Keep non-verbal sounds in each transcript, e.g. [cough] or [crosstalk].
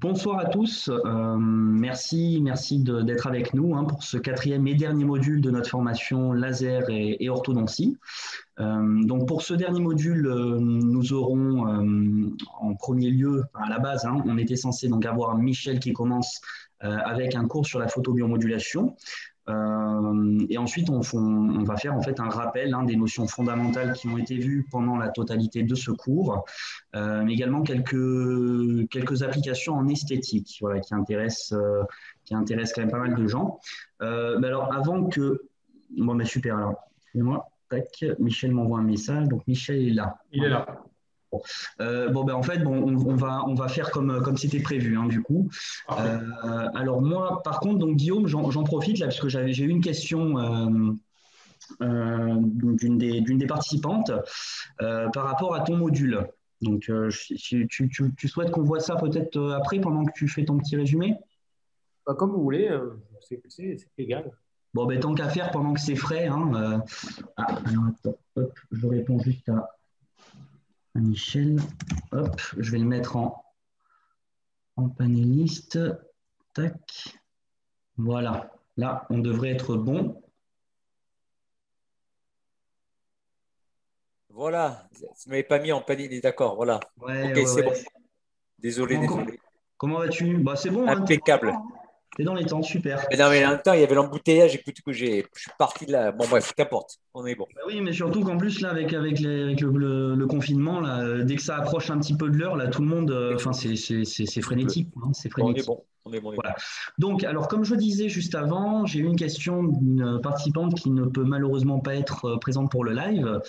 Bonsoir à tous. Euh, merci, merci d'être avec nous hein, pour ce quatrième et dernier module de notre formation laser et, orthodontie. Euh, donc pour ce dernier module, euh, nous aurons en premier lieu, à la base, hein, on était censé donc avoir Michel qui commence avec un cours sur la photobiomodulation. Euh, et ensuite, on, va faire en fait un rappel hein, des notions fondamentales qui ont été vues pendant la totalité de ce cours, euh, mais également quelques, quelques applications en esthétique voilà, qui, intéressent, euh, qui intéressent quand même pas mal de gens. mais alors, avant que... Bon, super, alors, excusez-moi. Michel m'envoie un message. Donc, Michel est là. Il est là. Euh, bon, ben, en fait, bon, on, va, on va faire comme, comme c'était prévu, hein, du coup. Euh, alors, moi, par contre, donc, Guillaume, j'en profite là, parce que j'ai eu une question euh, d'une des, des, participantes par rapport à ton module. Donc, tu, tu, tu, souhaites qu'on voit ça peut-être après, pendant que tu fais ton petit résumé? Bah, Comme vous voulez, c'est égal. Bon, ben, tant qu'à faire pendant que c'est frais. Hein, ah, alors, attends, hop, je réponds juste à Michel. Hop, je vais le mettre en, en panéliste. Tac. Voilà. Là, on devrait être bon. Voilà. Vous ne m'avez pas mis en panéliste, d'accord. Voilà. ok, c'est bon. Désolé, désolé. Comment vas-tu? Bah, C'est bon. Hein, C'est dans les temps, super. Mais non, mais en même temps, il y avait l'embouteillage. Écoute, que j'ai, je suis parti de là. Bon, bref, qu'importe. On est bon. Bah oui, mais surtout qu'en plus, là, avec, avec, le, confinement, là, dès que ça approche un petit peu de l'heure, là, tout le monde, euh, enfin, c'est, frénétique. Hein, c'est frénétique. on est bon. On est bon, voilà. Donc, alors, comme je disais juste avant, j'ai eu une question d'une participante qui ne peut malheureusement pas être euh, présente pour le live.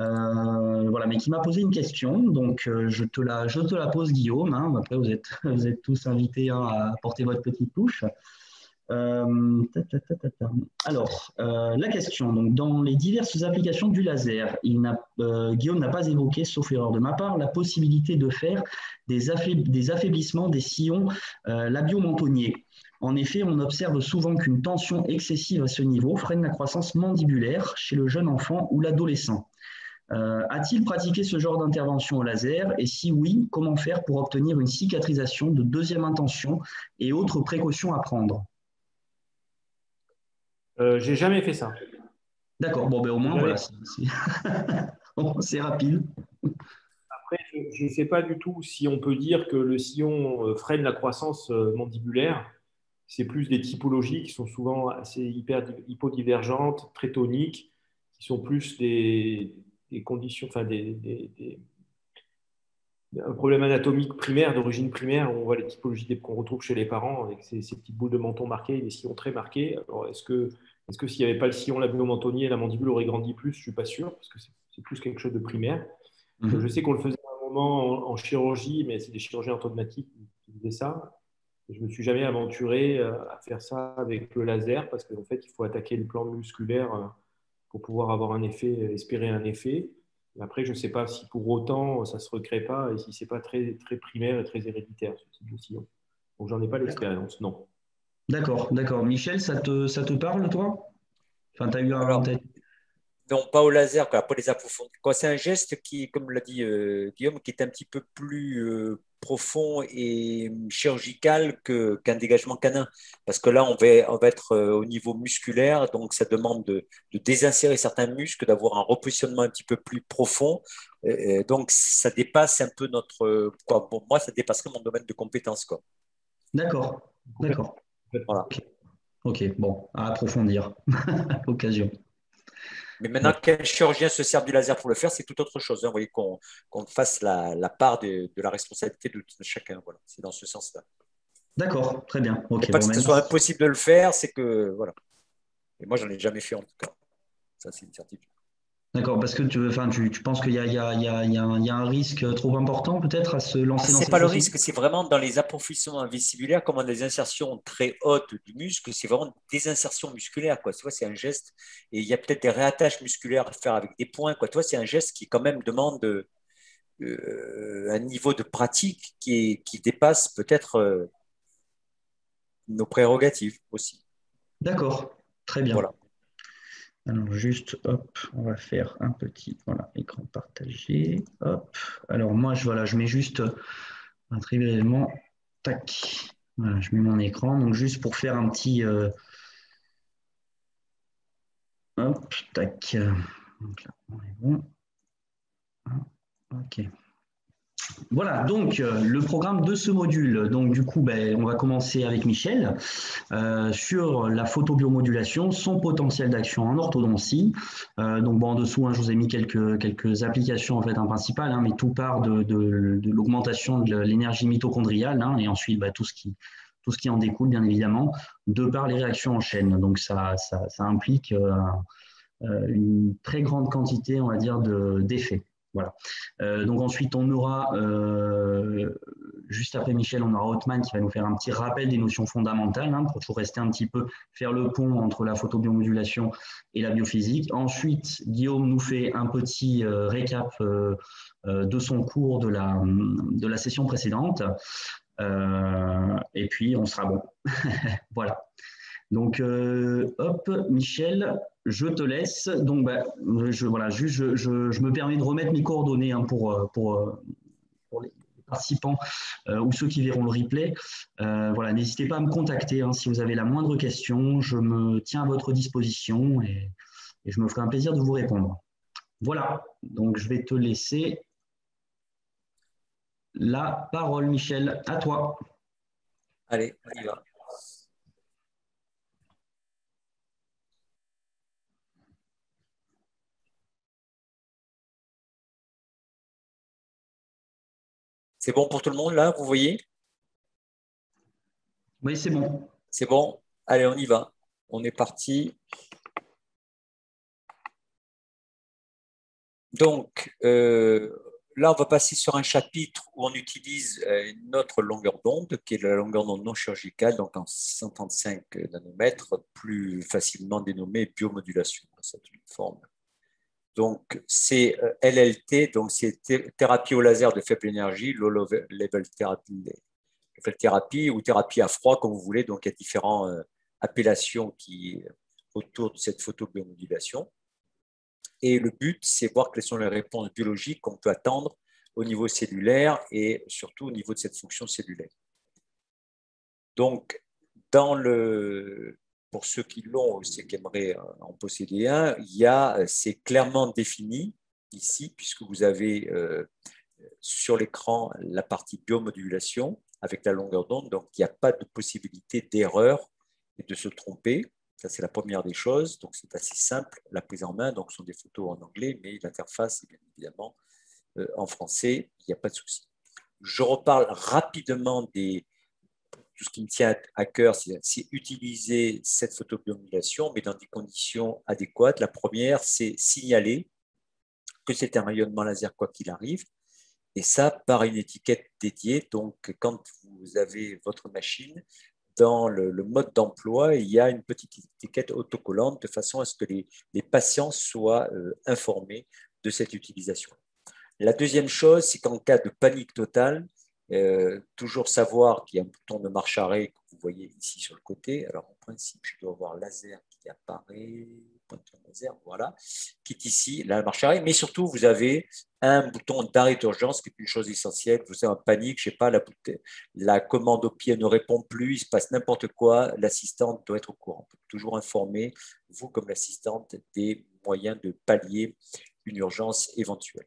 Euh, voilà, mais qui m'a posé une question. Donc, euh, je, te la, je te la pose, Guillaume. Hein. Après, vous êtes, [laughs] vous êtes tous invités hein, à porter votre petite touche. Euh, Alors, la question. Donc, dans les diverses applications du laser, il Guillaume n'a pas évoqué, sauf erreur de ma part, la possibilité de faire des, des affaiblissements des sillons labio-mentonniers. En effet, on observe souvent qu'une tension excessive à ce niveau freine la croissance mandibulaire chez le jeune enfant ou l'adolescent. Euh, a-t-il pratiqué ce genre d'intervention au laser Et si oui, comment faire pour obtenir une cicatrisation de deuxième intention et autres précautions à prendre? Euh, J'ai jamais fait ça. D'accord, bon, ben, au moins, voilà, [laughs] c'est rapide. Après, je ne sais pas du tout si on peut dire que le sillon euh, freine la croissance mandibulaire. C'est plus des typologies qui sont souvent assez hyper hypodivergentes, très toniques, qui sont plus des, des conditions, enfin des, des, un problème anatomique primaire, d'origine primaire, on voit les typologies qu'on retrouve chez les parents avec ces, petites boules de menton marquées, des sillons très marqués. Alors, est-ce que, est-ce que s'il n'y avait pas le sillon labio-mentonnier, la mandibule aurait grandi plus? Je ne suis pas sûr, parce que c'est, plus quelque chose de primaire. Mhm. Je sais qu'on le faisait à un moment en, chirurgie, mais c'est des chirurgiens orthodontiques qui faisaient ça. Je ne me suis jamais aventuré euh, à faire ça avec le laser, parce qu'en fait, il faut attaquer le plan musculaire euh, pour pouvoir avoir un effet, espérer un effet. après, je ne sais pas si pour autant ça ne se recrée pas et si ce n'est pas très, très primaire et très héréditaire, ce type de sillon. Donc, j'en ai pas l'expérience, non. D'accord, d'accord. Michel, ça te, ça te parle, toi? Enfin, tu as eu un tête non, pas au laser, quoi, pas les approfondir. C'est un geste qui, comme l'a dit euh, Guillaume, qui est un petit peu plus euh, profond et chirurgical qu'un dégagement canin. Parce que là, on va, on va être euh, au niveau musculaire, donc ça demande de, désinsérer certains muscles, d'avoir un repositionnement un petit peu plus profond. donc, ça dépasse un peu notre. Quoi, pour moi, ça dépasserait mon domaine de compétence. D'accord, d'accord. Voilà. ok, bon, à approfondir [laughs] à l'occasion. Mais maintenant qu'un chirurgien se sert du laser pour le faire, c'est tout autre chose. Hein. Vous voyez qu'on fasse la, part de, la responsabilité de, chacun. Voilà, c'est dans ce sens-là. D'accord, très bien. pas que ce soit impossible de le faire, c'est que voilà. Et moi, j'en ai jamais fait en tout cas. Ça, c'est une certitude. D'accord, parce que tu, enfin, tu, tu penses qu'il y, y, y, y, a un risque trop important peut-être à se lancer dans C'est pas le risque, c'est vraiment dans les approfondissements vestibulaires, comme a des insertions très hautes du muscle, c'est vraiment des insertions musculaires. Quoi. Tu vois, c'est un geste, et il y a peut-être des réattaches musculaires à faire avec des points. Quoi. Tu vois, c'est un geste qui quand même demande euh, un niveau de pratique qui, qui dépasse peut-être euh, nos prérogatives aussi. D'accord, très bien. Voilà. Alors juste, hop, on va faire un petit, voilà, écran partagé, hop. Alors moi, je, voilà, je mets juste un trivialement tac. Voilà, je mets mon écran. Donc, juste pour faire un petit. Euh, hop, tac. Donc là, on est bon. Ok. Voilà, donc euh, le programme de ce module. Donc du coup, ben, on va commencer avec Michel euh, sur la photobiomodulation, son potentiel d'action en orthodontie. Euh, donc en dessous, hein, je vous ai mis quelques, applications en fait hein, mais tout part de, l'augmentation de l'énergie mitochondriale hein, et ensuite ben, tout ce qui en découle, bien évidemment, de par les réactions en chaîne. Donc ça implique une très grande quantité, on va dire, d'effets. Voilà. Euh, donc ensuite, on aura, euh, juste après Michel, on aura Hotman qui va nous faire un petit rappel des notions fondamentales hein, pour toujours rester un petit peu, faire le pont entre la photobiomodulation et la biophysique. Ensuite, Guillaume nous fait un petit euh, récap de son cours de la, de la session précédente. et puis, on sera bon. [laughs] voilà. Donc, hop, Michel, je te laisse. Donc, bah, je, voilà, juste, je, me permets de remettre mes coordonnées hein, pour, euh, pour, euh, pour, les participants euh, ou ceux qui verront le replay. voilà, n'hésitez pas à me contacter hein, si vous avez la moindre question. Je me tiens à votre disposition et, et, je me ferai un plaisir de vous répondre. Voilà, donc je vais te laisser la parole, Michel. À toi. Allez, on y va. C'est bon pour tout le monde là, vous voyez? Oui, c'est bon. C'est bon? Allez, on y va. On est parti. Donc, euh, là, on va passer sur un chapitre où on utilise euh, notre longueur d'onde, qui est la longueur d'onde non chirurgicale, donc en 135 nanomètres, plus facilement dénommée biomodulation. C'est une forme donc, c'est euh, LLT, donc c'est thérapie au laser de faible énergie, low level therapy, ou thérapie à froid, comme vous voulez. Donc, il y a différentes euh, appellations qui, autour de cette photobiomodulation. Et le but, c'est voir quelles sont les réponses biologiques qu'on peut attendre au niveau cellulaire et surtout au niveau de cette fonction cellulaire. Donc, dans le, pour ceux qui l'ont ou ceux qui aimeraient euh, en posséder un, il y a, euh, c'est clairement défini ici, puisque vous avez euh, sur l'écran la partie biomodulation avec la longueur d'onde, donc il n'y a pas de possibilité d'erreur et de se tromper. Ça, c'est la première des choses. Donc, c'est assez simple, la prise en main. Donc, ce sont des photos en anglais, mais l'interface bien évidemment en français. Il n'y a pas de souci. Je reparle rapidement des, tout ce qui me tient à cœur, c'est utiliser cette photobiomodulation, mais dans des conditions adéquates. La première, c'est signaler que c'est un rayonnement laser quoi qu'il arrive, et ça par une étiquette dédiée. Donc, quand vous avez votre machine, dans le, mode d'emploi, il y a une petite étiquette autocollante de façon à ce que les, patients soient euh, informés de cette utilisation. La deuxième chose, c'est qu'en cas de panique totale, euh, toujours savoir qu'il y a un bouton de marche arrêt que vous voyez ici sur le côté. Alors, en principe, je dois avoir laser qui apparaît, laser, voilà, qui est ici, la marche arrêt. Mais surtout, vous avez un bouton d'arrêt d'urgence, qui est une chose essentielle. Vous êtes en panique, je ne sais pas, la, commande au pied ne répond plus, il se passe n'importe quoi. L'assistante doit être au courant. Toujours informer, vous comme l'assistante, des moyens de pallier une urgence éventuelle.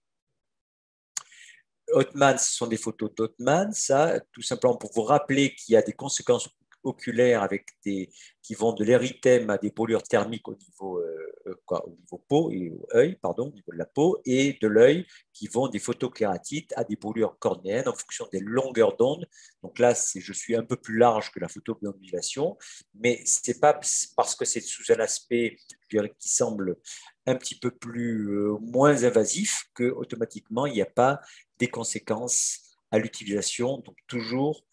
Hotman, ce sont des photos d'Hotman, ça, tout simplement pour vous rappeler qu'il y a des conséquences oculaires avec des, qui vont de l'érythème à des brûlures thermiques au niveau, euh, euh, quoi, au niveau peau et œil, pardon, au niveau de la peau, et de l'œil qui vont des photokératites à des brûlures cornéennes en fonction des longueurs d'onde. Donc là, je suis un peu plus large que la photobiomodulation, mais c'est pas parce que c'est sous un aspect qui semble un petit peu plus euh, moins invasif que automatiquement il n'y a pas des conséquences à l'utilisation. Donc, toujours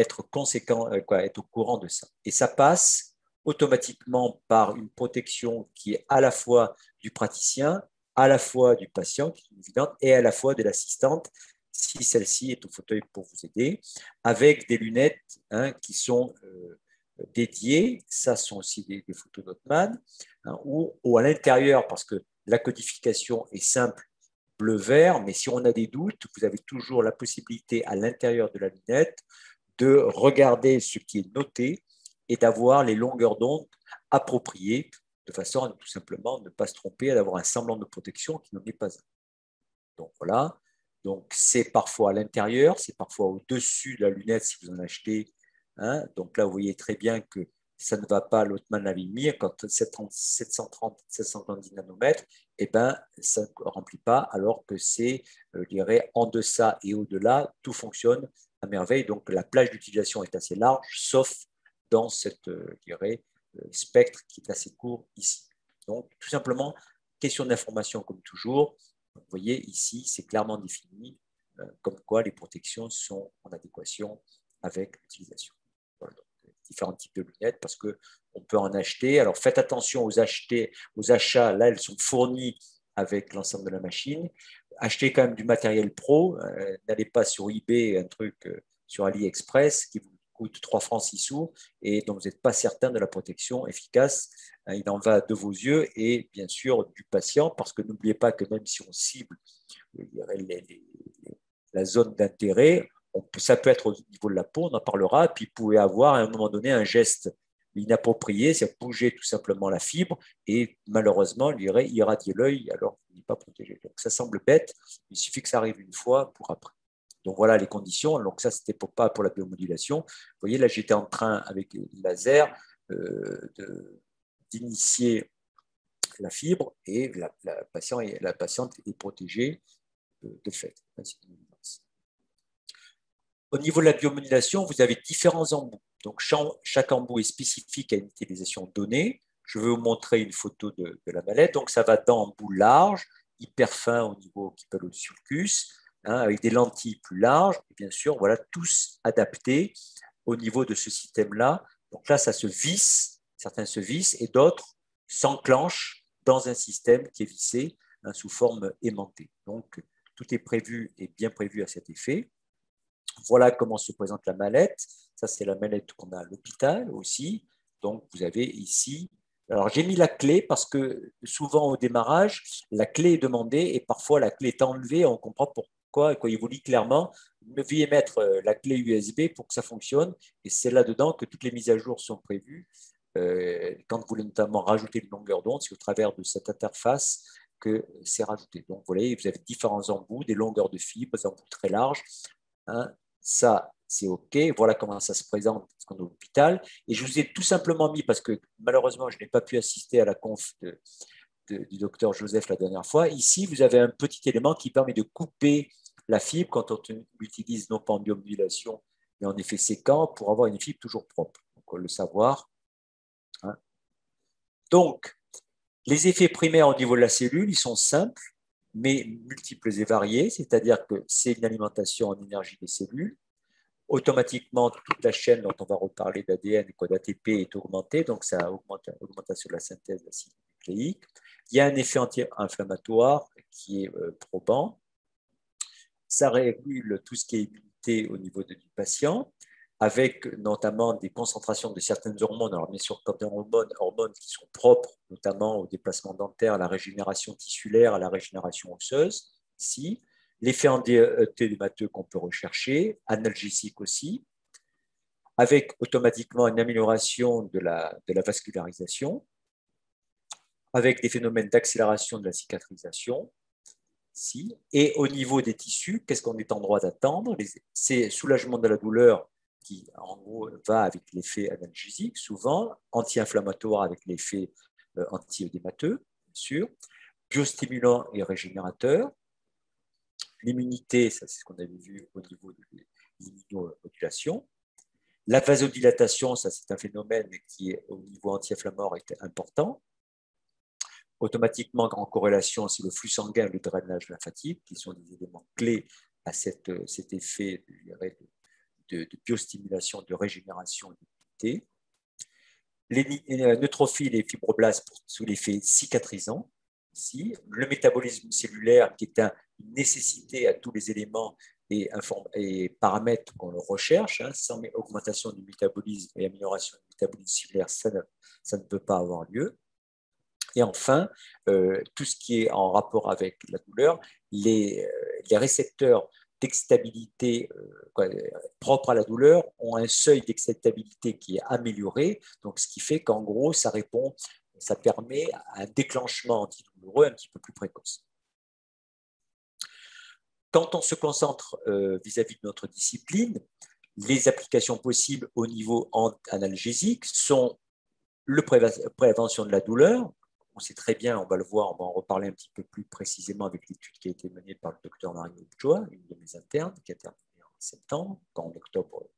être conséquent, euh, être au courant de ça. Et ça passe automatiquement par une protection qui est à la fois du praticien, à la fois du patient, qui est évidente, et à la fois de l'assistante, si celle-ci est au fauteuil pour vous aider, avec des lunettes hein, qui sont euh, dédiées. Ça sont aussi des, photos d'Otman, hein, ou à l'intérieur, parce que la codification est simple bleu-vert, mais si on a des doutes, vous avez toujours la possibilité à l'intérieur de la lunette de regarder ce qui est noté et d'avoir les longueurs d'onde appropriées de façon à tout simplement ne pas se tromper, à avoir un semblant de protection qui n'en est pas un. Donc voilà, donc c'est parfois à l'intérieur, c'est parfois au-dessus de la lunette si vous en achetez. Donc là, vous voyez très bien que ça ne va pas à l'Otman quand 730, 770 nanomètres, eh ben, ça ne remplit pas, alors que c'est, euh, je dirais, en deçà et au-delà, tout fonctionne à merveille. Donc la plage d'utilisation est assez large, sauf dans cette, euh, euh, spectre qui est assez court ici. Donc tout simplement, question d'information comme toujours. Vous voyez ici, c'est clairement défini comme quoi les protections sont en adéquation avec l'utilisation différents types de lunettes parce qu'on peut en acheter. Alors faites attention aux, acheter, aux achats, là elles sont fournies avec l'ensemble de la machine. Achetez quand même du matériel pro, euh, n'allez pas sur eBay, un truc euh, sur AliExpress qui vous coûte 3 francs 6 sous et dont vous n'êtes pas certain de la protection efficace. Hein, il en va de vos yeux et bien sûr du patient parce que n'oubliez pas que même si on cible la zone d'intérêt, ça peut être au niveau de la peau, on en parlera, puis vous pouvez avoir à un moment donné un geste inapproprié, c'est bouger tout simplement la fibre et malheureusement il irradier l'œil alors qu'il n'est pas protégé. Ça semble bête, il suffit que ça arrive une fois pour après. Donc voilà les conditions. Donc ça, c'était pour, pas pour la biomodulation. Vous voyez, là, j'étais en train, avec le laser, euh, d'initier la fibre et la patiente est protégée euh, de fait. Au niveau de la biomodulation, vous avez différents embouts. Donc, chaque embout est spécifique à une utilisation donnée. Je vais vous montrer une photo de, la mallette. Donc, ça va d'embout large, hyper fin au niveau qui peut le sulcus, hein, avec des lentilles plus larges. Et bien sûr, voilà, tous adaptés au niveau de ce système-là. Donc là, ça se visse, certains se vissent, et d'autres s'enclenchent dans un système qui est vissé hein, sous forme aimantée. Donc, tout est prévu et bien prévu à cet effet. Voilà comment se présente la mallette. Ça, c'est la mallette qu'on a à l'hôpital aussi. Donc, vous avez ici. Alors, j'ai mis la clé parce que souvent au démarrage, la clé est demandée et parfois la clé est enlevée. On comprend pourquoi. Quoi, il vous dit clairement, veuillez mettre euh, la clé USB pour que ça fonctionne. Et c'est là-dedans que toutes les mises à jour sont prévues. Euh, quand vous voulez notamment rajouter une longueur d'onde, c'est au travers de cette interface que c'est rajouté. Donc, vous voyez, vous avez différents embouts, des longueurs de fibres, des embouts très larges, ça, c'est OK. Voilà comment ça se présente à l'hôpital. Et je vous ai tout simplement mis, parce que malheureusement, je n'ai pas pu assister à la conf du docteur Joseph la dernière fois. Ici, vous avez un petit élément qui permet de couper la fibre quand on l'utilise non pas en biomodulation, mais en effet séquent pour avoir une fibre toujours propre. Donc, le savoir. Hein. Donc, les effets primaires au niveau de la cellule, ils sont simples mais multiples et variées, c'est-à-dire que c'est une alimentation en énergie des cellules. Automatiquement, toute la chaîne dont on va reparler d'ADN et d'ATP est augmentée, donc ça augmente l'augmentation de la synthèse d'acide nucléique. Il y a un effet anti-inflammatoire qui est euh, probant. Ça régule tout ce qui est immunité au niveau du patient avec notamment des concentrations de certaines hormones. Alors, bien sûr, quand des hormones, hormones qui sont propres, notamment au déplacement dentaire, à la régénération tissulaire, à la régénération osseuse, ici. L'effet endémateux qu'on peut rechercher, analgésique aussi, avec automatiquement une amélioration de la, de la vascularisation, avec des phénomènes d'accélération de la cicatrisation, ici. Et au niveau des tissus, qu'est-ce qu'on est en droit d'attendre? C'est soulagement de la douleur qui en gros va avec l'effet analgésique, souvent anti-inflammatoire avec l'effet euh, anti-œdémateux, bien sûr, biostimulant et régénérateur. L'immunité, ça c'est ce qu'on avait vu au niveau de l'immunomodulation. La vasodilatation, ça c'est un phénomène qui au niveau anti-inflammatoire est important. Automatiquement, en corrélation, c'est le flux sanguin et le drainage lymphatique qui sont des éléments clés à cet effet de, de, biostimulation, de régénération. Les, euh, neutrophiles et fibroblastes sous l'effet cicatrisant. Ici, le métabolisme cellulaire qui est une nécessité à tous les éléments et, et paramètres qu'on recherche. Hein, sans augmentation du métabolisme et amélioration du métabolisme cellulaire, ça ne, ça ne peut pas avoir lieu. Et enfin, euh, tout ce qui est en rapport avec la douleur, les, euh, les récepteurs d'excitabilité propre à la douleur ont un seuil d'excitabilité qui est amélioré, donc ce qui fait qu'en gros, ça répond, ça permet un déclenchement antidouloureux un petit peu plus précoce. Quand on se concentre vis-à-vis -vis de notre discipline, les applications possibles au niveau analgésique sont le prévention de la douleur. On sait très bien, on va le voir, on va en reparler un petit peu plus précisément avec l'étude qui a été menée par le docteur Mario Ochoa, une de mes internes, qui a terminé en septembre, en octobre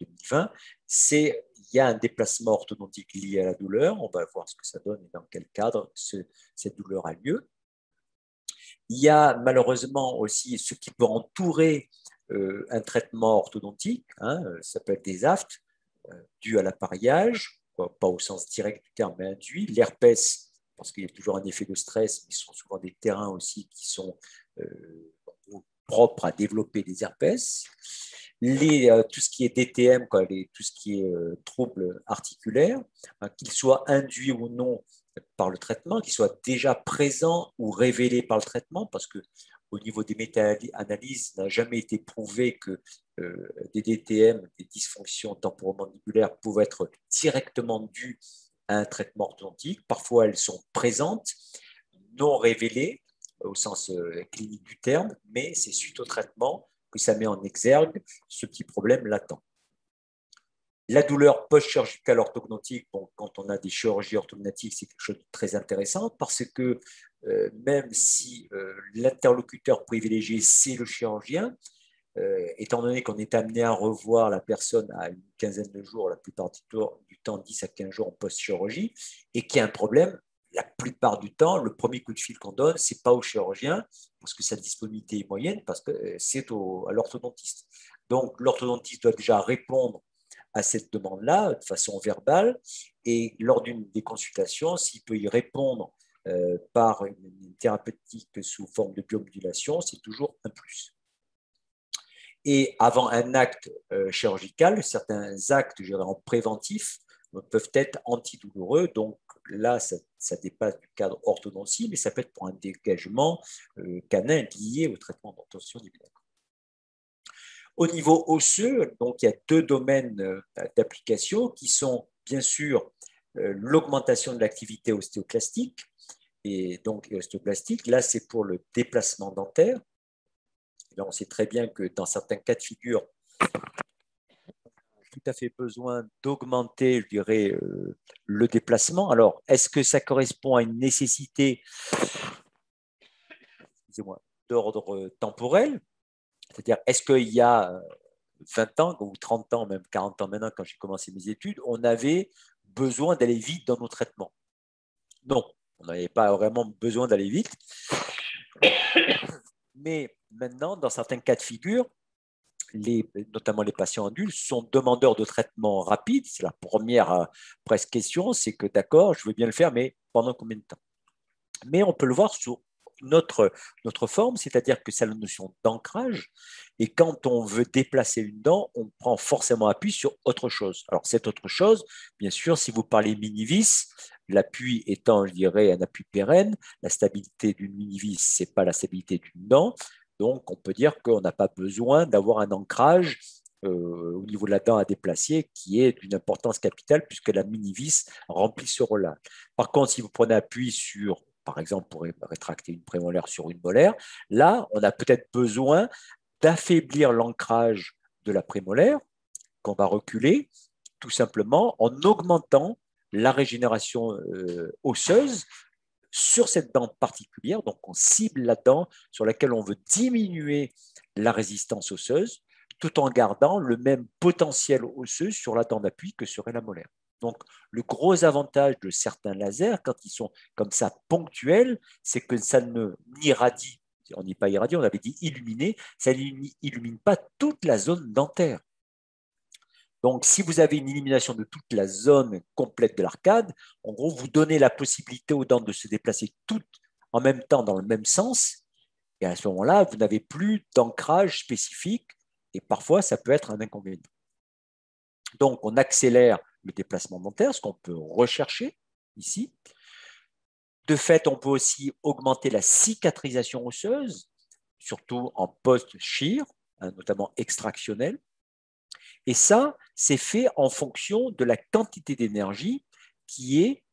2020. C'est il y a un déplacement orthodontique lié à la douleur. On va voir ce que ça donne et dans quel cadre cette douleur a lieu. Il y a malheureusement aussi ce qui peut entourer euh, un traitement orthodontique, hein, ça peut être des aftes euh, dus à l'appareillage, pas au sens direct du terme, mais induit. L'herpès, parce qu'il y a toujours un effet de stress, mais ce sont souvent des terrains aussi qui sont euh, propres à développer des herpès. Les, tout ce qui est DTM, les, tout ce qui est troubles articulaires, hein, qu'ils soient induits ou non par le traitement, qu'ils soient déjà présents ou révélés par le traitement, parce que au niveau des méta-analyses, n'a jamais été prouvé que euh, des DTM, des dysfonctions temporomandibulaires, pouvaient être directement dues un traitement orthodontique. Parfois, elles sont présentes, non révélées au sens euh, clinique du terme, mais c'est suite au traitement que ça met en exergue ce petit problème latent. La douleur post-chirurgicale orthodontique, quand on a des chirurgies orthodontiques, c'est quelque chose de très intéressant parce que euh, même si euh, l'interlocuteur privilégié, c'est le chirurgien, euh, étant donné qu'on est amené à revoir la personne à une quinzaine de jours, la plupart du temps, 10 à 15 jours en post-chirurgie, et qu'il y a un problème, la plupart du temps, le premier coup de fil qu'on donne, c'est pas au chirurgien, parce que sa disponibilité est moyenne, parce que c'est à l'orthodontiste. Donc, l'orthodontiste doit déjà répondre à cette demande-là de façon verbale. Et lors d'une des consultations, s'il peut y répondre euh, par une thérapeutique sous forme de biomodulation, c'est toujours un plus. Et avant un acte euh, chirurgical, certains actes je en préventif peuvent être antidouloureux. Donc là, ça, dépasse du cadre orthodontie, mais ça peut être pour un dégagement euh, canin lié au traitement d'orthostion du au niveau osseux, donc il y a deux domaines euh, d'application qui sont bien sûr l'augmentation de l'activité ostéoclastique et donc ostéoplastique. Là, c'est pour le déplacement dentaire. On sait très bien que dans certains cas de figure, tout à fait besoin d'augmenter, je dirais, euh, le déplacement. Alors, est-ce que ça correspond à une nécessité d'ordre temporel? C'est-à-dire, est-ce qu'il y a 20 euh, ans ou 30 ans, même 40 ans maintenant, quand j'ai commencé mes études, on avait besoin d'aller vite dans nos traitements? Non, on n'avait pas vraiment besoin d'aller vite. Mais maintenant, dans certains cas de figure, notamment les patients adultes, sont demandeurs de traitement rapide. C'est la première euh, presque question, c'est que d'accord, je veux bien le faire, mais pendant combien de temps? Mais on peut le voir sur notre, notre forme, c'est-à-dire que c'est la notion d'ancrage. Et quand on veut déplacer une dent, on prend forcément appui sur autre chose. Alors, cette autre chose, bien sûr, si vous parlez mini-vis, l'appui étant, je dirais, un appui pérenne, la stabilité d'une mini-vis, ce n'est pas la stabilité d'une dent. Donc, on peut dire qu'on n'a pas besoin d'avoir un ancrage euh, au niveau de la dent à déplacer qui est d'une importance capitale puisque la mini-vis remplit ce rôle-là. Par contre, si vous prenez appui sur par exemple pour rétracter une prémolaire sur une molaire. Là, on a peut-être besoin d'affaiblir l'ancrage de la prémolaire qu'on va reculer tout simplement en augmentant la régénération euh, osseuse sur cette dent particulière. Donc, on cible la dent sur laquelle on veut diminuer la résistance osseuse tout en gardant le même potentiel osseux sur la dent d'appui que serait la molaire. Donc, le gros avantage de certains lasers, quand ils sont comme ça ponctuels, c'est que ça ne on n'est pas irradié, on avait dit illuminé, ça n'illumine pas toute la zone dentaire. Donc, si vous avez une illumination de toute la zone complète de l'arcade, en gros, vous donnez la possibilité aux dents de se déplacer toutes en même temps dans le même sens. Et à ce moment-là, vous n'avez plus d'ancrage spécifique et parfois, ça peut être un inconvénient. Donc, on accélère le déplacement dentaire, ce qu'on peut rechercher ici. De fait, on peut aussi augmenter la cicatrisation osseuse, surtout en post-chir. hein, notamment extractionnel. Et ça, c'est fait en fonction de la quantité d'énergie qui est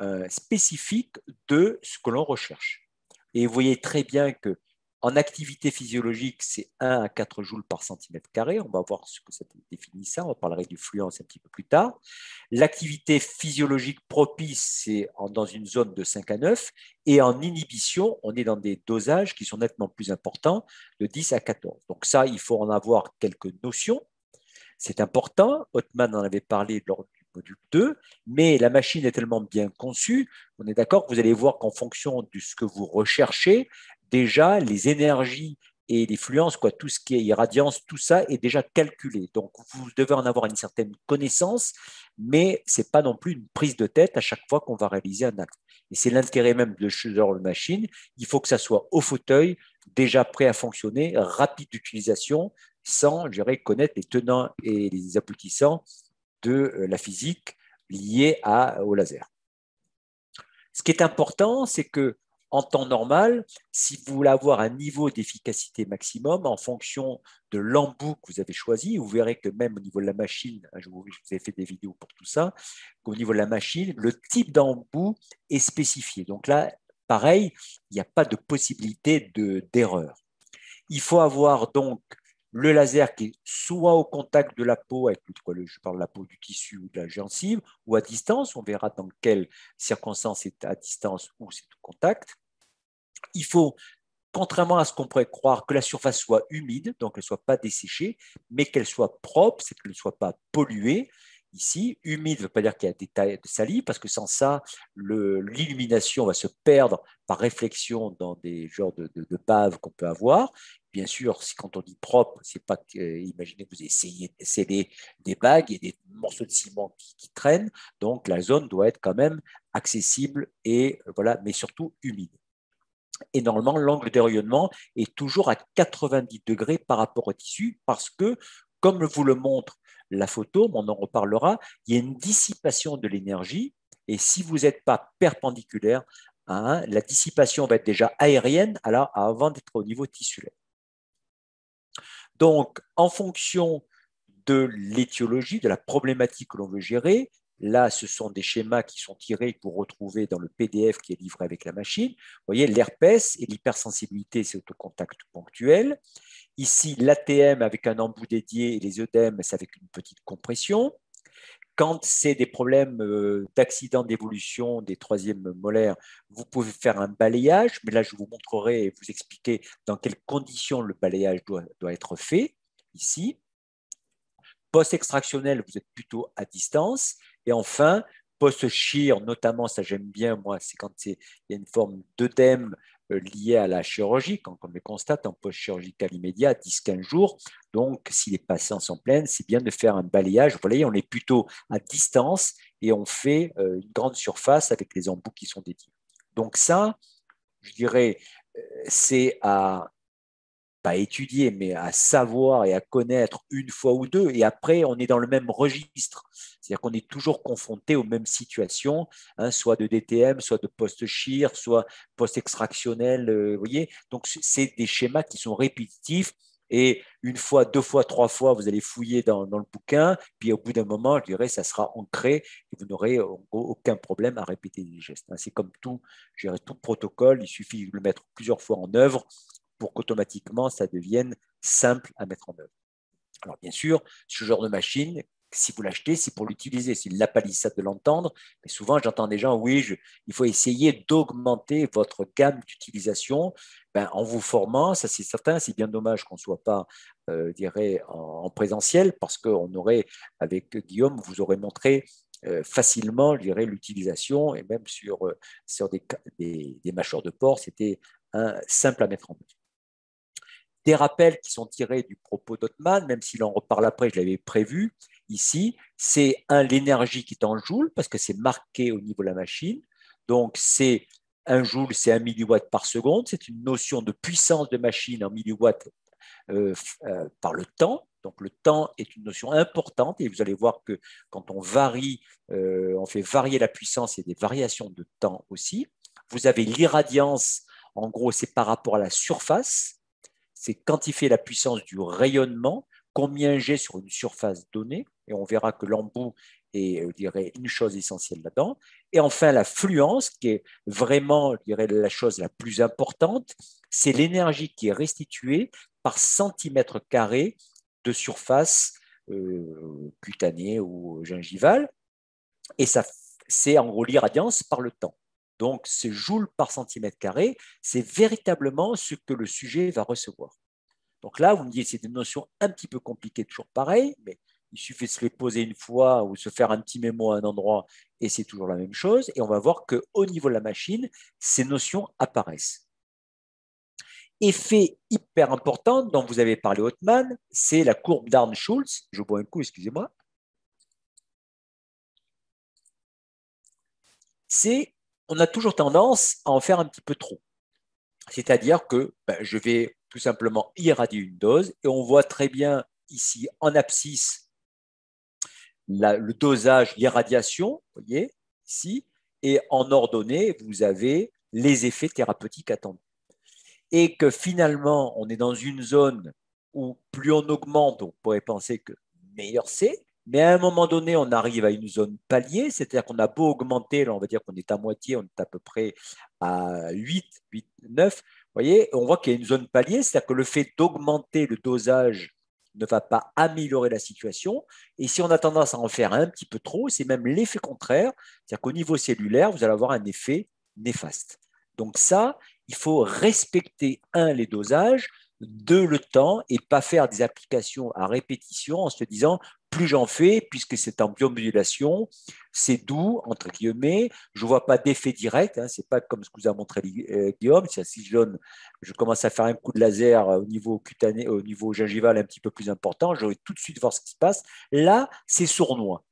euh, spécifique de ce que l'on recherche. Et vous voyez très bien que en activité physiologique, c'est 1 à 4 joules par centimètre carré. On va voir ce que ça définit ça. On parlera du fluence un petit peu plus tard. L'activité physiologique propice, c'est dans une zone de 5 à 9. Et en inhibition, on est dans des dosages qui sont nettement plus importants, de 10 à 14. Donc ça, il faut en avoir quelques notions. C'est important. Ottman en avait parlé lors du module 2, mais la machine est tellement bien conçue, on est d'accord que vous allez voir qu'en fonction de ce que vous recherchez, déjà les énergies et les fluences, quoi, tout ce qui est irradiance, tout ça est déjà calculé. Donc, vous devez en avoir une certaine connaissance, mais ce n'est pas non plus une prise de tête à chaque fois qu'on va réaliser un acte. Et c'est l'intérêt même de ce genre machine. Il faut que ça soit au fauteuil, déjà prêt à fonctionner, rapide d'utilisation, sans, je dirais, connaître les tenants et les aboutissants de euh, la physique liée à, au laser. Ce qui est important, c'est que en temps normal, si vous voulez avoir un niveau d'efficacité maximum en fonction de l'embout que vous avez choisi, vous verrez que même au niveau de la machine, hein, je vous, ai fait des vidéos pour tout ça, qu'au niveau de la machine, le type d'embout est spécifié. Donc là, pareil, il n'y a pas de possibilité d'erreur. il faut avoir donc le laser qui est soit au contact de la peau, avec je parle de la peau du tissu ou de la gencive, ou à distance, on verra dans quelles circonstances c'est à distance ou c'est au contact. Il faut, contrairement à ce qu'on pourrait croire, que la surface soit humide, donc qu'elle ne soit pas desséchée, mais qu'elle soit propre, c'est qu'elle ne soit pas polluée. Ici, humide ne veut pas dire qu'il y a des tailles de salive, parce que sans ça, l'illumination va se perdre par réflexion dans des genres de, de, de qu'on peut avoir. Bien sûr, quand on dit propre, c'est pas que, imaginez que vous essayez de sceller des bagues et des morceaux de ciment qui, traînent, donc la zone doit être quand même accessible et voilà, mais surtout humide. Et normalement, l'angle de rayonnement est toujours à 90 degrés par rapport au tissu parce que, comme vous le montre la photo, on en reparlera, il y a une dissipation de l'énergie. Et si vous n'êtes pas perpendiculaire, hein, la dissipation va être déjà aérienne alors avant d'être au niveau tissulaire. Donc, en fonction de l'étiologie, de la problématique que l'on veut gérer, Là, ce sont des schémas qui sont tirés pour retrouver dans le PDF qui est livré avec la machine. Vous voyez, l'herpès et l'hypersensibilité, c'est au contact ponctuel. Ici, l'ATM avec un embout dédié et les œdèmes, c'est avec une petite compression. Quand c'est des problèmes euh, d'accident d'évolution des troisièmes molaires, vous pouvez faire un balayage, mais là, je vous montrerai et vous expliquer dans quelles conditions le balayage doit, doit être fait, ici. Post-extractionnel, vous êtes plutôt à distance. Et enfin, post-chir, notamment, ça j'aime bien, moi, c'est quand il y a une forme d'œdème euh, lié à la chirurgie, quand on le constate en post-chirurgical immédiat, 10-15 jours. Donc, si les patients sont pleins, c'est bien de faire un balayage. Vous voyez, on est plutôt à distance et on fait euh, une grande surface avec les embouts qui sont dédiés. Donc ça, je dirais, euh, c'est à pas étudier, mais à savoir et à connaître une fois ou deux. Et après, on est dans le même registre. C'est-à-dire qu'on est toujours confronté aux mêmes situations, hein, soit de DTM, soit de post-chir, soit post-extractionnel. Euh, vous voyez Donc, c'est des schémas qui sont répétitifs. Et une fois, deux fois, trois fois, vous allez fouiller dans, le bouquin. Puis au bout d'un moment, je dirais, ça sera ancré et vous n'aurez aucun problème à répéter les gestes. Hein. C'est comme tout, je dirais, tout protocole. Il suffit de le mettre plusieurs fois en œuvre pour qu'automatiquement ça devienne simple à mettre en œuvre. Alors bien sûr, ce genre de machine, si vous l'achetez, c'est pour l'utiliser, c'est la palissade de l'entendre, mais souvent j'entends des gens, oui, il faut essayer d'augmenter votre gamme d'utilisation ben, en vous formant, ça c'est certain, c'est bien dommage qu'on ne soit pas, euh, dirais, en, présentiel, parce qu'on aurait, avec Guillaume, vous aurez montré euh, facilement, je l'utilisation, et même sur, euh, sur des mâchoires de porc, c'était simple à mettre en œuvre des rappels qui sont tirés du propos d'Otman, même s'il en reparle après, je l'avais prévu ici, c'est un l'énergie qui est en joule, parce que c'est marqué au niveau de la machine. Donc, c'est un joule, c'est un milliwatt par seconde. C'est une notion de puissance de machine en milliwatts euh, euh, par le temps. Donc, le temps est une notion importante et vous allez voir que quand on varie, euh, on fait varier la puissance, il y a des variations de temps aussi. Vous avez l'irradiance, en gros, c'est par rapport à la surface c'est quantifier la puissance du rayonnement, combien j'ai sur une surface donnée, et on verra que l'embout est, dirais, une chose essentielle là-dedans. Et enfin, la fluence, qui est vraiment, la chose la plus importante, c'est l'énergie qui est restituée par centimètre carré de surface euh, cutanée ou gingivale. Et ça, c'est en gros l'irradiance par le temps. Donc, c'est joule par centimètre carré, c'est véritablement ce que le sujet va recevoir. Donc là, vous me dites, c'est des notions un petit peu compliquées, toujours pareil, mais il suffit de se les poser une fois ou se faire un petit mémo à un endroit et c'est toujours la même chose. Et on va voir qu'au niveau de la machine, ces notions apparaissent. Effet hyper important dont vous avez parlé, Hotman, c'est la courbe d'Arne-Schulz. Je bois un coup, excusez-moi. C'est, on a toujours tendance à en faire un petit peu trop. C'est-à-dire que ben, je vais tout simplement irradier une dose et on voit très bien ici en abscisse le dosage, l'irradiation, vous voyez, ici, et en ordonnée, vous avez les effets thérapeutiques attendus. Et que finalement, on est dans une zone où plus on augmente, on pourrait penser que meilleur c'est, mais à un moment donné, on arrive à une zone palier, c'est-à-dire qu'on a beau augmenter, là on va dire qu'on est à moitié, on est à peu près à 8, 8 9, vous voyez, on voit qu'il y a une zone palier, c'est-à-dire que le fait d'augmenter le dosage ne va pas améliorer la situation. Et si on a tendance à en faire un petit peu trop, c'est même l'effet contraire, c'est-à-dire qu'au niveau cellulaire, vous allez avoir un effet néfaste. Donc ça, il faut respecter, un, les dosages, deux, le temps, et pas faire des applications à répétition en se disant, plus j'en fais, puisque c'est en biomodulation, c'est doux, entre guillemets, je ne vois pas d'effet direct, hein, ce n'est pas comme ce que vous a montré euh, Guillaume, si je, je commence à faire un coup de laser au niveau cutané, au niveau gingival un petit peu plus important, je vais tout de suite voir ce qui se passe. Là, c'est sournois.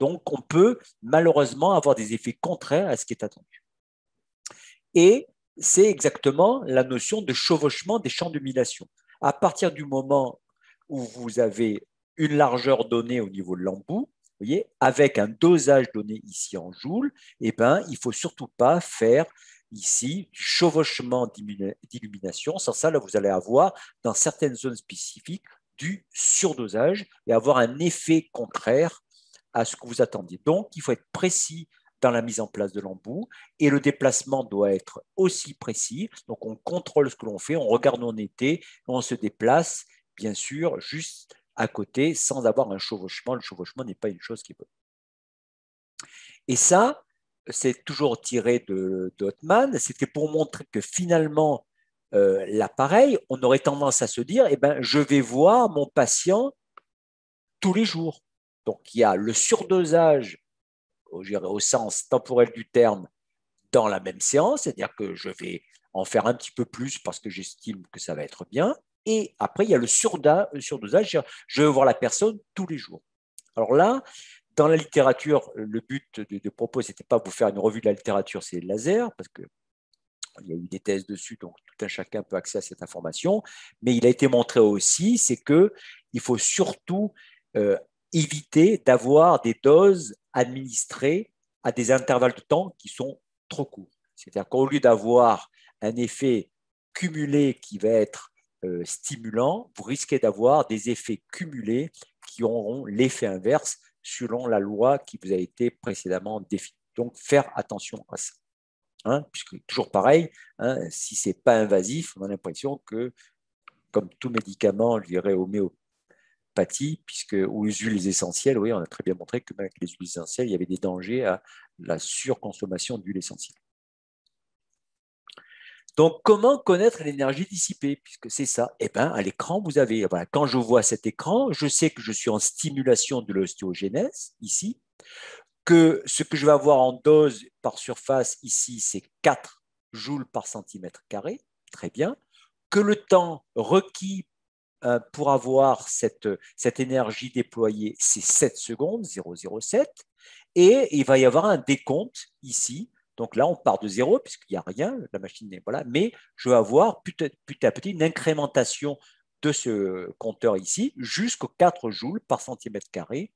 Donc, on peut malheureusement avoir des effets contraires à ce qui est attendu. Et c'est exactement la notion de chevauchement des champs d'humidation. À partir du moment où vous avez une largeur donnée au niveau de l'embout, voyez, avec un dosage donné ici en joules, eh ben, il ne faut surtout pas faire ici du chevauchement d'illumination. Sans ça, là, vous allez avoir dans certaines zones spécifiques du surdosage et avoir un effet contraire à ce que vous attendiez. Donc, il faut être précis dans la mise en place de l'embout et le déplacement doit être aussi précis. Donc, on contrôle ce que l'on fait, on regarde où on était, on se déplace, bien sûr, juste à côté sans avoir un chevauchement. Le chevauchement n'est pas une chose qui bonne. Et ça, c'est toujours tiré de, de C'était pour montrer que finalement, euh, l'appareil, on aurait tendance à se dire, eh ben, je vais voir mon patient tous les jours. Donc, il y a le surdosage, au, au sens temporel du terme, dans la même séance, c'est-à-dire que je vais en faire un petit peu plus parce que j'estime que ça va être bien. Et après, il y a le surdosage, je veux voir la personne tous les jours. Alors là, dans la littérature, le but de, propos, ce n'était pas vous faire une revue de la littérature, c'est le laser, parce que il y a eu des thèses dessus, donc tout un chacun peut accéder à cette information. Mais il a été montré aussi, c'est que il faut surtout euh, éviter d'avoir des doses administrées à des intervalles de temps qui sont trop courts. C'est-à-dire qu'au lieu d'avoir un effet cumulé qui va être euh, stimulant, vous risquez d'avoir des effets cumulés qui auront l'effet inverse selon la loi qui vous a été précédemment définie. Donc, faire attention à ça. Hein, puisque toujours pareil, hein, si ce n'est pas invasif, on a l'impression que, comme tout médicament, je dirais homéopathie, puisque, ou les huiles essentielles, oui, on a très bien montré que avec les huiles essentielles, il y avait des dangers à la surconsommation d'huiles essentielles. Donc, comment connaître l'énergie dissipée? Puisque c'est ça. Eh bien, à l'écran, vous avez, quand je vois cet écran, je sais que je suis en stimulation de l'ostéogenèse, ici, que ce que je vais avoir en dose par surface, ici, c'est 4 joules par centimètre carré, très bien, que le temps requis euh, pour avoir cette, cette énergie déployée, c'est 7 secondes, 0,07, et il va y avoir un décompte ici donc là, on part de zéro puisqu'il n'y a rien, la machine n'est pas là, mais je vais avoir petit à petit une incrémentation de ce compteur ici jusqu'aux 4 joules par centimètre carré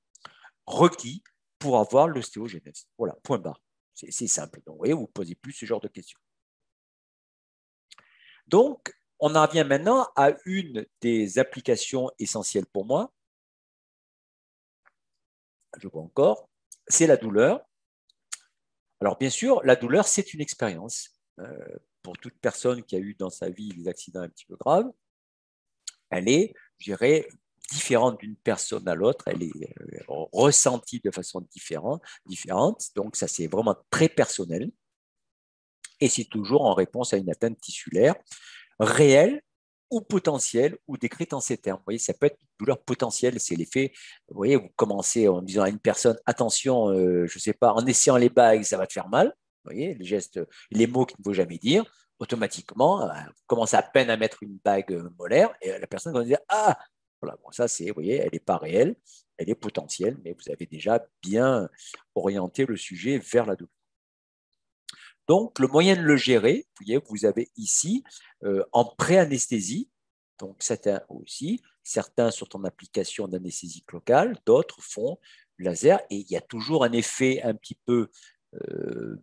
requis pour avoir l'ostéogenèse. Voilà, point barre. C'est simple. Donc, vous voyez, vous posez plus ce genre de questions. Donc, on en revient maintenant à une des applications essentielles pour moi. Je vois encore, c'est la douleur. Alors bien sûr, la douleur, c'est une expérience. Euh, pour toute personne qui a eu dans sa vie des accidents un petit peu graves, elle est, je dirais, différente d'une personne à l'autre, elle est euh, ressentie de façon différente, différente. donc ça c'est vraiment très personnel, et c'est toujours en réponse à une atteinte tissulaire réelle ou potentielle ou décrite en ces termes. Vous voyez, ça peut être une douleur potentielle, c'est l'effet, vous voyez, vous commencez en disant à une personne, attention, euh, je ne sais pas, en essayant les bagues, ça va te faire mal, vous voyez, les gestes, les mots qu'il ne faut jamais dire, automatiquement, euh, vous commencez à peine à mettre une bague molaire et la personne va dire, ah, voilà, bon, ça c'est, vous voyez, elle n'est pas réelle, elle est potentielle, mais vous avez déjà bien orienté le sujet vers la douleur. Donc, le moyen de le gérer, vous voyez, vous avez ici euh, en pré-anesthésie, donc certains aussi, certains sont en application d'anesthésie locale, d'autres font laser, et il y a toujours un effet un petit peu euh,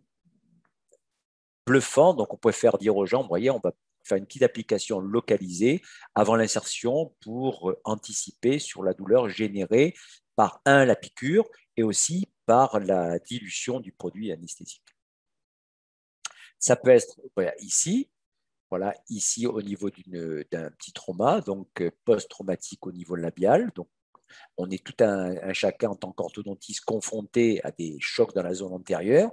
bluffant, donc on peut faire dire aux gens, vous voyez, on va faire une petite application localisée avant l'insertion pour euh, anticiper sur la douleur générée par, un, la piqûre et aussi par la dilution du produit anesthésique. Ça peut être ici, voilà, ici au niveau d'un petit trauma, donc euh, post-traumatique au niveau labial. Donc, on est tout un, chacun en tant qu'orthodontiste confronté à des chocs dans la zone antérieure.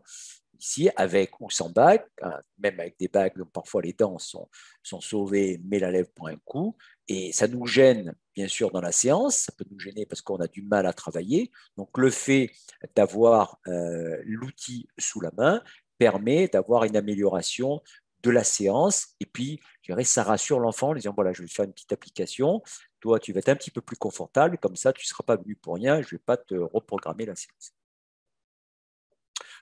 Ici, avec ou sans bague, hein, même avec des bagues, donc parfois les dents sont, sont sauvées, mais la lèvre prend un coup. Et ça nous gêne, bien sûr, dans la séance. Ça peut nous gêner parce qu'on a du mal à travailler. Donc, le fait d'avoir euh, l'outil sous la main permet d'avoir une amélioration de la séance. Et puis, je dirais, ça rassure l'enfant en disant, voilà, je vais faire une petite application. Toi, tu vas être un petit peu plus confortable. Comme ça, tu ne seras pas venu pour rien. Je ne vais pas te reprogrammer la séance.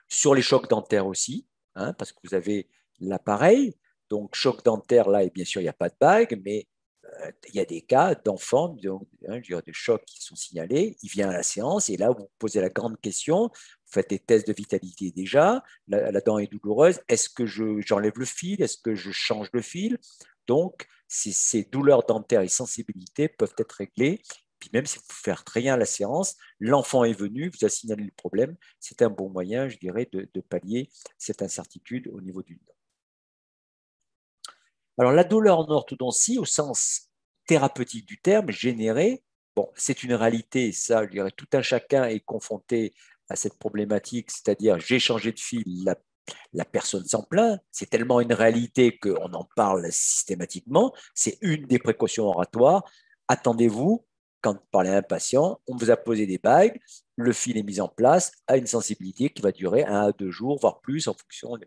Sur les chocs dentaires aussi, hein, parce que vous avez l'appareil. Donc, choc dentaire, là, et bien sûr, il n'y a pas de bague, mais euh, il y a des cas d'enfants, hein, des chocs qui sont signalés. Il vient à la séance et là, vous posez la grande question. Vous faites des tests de vitalité déjà. La, dent est douloureuse. Est-ce que j'enlève le fil Est-ce que je change le fil? Donc, ces, douleurs dentaires et sensibilités peuvent être réglées. Puis même si vous ne faites rien à la séance, l'enfant est venu, vous a signalé le problème. C'est un bon moyen, je dirais, de, de pallier cette incertitude au niveau d'une dent. Alors, la douleur en orthodontie, au sens thérapeutique du terme, générée, bon, c'est une réalité, ça, je dirais, tout un chacun est confronté à cette problématique, c'est-à-dire j'ai changé de fil, la, personne s'en plaint, c'est tellement une réalité qu'on en parle systématiquement, c'est une des précautions oratoires. Attendez-vous, quand vous parlez à un patient, on vous a posé des bagues, le fil est mis en place à une sensibilité qui va durer un à deux jours, voire plus, en fonction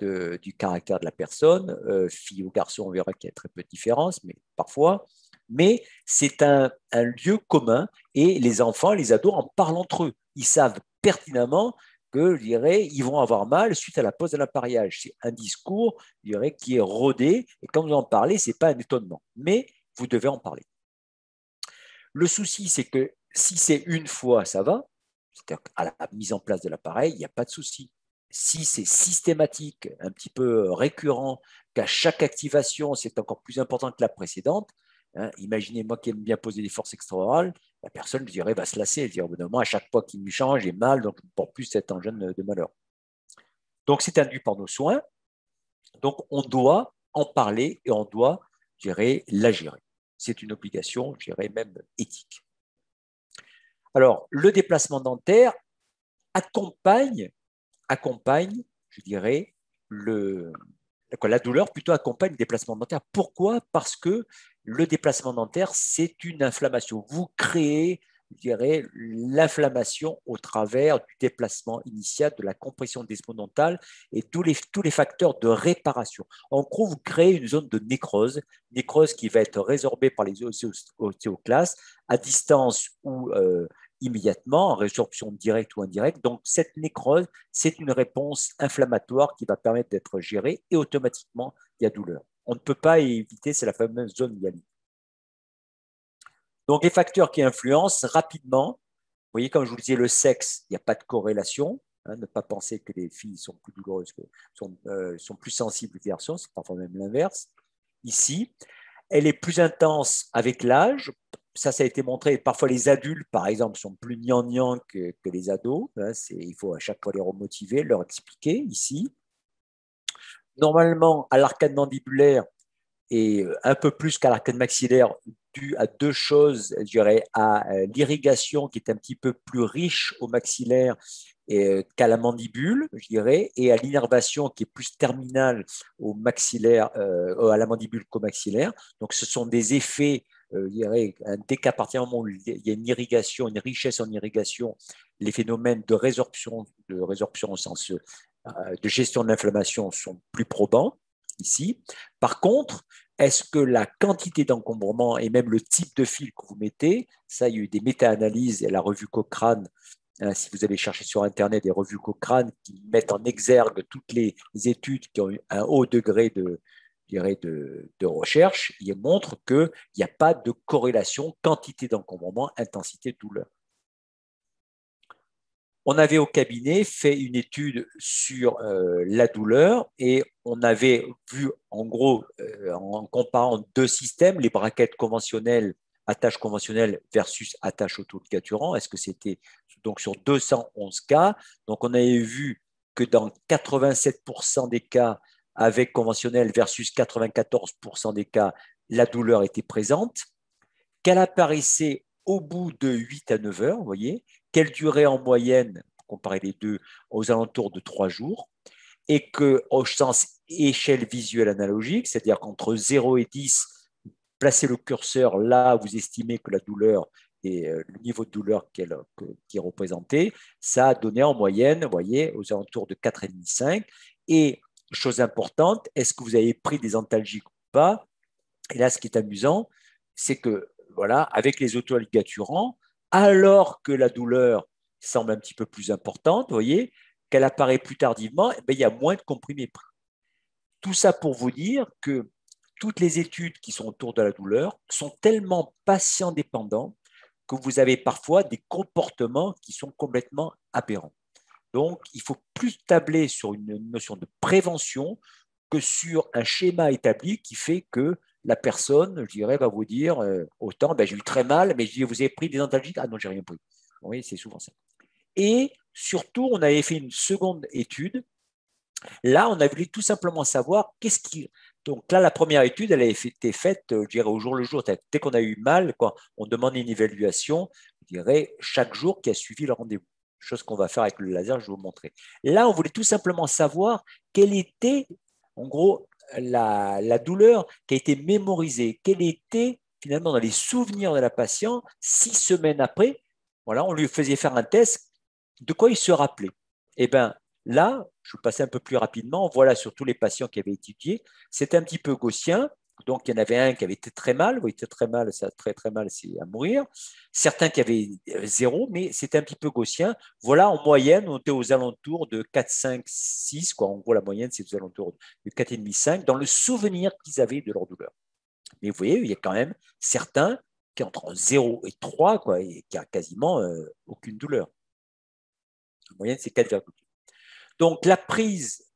du caractère de la personne. Euh, fille ou garçon, on verra qu'il y a très peu de différence, mais parfois. Mais c'est un, lieu commun et les enfants, les ados en parlent entre eux. Ils savent pertinemment que, je dirais, ils vont avoir mal suite à la pose de l'appareillage. C'est un discours, je dirais, qui est rodé et quand vous en parlez, ce n'est pas un étonnement. Mais vous devez en parler. Le souci, c'est que si c'est une fois, ça va. C'est-à-dire qu'à la mise en place de l'appareil, il n'y a pas de souci si c'est systématique, un petit peu récurrent, qu'à chaque activation, c'est encore plus important que la précédente, hein, imaginez moi qui aime bien poser des forces extraorales, la personne, je dirais, va se lasser. Elle dire, à chaque fois qu'il me change, j'ai mal, donc je ne porte plus cet engin de malheur. Donc, c'est induit par nos soins. Donc, on doit en parler et on doit, gérer, la gérer. C'est une obligation, je dirais même éthique. Alors, le déplacement dentaire accompagne accompagne, je dirais, le, la douleur plutôt accompagne le déplacement dentaire. Pourquoi? Parce que le déplacement dentaire, c'est une inflammation. Vous créez, je dirais, l'inflammation au travers du déplacement initial, de la compression desmodontale et tous les, tous les facteurs de réparation. En gros, vous créez une zone de nécrose, nécrose qui va être résorbée par les ostéoclastes à distance ou euh, immédiatement en résorption directe ou indirecte. Donc, cette nécrose, c'est une réponse inflammatoire qui va permettre d'être gérée et automatiquement, il y a douleur. On ne peut pas éviter, c'est la fameuse zone hyalite. Donc, les facteurs qui influencent rapidement, vous voyez, comme je vous disais, le sexe, il n'y a pas de corrélation. Hein, ne pas penser que les filles sont plus douloureuses, que, sont, euh, sont plus sensibles que les garçons, c'est parfois même l'inverse. ici. Elle est plus intense avec l'âge. Ça, ça a été montré. Parfois, les adultes, par exemple, sont plus gnangnang que, que les ados. Hein, il faut à chaque fois les remotiver, leur expliquer ici. Normalement, à l'arcade mandibulaire, et un peu plus qu'à l'arcade maxillaire, dû à deux choses, je dirais, à euh, l'irrigation qui est un petit peu plus riche au maxillaire euh, qu'à la mandibule, je dirais, et à l'innervation qui est plus terminale au maxillaire, euh, à la mandibule qu'au maxillaire. Donc, ce sont des effets, dès qu'à partir du moment où il y a une irrigation, une richesse en irrigation, les phénomènes de résorption, de résorption au sens de gestion de l'inflammation sont plus probants ici. Par contre, est-ce que la quantité d'encombrement et même le type de fil que vous mettez, ça, il y a eu des méta-analyses et la revue Cochrane, hein, si vous allez chercher sur Internet des revues Cochrane qui mettent en exergue toutes les études qui ont eu un haut degré de, de, de recherche, ils montrent qu'il n'y a pas de corrélation quantité d'encombrement, intensité douleur. On avait au cabinet fait une étude sur euh, la douleur et on avait vu en gros, euh, en comparant deux systèmes, les braquettes conventionnelles, attache conventionnelle versus attache autoligaturant, est-ce que c'était donc sur 211 cas? Donc on avait vu que dans 87% des cas avec conventionnel versus 94% des cas, la douleur était présente, qu'elle apparaissait au bout de 8 à 9 heures, voyez, qu'elle durait en moyenne, comparer les deux, aux alentours de trois jours, et que au sens échelle visuelle analogique, c'est-à-dire qu'entre 0 et 10, placez le curseur là où vous estimez que la douleur et euh, le niveau de douleur qui est représenté, ça a donné en moyenne, vous voyez, aux alentours de 4,5-5. Et chose importante, est-ce que vous avez pris des antalgiques ou pas? Et là, ce qui est amusant, c'est que, voilà, avec les alors que la douleur semble un petit peu plus importante, voyez, qu'elle apparaît plus tardivement, eh ben, il y a moins de comprimés pris. Tout ça pour vous dire que toutes les études qui sont autour de la douleur sont tellement patient dépendants que vous avez parfois des comportements qui sont complètement aberrants. Donc, il faut plus tabler sur une notion de prévention que sur un schéma établi qui fait que la personne, je dirais, va vous dire euh, autant, ben, j'ai eu très mal, mais je dis, vous avez pris des antalgiques Ah non, j'ai rien pris. Oui, c'est souvent ça. Et surtout, on avait fait une seconde étude. Là, on a voulu tout simplement savoir qu'est-ce qui. Donc là, la première étude, elle a été faite, je dirais, au jour le jour. Dès qu'on a eu mal, quoi, on demande une évaluation, je dirais, chaque jour qui a suivi le rendez-vous. Chose qu'on va faire avec le laser, je vais vous montrer. Là, on voulait tout simplement savoir quelle était, en gros, la, douleur qui a été mémorisée, quelle était finalement dans les souvenirs de la patiente six semaines après. On lui faisait faire un test de quoi il se rappelait Eh bien, là, je vais passer un peu plus rapidement. Voilà sur tous les patients qui avaient étudié. C'était un petit peu gaussien. Donc, il y en avait un qui avait été très mal. Oui, était très mal, ça très très mal, c'est à mourir. Certains qui avaient euh, zéro, mais c'était un petit peu gaussien. Voilà, en moyenne, on était aux alentours de 4, 5, 6. Quoi. En gros, la moyenne, c'est aux alentours de 4,5, 5, dans le souvenir qu'ils avaient de leur douleur. Mais vous voyez, il y a quand même certains qui entre 0 et 3, quoi, et qui a quasiment euh, aucune douleur. En moyenne, c'est 4,8. Donc, la prise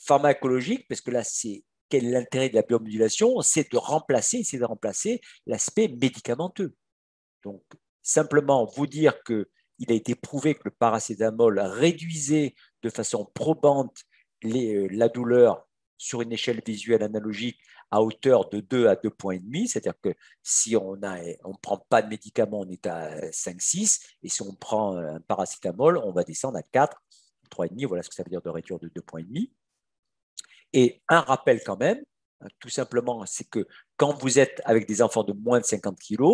pharmacologique, parce que là, c'est quel est l'intérêt de la biomodulation C'est de remplacer, c'est de remplacer l'aspect médicamenteux. Donc, simplement vous dire qu'il a été prouvé que le paracétamol réduisait de façon probante euh, la douleur sur une échelle visuelle analogique à hauteur de 2 à 2,5 points, c'est-à-dire que si on ne on prend pas de médicaments, on est à 5-6, et si on prend un paracétamol, on va descendre à 4, 3,5, voilà ce que ça veut dire de réduire de 2,5 points. Et un rappel quand même, tout simplement, c'est que quand vous êtes avec des enfants de moins de 50 kg,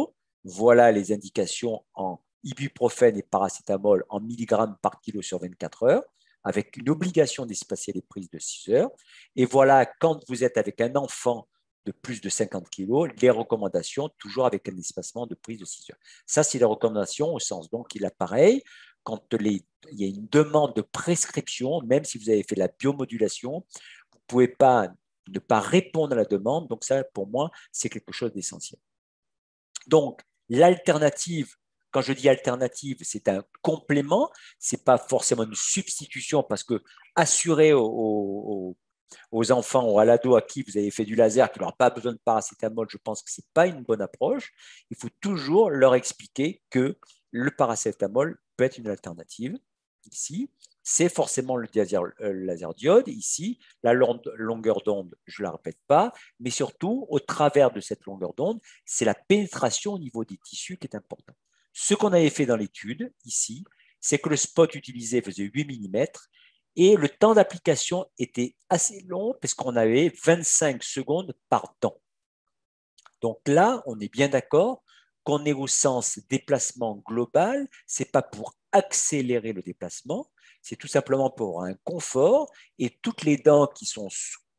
voilà les indications en ibuprofène et paracétamol en milligrammes par kilo sur 24 heures avec une obligation d'espacer les prises de 6 heures. Et voilà, quand vous êtes avec un enfant de plus de 50 kg, les recommandations, toujours avec un espacement de prise de 6 heures. Ça, c'est les recommandations au sens donc il a pareil. Quand il y a une demande de prescription, même si vous avez fait la biomodulation, pouvez pas ne pas répondre à la demande. Donc ça, pour moi, c'est quelque chose d'essentiel. Donc, l'alternative quand je dis alternative, c'est un complément, ce n'est pas forcément une substitution parce que assurer aux, aux enfants ou à l'ado à qui vous avez fait du laser, qui n'aura pas besoin de paracétamol, je pense que ce n'est pas une bonne approche. Il faut toujours leur expliquer que le paracétamol peut être une alternative. Ici, c'est forcément le euh, laser, diode. Ici, la longueur d'onde, je ne la répète pas, mais surtout, au travers de cette longueur d'onde, c'est la pénétration au niveau des tissus qui est importante. Ce qu'on avait fait dans l'étude, ici, c'est que le spot utilisé faisait 8 mm et le temps d'application était assez long parce qu'on avait 25 secondes par temps. Donc là, on est bien d'accord qu'on est au sens déplacement global, ce n'est pas pour accélérer le déplacement, c'est tout simplement pour un confort et toutes les dents qui sont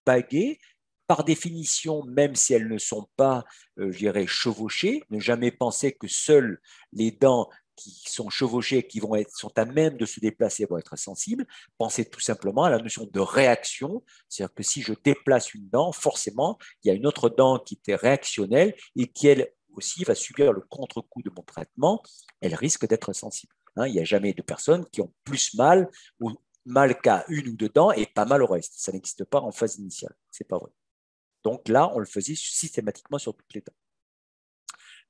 baguées, par définition, même si elles ne sont pas, euh, chevauchées, ne jamais penser que seules les dents qui sont chevauchées, qui vont être, sont à même de se déplacer, vont être sensibles. Pensez tout simplement à la notion de réaction, c'est-à-dire que si je déplace une dent, forcément, il y a une autre dent qui est réactionnelle et qui, elle aussi, va subir le contre-coup de mon traitement, elle risque d'être sensible. Hein. il n'y a jamais de personnes qui ont plus mal ou mal qu'à une ou deux dents et pas mal au reste. Ça n'existe pas en phase initiale. C'est pas vrai. Donc là, on le faisait systématiquement sur toutes les dents.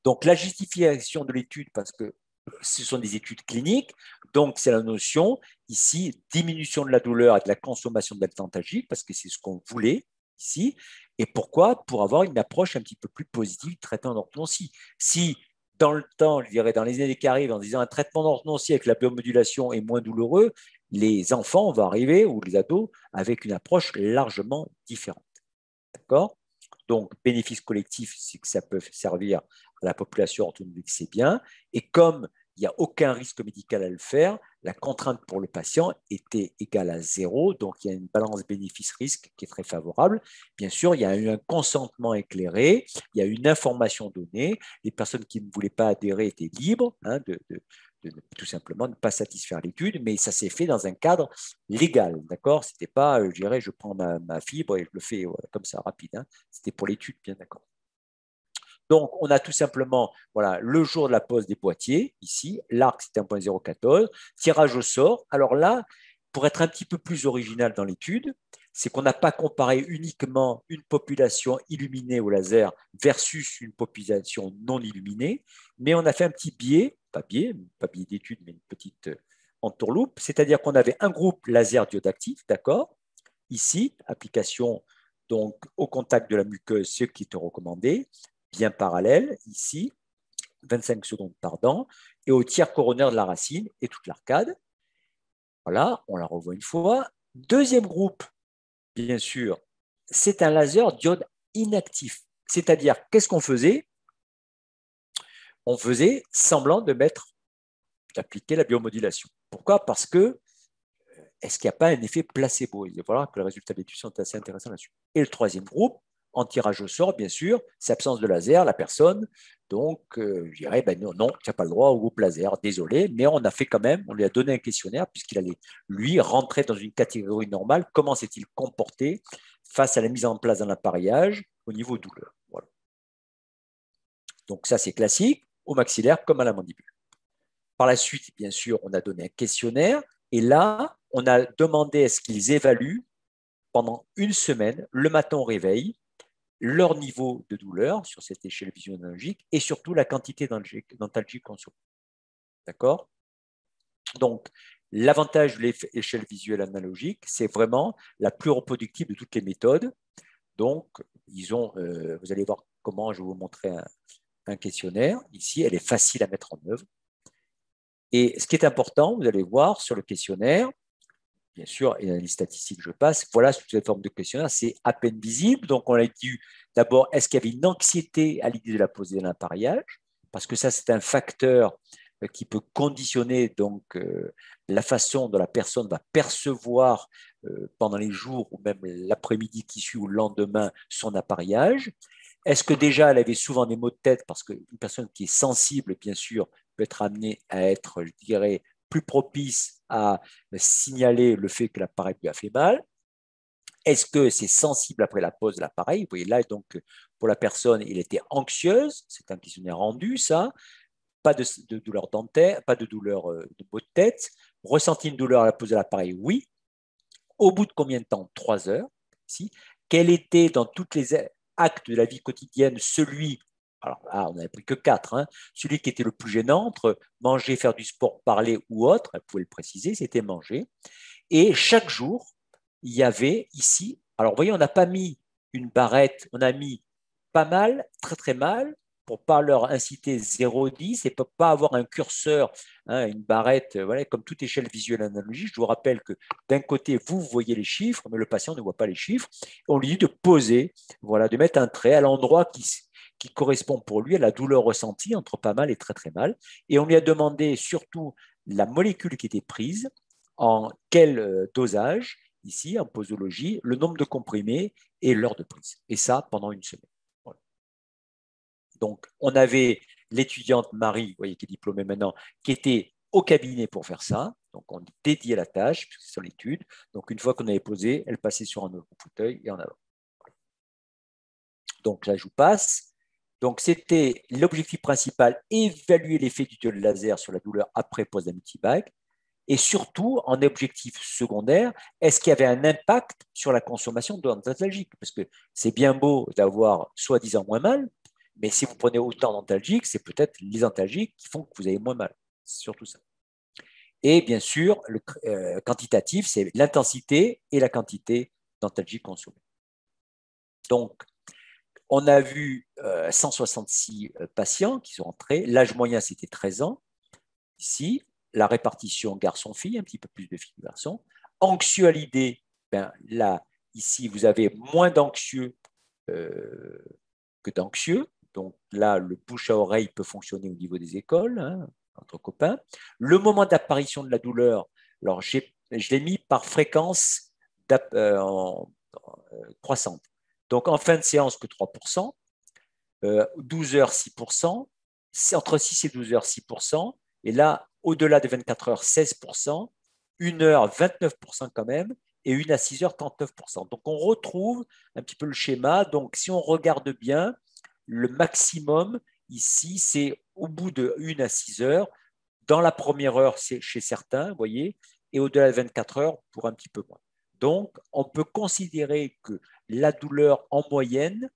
Donc la justification de l'étude, parce que ce sont des études cliniques, donc c'est la notion ici diminution de la douleur et de la consommation d'altantagique, parce que c'est ce qu'on voulait ici. Et pourquoi? Pour avoir une approche un petit peu plus positive du traitement d'orthodontie. Si dans le temps, je dirais dans les années qui arrivent, en disant un traitement d'orthodontie avec la biomodulation est moins douloureux, les enfants vont arriver, ou les ados, avec une approche largement différente. D'accord? Donc, bénéfice collectif, c'est que ça peut servir à la population orthodontique, c'est bien. Et comme il n'y a aucun risque médical à le faire. La contrainte pour le patient était égale à zéro, donc il y a une balance bénéfice-risque qui est très favorable. Bien sûr, il y a eu un consentement éclairé, il y a eu une information donnée. Les personnes qui ne voulaient pas adhérer étaient libres hein, de, tout simplement ne pas satisfaire l'étude, mais ça s'est fait dans un cadre légal, d'accord? C'était pas, euh, je dirais, je prends ma, fibre et je le fais comme ça rapide. Hein. C'était pour l'étude, bien d'accord. Donc, on a tout simplement voilà, le jour de la pose des boîtiers, ici, l'arc c'est 1.014, tirage au sort. Alors là, pour être un petit peu plus original dans l'étude, c'est qu'on n'a pas comparé uniquement une population illuminée au laser versus une population non illuminée, mais on a fait un petit biais, pas biais, pas biais d'étude, mais une petite euh, entourloupe, c'est-à-dire qu'on avait un groupe laser diodactif, d'accord Ici, application donc au contact de la muqueuse, ce qui est recommandé, bien parallèle, ici, 25 secondes par dent, et au tiers coronaire de la racine et toute l'arcade. Voilà, on la revoit une fois. Deuxième groupe, bien sûr, c'est un laser diode inactif. C'est-à-dire, qu'est-ce qu'on faisait? On faisait semblant de mettre, d'appliquer la biomodulation. Pourquoi? Parce que est-ce qu'il n'y a pas un effet placebo? Il va falloir que les résultats d'études sont assez intéressants là-dessus. Et le troisième groupe, en tirage au sort, bien sûr, c'est absence de laser, la personne. Donc, euh, je dirais, ben non, tu n'as pas le droit au groupe laser, désolé, mais on a fait quand même, on lui a donné un questionnaire puisqu'il allait, lui, rentrer dans une catégorie normale. Comment s'est-il comporté face à la mise en place d'un appareillage au niveau douleur? Voilà. Donc, ça, c'est classique, au maxillaire comme à la mandibule. Par la suite, bien sûr, on a donné un questionnaire et là, on a demandé à ce qu'ils évaluent pendant une semaine, le matin au réveil, leur niveau de douleur sur cette échelle visionologique et surtout la quantité d'antalgique consommée. D'accord? Donc, l'avantage de l'échelle visuelle analogique, c'est vraiment la plus reproductible de toutes les méthodes. Donc, ils ont, euh, vous allez voir comment je vais vous montrer un questionnaire. Ici, elle est facile à mettre en œuvre. Et ce qui est important, vous allez voir sur le questionnaire, bien sûr, et les statistiques, je passe. Voilà, sous cette forme de questionnaire, c'est à peine visible. Donc, on a dit d'abord, est-ce qu'il y avait une anxiété à l'idée de la poser d'un appareillage Parce que ça, c'est un facteur euh, qui peut conditionner donc euh, la façon dont la personne va percevoir euh, pendant les jours ou même l'après-midi qui suit ou le lendemain son appareillage. Est-ce que déjà elle avait souvent des maux de tête? Parce qu'une personne qui est sensible, bien sûr, peut être amenée à être, je dirais, plus propice à signaler le fait que l'appareil lui a fait mal. Est-ce que c'est sensible après la pose de l'appareil? Vous voyez là, donc, pour la personne, il était anxieuse, c'est un questionnaire rendu, ça. Pas de, douleur dentaire, pas de douleur euh, de peau de tête. Ressenti une douleur à la pose de l'appareil? Oui. Au bout de combien de temps? Trois heures. ici, quel était dans tous les actes de la vie quotidienne celui, alors là, on n'avait pris que quatre, hein, celui qui était le plus gênant entre manger, faire du sport, parler ou autre, elle pouvait le préciser, c'était manger. Et chaque jour, il y avait ici, alors vous voyez, on n'a pas mis une barrette, on a mis pas mal, très très mal, pour pas leur inciter 0,10 et pour pas avoir un curseur, hein, une barrette, euh, voilà, comme toute échelle visuelle analogique. Je vous rappelle que d'un côté, vous voyez les chiffres, mais le patient ne voit pas les chiffres. On lui dit de poser, voilà, de mettre un trait à l'endroit qui, qui correspond pour lui à la douleur ressentie entre pas mal et très très mal. Et on lui a demandé surtout la molécule qui était prise, en quel euh, dosage, ici en posologie, le nombre de comprimés et l'heure de prise. Et ça pendant une semaine. Donc, on avait l'étudiante Marie, vous voyez, qui est diplômée maintenant, qui était au cabinet pour faire ça. Donc, on dédiait la tâche, c'est sur l'étude. Donc, une fois qu'on avait posé, elle passait sur un autre fauteuil et en avant. Donc, là, je vous passe. Donc, c'était l'objectif principal, évaluer l'effet du diode laser sur la douleur après pose d'un multibag. Et surtout, en objectif secondaire, est-ce qu'il y avait un impact sur la consommation d'antalgiques Parce que c'est bien beau d'avoir soi-disant moins mal, mais si vous prenez autant d'antalgiques, c'est peut-être les antalgiques qui font que vous avez moins mal. C'est surtout ça. Et bien sûr, le euh, quantitatif, c'est l'intensité et la quantité d'antalgiques consommés. Donc, on a vu 166 euh, euh, patients qui sont entrés. L'âge moyen, c'était 13 ans. Ici, la répartition garçon-fille, un petit peu plus de filles que garçons. L'idée, ben, là, ici, vous avez moins d'anxieux que d'anxieux. Donc là, le bouche à oreille peut fonctionner au niveau des écoles, hein, entre copains. Le moment d'apparition de la douleur, alors je l'ai mis par fréquence euh, euh, croissante. Donc en fin de séance que 3%, 12 heures 6%, entre 6 et 12 heures 6%, et là, au-delà de 24 heures 16%, 1 heure 29% quand même, et une à 6 heures 39%. Donc on retrouve un petit peu le schéma. Donc si on regarde bien, le maximum ici, c'est au bout de 1 à 6 heures. Dans la première heure, c'est chez certains, vous voyez, et au-delà de 24 heures pour un petit peu moins. Donc, on peut considérer que la douleur en moyenne,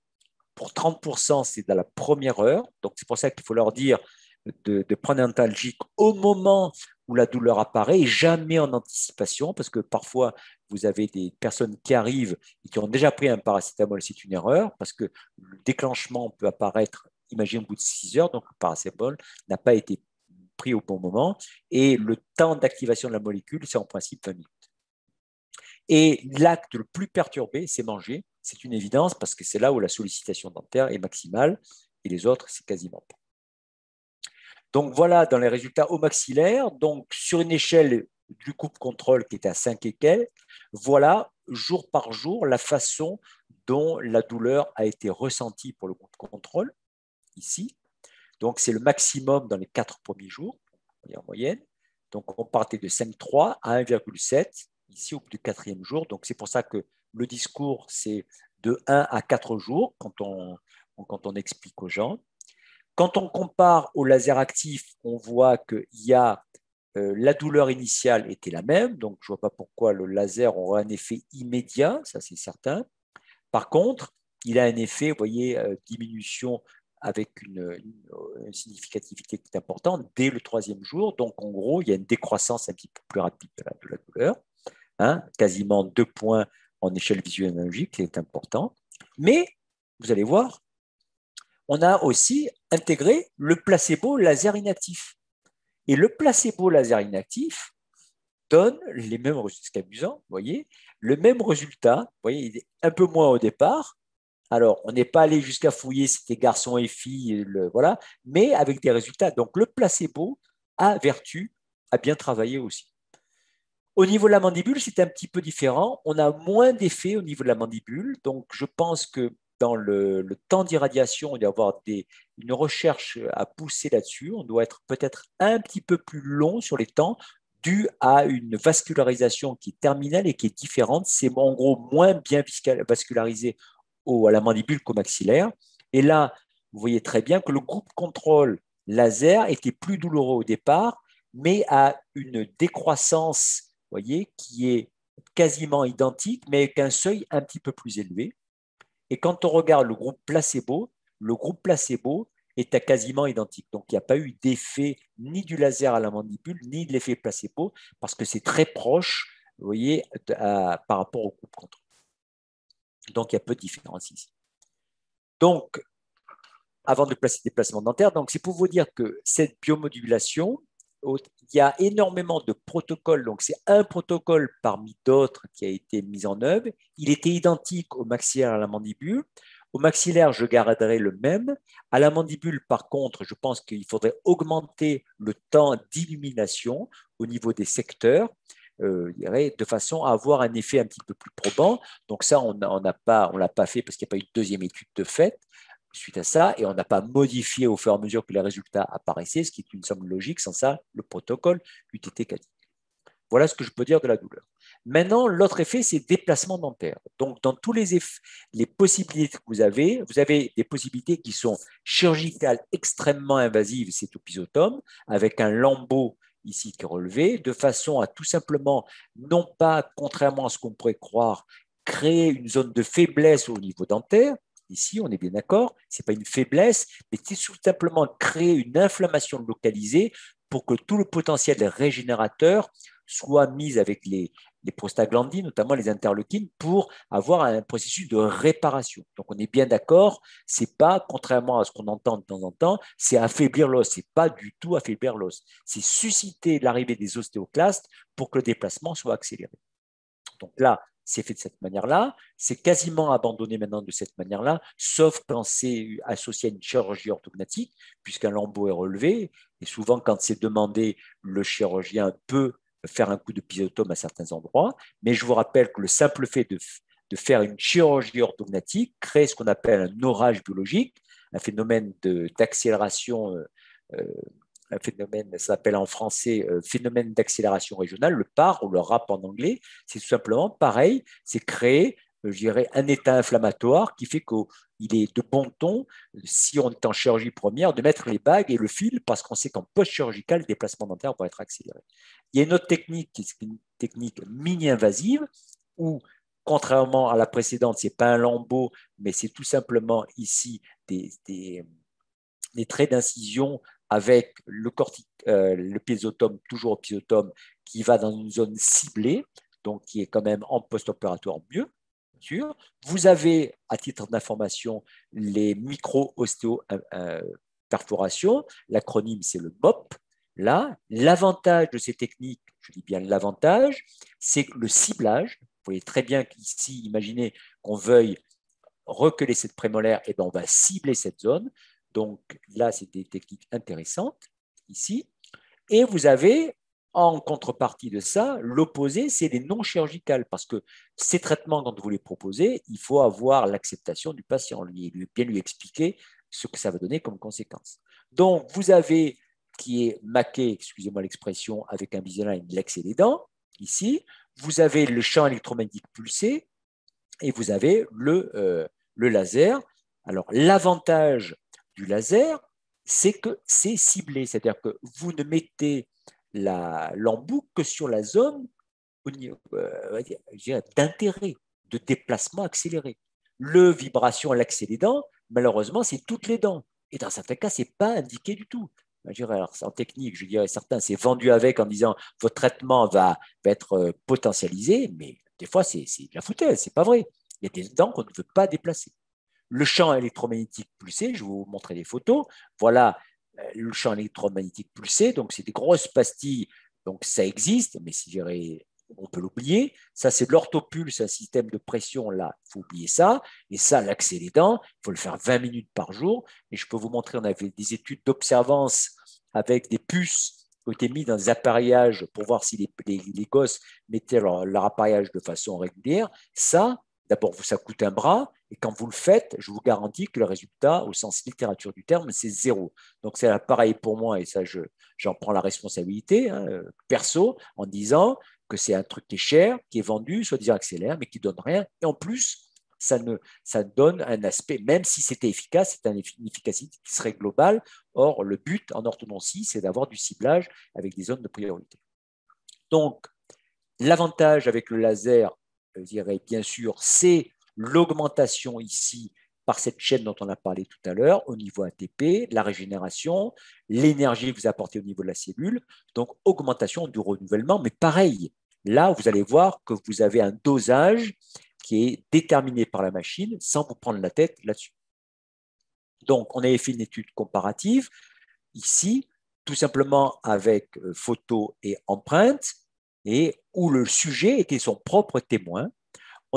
pour 30%, c'est dans la première heure. Donc, c'est pour ça qu'il faut leur dire de, prendre un talgique au moment où la douleur apparaît et jamais en anticipation, parce que parfois, vous avez des personnes qui arrivent et qui ont déjà pris un paracétamol, c'est une erreur, parce que le déclenchement peut apparaître, imaginez au bout de 6 heures, donc le paracétamol n'a pas été pris au bon moment, et le temps d'activation de la molécule, c'est en principe 20 minutes. Et l'acte le plus perturbé, c'est manger, c'est une évidence, parce que c'est là où la sollicitation dentaire est maximale, et les autres, c'est quasiment pas. Donc voilà dans les résultats au maxillaire. Donc sur une échelle du coupe contrôle qui était à 5 et quelques, voilà jour par jour la façon dont la douleur a été ressentie pour le groupe contrôle, ici. Donc c'est le maximum dans les 4 premiers jours, en moyenne. Donc on partait de 5,3 à 1,7 ici au du quatrième jour. Donc c'est pour ça que le discours, c'est de 1 à 4 jours quand on, quand on explique aux gens. Quand on compare au laser actif, on voit qu'il y a euh, la douleur initiale était la même, donc je ne vois pas pourquoi le laser aurait un effet immédiat, ça c'est certain. Par contre, il a un effet, vous voyez, euh, diminution avec une, significativité qui est importante dès le troisième jour. Donc en gros, il y a une décroissance un petit peu plus rapide de la, douleur, hein, quasiment deux points en échelle visuelle analogique, qui est important. Mais vous allez voir, on a aussi intégré le placebo laser inactif. Et le placebo laser inactif donne les mêmes résultats, amusant, voyez, le même résultat, vous voyez, un peu moins au départ. Alors, on n'est pas allé jusqu'à fouiller si c'était garçons et filles, voilà, mais avec des résultats. Donc, le placebo a vertu à bien travailler aussi. Au niveau de la mandibule, c'est un petit peu différent. On a moins d'effets au niveau de la mandibule. Donc, je pense que dans le, temps d'irradiation, il doit y avoir une recherche à pousser là-dessus. On doit être peut-être un petit peu plus long sur les temps dû à une vascularisation qui est terminale et qui est différente. C'est en gros moins bien vascularisé à la mandibule qu'au maxillaire. Et là, vous voyez très bien que le groupe contrôle laser était plus douloureux au départ, mais a une décroissance voyez, qui est quasiment identiques, mais avec un seuil un petit peu plus élevé. Et quand on regarde le groupe placebo, le groupe placebo est à quasiment identique. Donc, il n'y a pas eu d'effet ni du laser à la mandibule, ni de l'effet placebo, parce que c'est très proche, voyez, par rapport au groupe contrôle. Donc, il y a peu de différence ici. Donc, avant de placer des placements dentaires, c'est pour vous dire que cette biomodulation, il y a énormément de protocoles. Donc, c'est un protocole parmi d'autres qui a été mis en œuvre. Il était identique au maxillaire à la mandibule. Au maxillaire, je garderai le même. À la mandibule, par contre, je pense qu'il faudrait augmenter le temps d'illumination au niveau des secteurs. Euh, de façon à avoir un effet un petit peu plus probant. Donc ça, on ne l'a pas, pas fait parce qu'il n'y a pas eu de deuxième étude de fait suite à ça, et on n'a pas modifié au fur et à mesure que les résultats apparaissaient, ce qui est une somme logique. Sans ça, le protocole eût été quasi. Voilà ce que je peux dire de la douleur. Maintenant, l'autre effet, c'est déplacement dentaire. Donc, dans tous les, les possibilités que vous avez, vous avez des possibilités qui sont chirurgicales extrêmement invasives, c'est au pisotome, avec un lambeau ici qui est relevé, de façon à tout simplement, non pas, contrairement à ce qu'on pourrait croire, créer une zone de faiblesse au niveau dentaire, Ici, on est bien d'accord, ce n'est pas une faiblesse, mais c'est tout simplement créer une inflammation localisée pour que tout le potentiel régénérateur soit mis avec les, prostaglandines, notamment les interleukines, pour avoir un processus de réparation. Donc on est bien d'accord, c'est pas, contrairement à ce qu'on entend de temps en temps, c'est affaiblir l'os, c'est pas du tout affaiblir l'os, c'est susciter l'arrivée des ostéoclastes pour que le déplacement soit accéléré. Donc là, c'est fait de cette manière-là. C'est quasiment abandonné maintenant de cette manière-là, sauf quand c'est associé à une chirurgie orthognatique, puisqu'un lambeau est relevé. Et souvent, quand c'est demandé, le chirurgien peut faire un coup de pisotome à certains endroits. Mais je vous rappelle que le simple fait de, faire une chirurgie orthognatique crée ce qu'on appelle un orage biologique, un phénomène d'accélération euh, euh, un phénomène, ça s'appelle en français euh, phénomène d'accélération régionale, le PAR ou le RAP en anglais, c'est tout simplement pareil, c'est créer, euh, je dirais, un état inflammatoire qui fait qu'il est de bon ton, si on est en chirurgie première, de mettre les bagues et le fil parce qu'on sait qu'en post-chirurgical, le déplacement dentaire va être accéléré. Il y a une autre technique qui est une technique mini-invasive où contrairement à la précédente, ce n'est pas un lambeau, mais c'est tout simplement ici des traits d'incision avec le, cortic, euh, toujours au pisotome, qui va dans une zone ciblée, donc qui est quand même en post-opératoire mieux, sûr. Vous avez, à titre d'information, les micro-ostéo-perforations. L'acronyme, c'est le MOP. Là, l'avantage de ces techniques, je dis bien l'avantage, c'est le ciblage. Vous voyez très bien qu'ici, imaginez qu'on veuille reculer cette prémolaire, et eh bien on va cibler cette zone. Donc là, c'est des techniques intéressantes ici. Et vous avez en contrepartie de ça, l'opposé, c'est les non chirurgicales, parce que ces traitements, quand vous les proposez, il faut avoir l'acceptation du patient, lui, bien lui expliquer ce que ça va donner comme conséquence. Donc, vous avez qui est maqué, excusez-moi l'expression, avec un Index l'ex et les dents, ici. Vous avez le champ électromagnétique pulsé et vous avez le, euh, le laser. Alors, l'avantage du laser, c'est que c'est ciblé, c'est-à-dire que vous ne mettez l'embout que sur la zone euh, d'intérêt, de déplacement accéléré. Le vibration l'accès des dents, malheureusement, c'est toutes les dents. Et dans certains cas, ce n'est pas indiqué du tout. Alors, en technique, je dirais certains, c'est vendu avec en disant votre traitement va, va être euh, potentialisé, mais des fois, c'est de la foutaise, c'est pas vrai. Il y a des dents qu'on ne veut pas déplacer le champ électromagnétique pulsé, je vais vous montrer des photos. Voilà euh, le champ électromagnétique pulsé, donc c'est des grosses pastilles, donc ça existe, mais si on peut l'oublier. Ça, c'est de l'orthopulse, un système de pression, là, il faut oublier ça. Et ça, l'accès des dents, il faut le faire 20 minutes par jour. Et je peux vous montrer, on avait des études d'observance avec des puces qui ont été mises dans des appareillages pour voir si les, gosses mettaient leur, leur appareillage de façon régulière. Ça, D'abord, ça coûte un bras, et quand vous le faites, je vous garantis que le résultat, au sens littérature du terme, c'est zéro. Donc c'est pareil pour moi, et ça, j'en prends la responsabilité, hein, perso, en disant que c'est un truc qui est cher, qui est vendu, soi-disant accélère, mais qui donne rien. Et en plus, ça, ne, ça donne un aspect, même si c'était efficace, c'est une efficacité qui serait globale. Or, le but en orthodontie, c'est d'avoir du ciblage avec des zones de priorité. Donc, L'avantage avec le laser, je dirais bien sûr, c'est l'augmentation ici par cette chaîne dont on a parlé tout à l'heure, au niveau ATP, la régénération, l'énergie que vous apportez au niveau de la cellule, donc augmentation du renouvellement, mais pareil, là, vous allez voir que vous avez un dosage qui est déterminé par la machine sans vous prendre la tête là-dessus. Donc, on avait fait une étude comparative ici, tout simplement avec euh, photo et empreinte, et où le sujet était son propre témoin.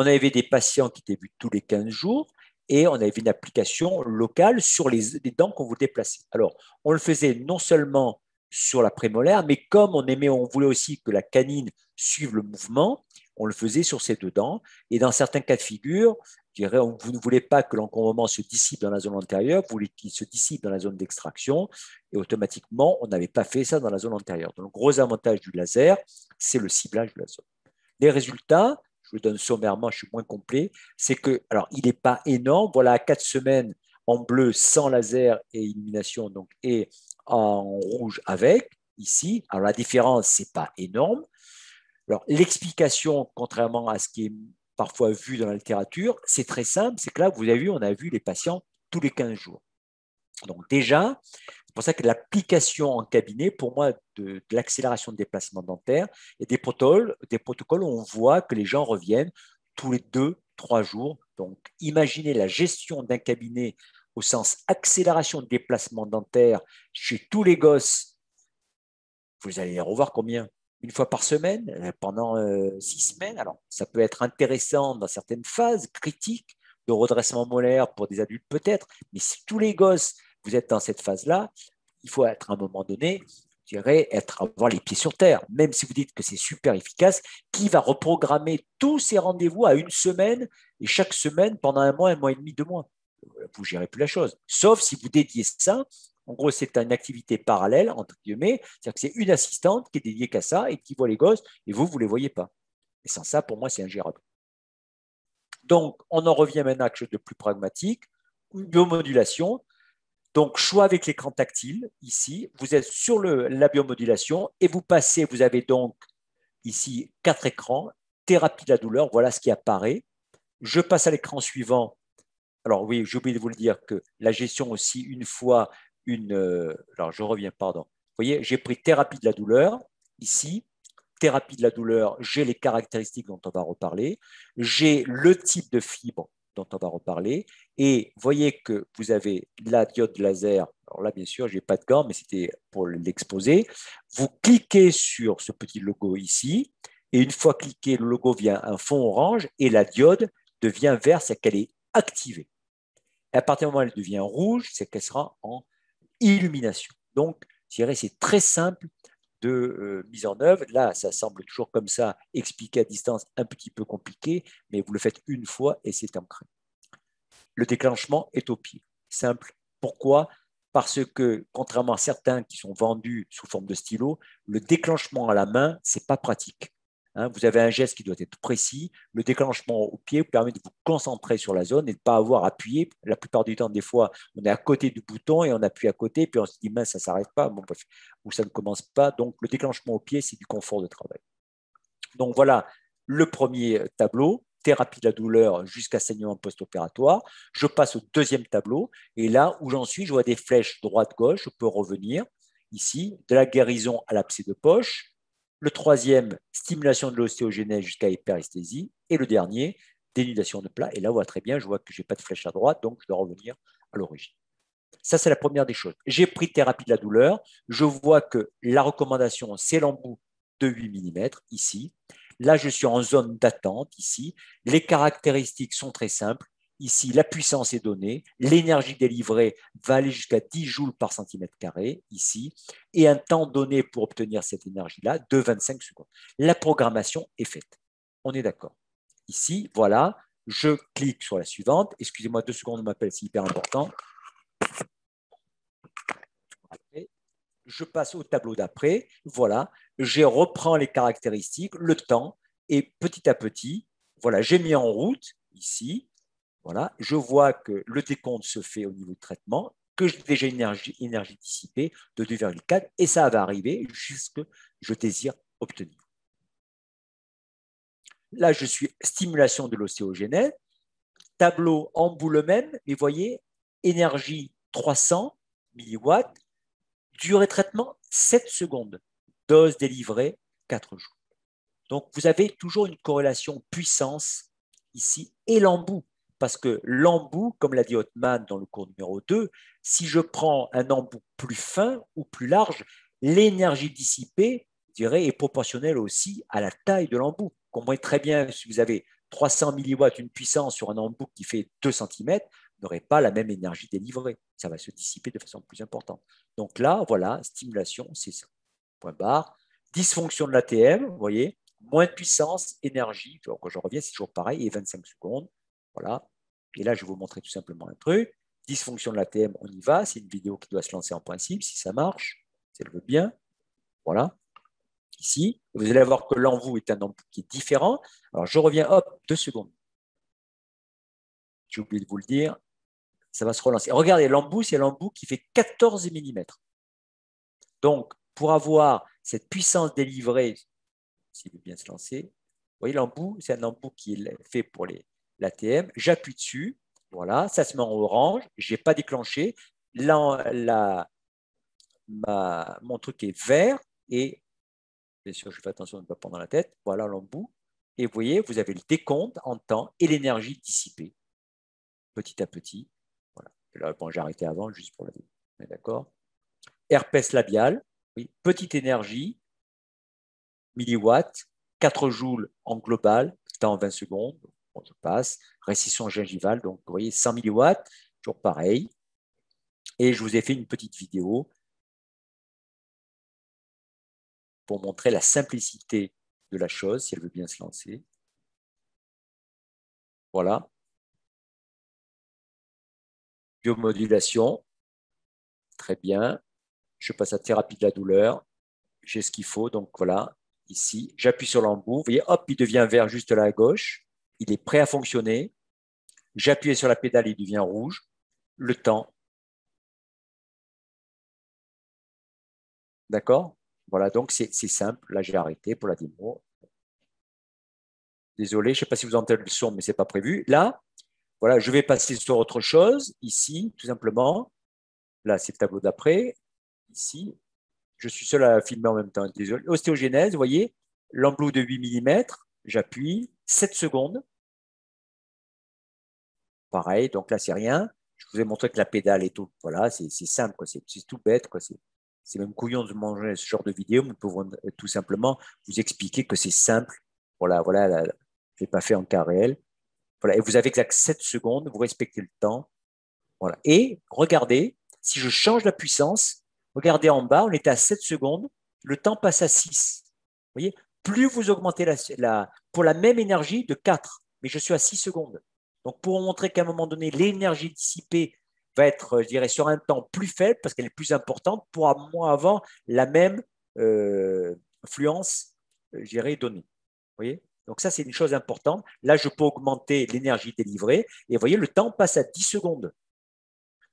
On avait des patients qui étaient vus tous les 15 jours et on avait une application locale sur les, dents qu'on voulait déplacer. Alors, on le faisait non seulement sur la prémolaire, mais comme on aimait, on voulait aussi que la canine suive le mouvement, on le faisait sur ces deux dents. Et dans certains cas de figure, je dirais, vous ne voulez pas que l'encombrement se dissipe dans la zone antérieure, vous voulez qu'il se dissipe dans la zone d'extraction, et automatiquement, on n'avait pas fait ça dans la zone antérieure. Donc, le gros avantage du laser, c'est le ciblage de la zone. Les résultats, je le donne sommairement, je suis moins complet, c'est que, alors, il n'est pas énorme. Voilà, quatre semaines en bleu sans laser et illumination, donc, et en rouge avec, ici. Alors, la différence, ce n'est pas énorme. Alors, l'explication, contrairement à ce qui est parfois vu dans la littérature, c'est très simple, c'est que là, vous avez vu, on a vu les patients tous les 15 jours. Donc déjà, c'est pour ça que l'application en cabinet, pour moi, de, l'accélération de déplacement dentaire, et des protocoles, des protocoles où on voit que les gens reviennent tous les deux, trois jours. Donc, imaginez la gestion d'un cabinet au sens accélération de déplacement dentaire chez tous les gosses. Vous allez les revoir combien? Une fois par semaine, euh, pendant euh, six semaines? Alors, ça peut être intéressant dans certaines phases critiques de redressement molaire pour des adultes peut-être, mais si tous les gosses vous êtes dans cette phase-là, il faut être à un moment donné, je dirais, être, avoir les pieds sur terre. Même si vous dites que c'est super efficace, qui va reprogrammer tous ces rendez-vous à une semaine et chaque semaine pendant un mois, un mois et demi, deux mois? Vous ne gérez plus la chose. Sauf si vous dédiez ça. En gros, c'est une activité parallèle, entre guillemets. C'est-à-dire que c'est une assistante qui est dédiée qu'à ça et qui voit les gosses et vous, vous ne les voyez pas. Et sans ça, pour moi, c'est ingérable. Donc, on en revient maintenant à quelque chose de plus pragmatique. Une biomodulation, donc, choix avec l'écran tactile, ici, vous êtes sur la biomodulation et vous passez, vous avez donc ici quatre écrans, thérapie de la douleur, voilà ce qui apparaît. Je passe à l'écran suivant. Alors oui, j'ai oublié de vous le dire que la gestion aussi, une fois une... Euh, alors je reviens, pardon. Vous voyez, j'ai pris thérapie de la douleur, ici, thérapie de la douleur, j'ai les caractéristiques dont on va reparler, j'ai le type de fibre dont on va reparler. Et voyez que vous avez la diode laser. Alors là, bien sûr, je n'ai pas de gants, mais c'était pour l'exposer. Vous cliquez sur ce petit logo ici. Et une fois cliqué, le logo vient un fond orange et la diode devient vert, c'est qu'elle est activée. Et à partir du moment où elle devient rouge, c'est qu'elle sera en illumination. Donc, c'est très simple de euh, mise en œuvre. Là, ça semble toujours comme ça, expliquer à distance, un petit peu compliqué, mais vous le faites une fois et c'est ancré. Le déclenchement est au pied. Simple. Pourquoi? Parce que, contrairement à certains qui sont vendus sous forme de stylo, le déclenchement à la main, ce n'est pas pratique. Hein, vous avez un geste qui doit être précis. Le déclenchement au pied vous permet de vous concentrer sur la zone et de ne pas avoir appuyé. La plupart du temps, des fois, on est à côté du bouton et on appuie à côté, puis on se dit, mince, ça ne s'arrête pas, ou ça ne commence pas. Donc, le déclenchement au pied, c'est du confort de travail. Donc, voilà le premier tableau, thérapie de la douleur jusqu'à saignement post-opératoire. Je passe au deuxième tableau, et là où j'en suis, je vois des flèches droite-gauche, je peux revenir ici, de la guérison à l'abcès de poche, le troisième, stimulation de l'ostéogénèse jusqu'à hyperesthésie. Et le dernier, dénudation de plat. Et là, on voit très bien, je vois que je n'ai pas de flèche à droite, donc je dois revenir à l'origine. Ça, c'est la première des choses. J'ai pris thérapie de la douleur. Je vois que la recommandation, c'est l'embout de 8 mm ici. Là, je suis en zone d'attente ici. Les caractéristiques sont très simples. Ici, la puissance est donnée, l'énergie délivrée va aller jusqu'à 10 joules par centimètre carré, ici, et un temps donné pour obtenir cette énergie-là de 25 secondes. La programmation est faite. On est d'accord. Ici, voilà, je clique sur la suivante. Excusez-moi deux secondes, on m'appelle, c'est hyper important. Je passe au tableau d'après. Voilà, je reprends les caractéristiques, le temps, et petit à petit, voilà, j'ai mis en route ici voilà, je vois que le décompte se fait au niveau de traitement, que j'ai déjà une énergie, énergie dissipée de 2,4 et ça va arriver jusqu'à ce que je désire obtenir. Là, je suis stimulation de l'ostéogénèse. Tableau en bout le même, mais voyez, énergie 300 milliwatts, durée de traitement 7 secondes, dose délivrée 4 jours. Donc, vous avez toujours une corrélation puissance ici et l'embout. Parce que l'embout, comme l'a dit Hotman dans le cours numéro 2, si je prends un embout plus fin ou plus large, l'énergie dissipée dirais, est proportionnelle aussi à la taille de l'embout. Comprenez très bien, si vous avez 300 milliwatts, une puissance sur un embout qui fait 2 cm, n'aurez pas la même énergie délivrée. Ça va se dissiper de façon plus importante. Donc là, voilà, stimulation, c'est ça. Point barre. Dysfonction de l'ATM, vous voyez, moins de puissance, énergie. quand je reviens, c'est toujours pareil, et 25 secondes. Voilà. Et là, je vais vous montrer tout simplement un truc. Dysfonction de l'ATM, on y va. C'est une vidéo qui doit se lancer en principe, si ça marche, si elle veut bien. Voilà. Ici, vous allez voir que l'envou est un embout qui est différent. Alors, je reviens, hop, deux secondes. J'ai oublié de vous le dire. Ça va se relancer. Regardez, l'embout, c'est l'embout qui fait 14 mm. Donc, pour avoir cette puissance délivrée, s'il veut bien se lancer, vous voyez, l'embout, c'est un embout qui est fait pour l'ATM. J'appuie dessus. Voilà, ça se met en orange. Je n'ai pas déclenché. Là, mon truc est vert et bien sûr, je fais attention de ne pas prendre la tête. Voilà l'embout. Et vous voyez, vous avez le décompte en temps et l'énergie dissipée petit à petit. Voilà. Là, bon, j'ai arrêté avant juste pour la vidéo. D'accord? Herpès labial, oui. petite énergie, milliwatts, 4 joules en global, temps 20 secondes. Bon, je passe. Récession gingivale, donc vous voyez 100 milliwatts, toujours pareil. Et je vous ai fait une petite vidéo pour montrer la simplicité de la chose, si elle veut bien se lancer. Voilà. Biomodulation. Très bien. Je passe à thérapie de la douleur. J'ai ce qu'il faut. Donc voilà, ici, j'appuie sur l'embout. Vous voyez, hop, il devient vert juste là à gauche. Il est prêt à fonctionner. J'appuie sur la pédale, il devient rouge. Le temps. D'accord? Voilà, donc c'est simple. Là, j'ai arrêté pour la démo. Désolé, je ne sais pas si vous entendez le son, mais ce n'est pas prévu. Là, voilà, je vais passer sur autre chose, ici, tout simplement. Là, c'est le tableau d'après. Ici, je suis seul à filmer en même temps. Désolé. Ostéogénèse, vous voyez, l'emblou de 8 mm, j'appuie, 7 secondes. Pareil, donc là, c'est rien. Je vous ai montré que la pédale est tout. Voilà, c'est simple, c'est tout bête. C'est même couillon de manger ce genre de vidéo, mais pour tout simplement vous expliquer que c'est simple. Voilà, voilà, je n'ai pas fait en cas réel. Voilà, et vous avez exact 7 secondes, vous respectez le temps. Voilà. Et regardez, si je change la puissance, regardez en bas, on était à 7 secondes, le temps passe à 6. Vous voyez, plus vous augmentez pour la même énergie de 4, mais je suis à 6 secondes. Donc, pour montrer qu'à un moment donné, l'énergie dissipée va être, je dirais, sur un temps plus faible parce qu'elle est plus importante pour moins avoir la même euh, influence, euh, je dirais, donnée. Vous voyez? Donc ça, c'est une chose importante. Là, je peux augmenter l'énergie délivrée et vous voyez, le temps passe à 10 secondes.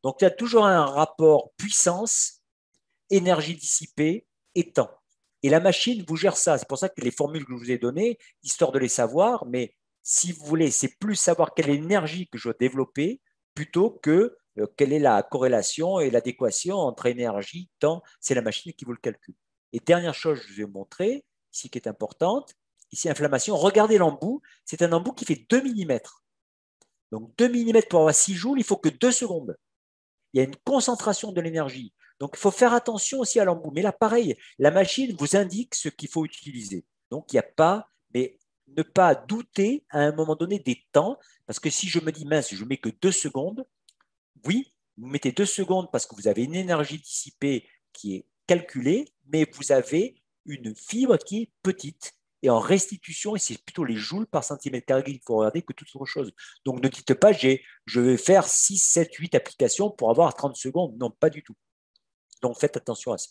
Donc il y a toujours un rapport puissance, énergie dissipée et temps. Et la machine vous gère ça. C'est pour ça que les formules que je vous ai données, histoire de les savoir, mais si vous voulez, c'est plus savoir quelle énergie que je dois développer plutôt que euh, quelle est la corrélation et l'adéquation entre énergie, temps, c'est la machine qui vous le calcule. Et dernière chose, je vous ai montré, ici qui est importante, ici inflammation, regardez l'embout, c'est un embout qui fait 2 mm. Donc 2 mm pour avoir 6 joules, il faut que 2 secondes. Il y a une concentration de l'énergie. Donc il faut faire attention aussi à l'embout. Mais là, pareil, la machine vous indique ce qu'il faut utiliser. Donc il n'y a pas, mais ne pas douter à un moment donné des temps, parce que si je me dis, mince, je mets que 2 secondes, oui, vous mettez deux secondes parce que vous avez une énergie dissipée qui est calculée, mais vous avez une fibre qui est petite. Et en restitution, et c'est plutôt les joules par centimètre carré qu'il faut regarder que toute autre chose. Donc ne dites pas, je vais faire 6, 7, 8 applications pour avoir 30 secondes. Non, pas du tout. Donc faites attention à ça.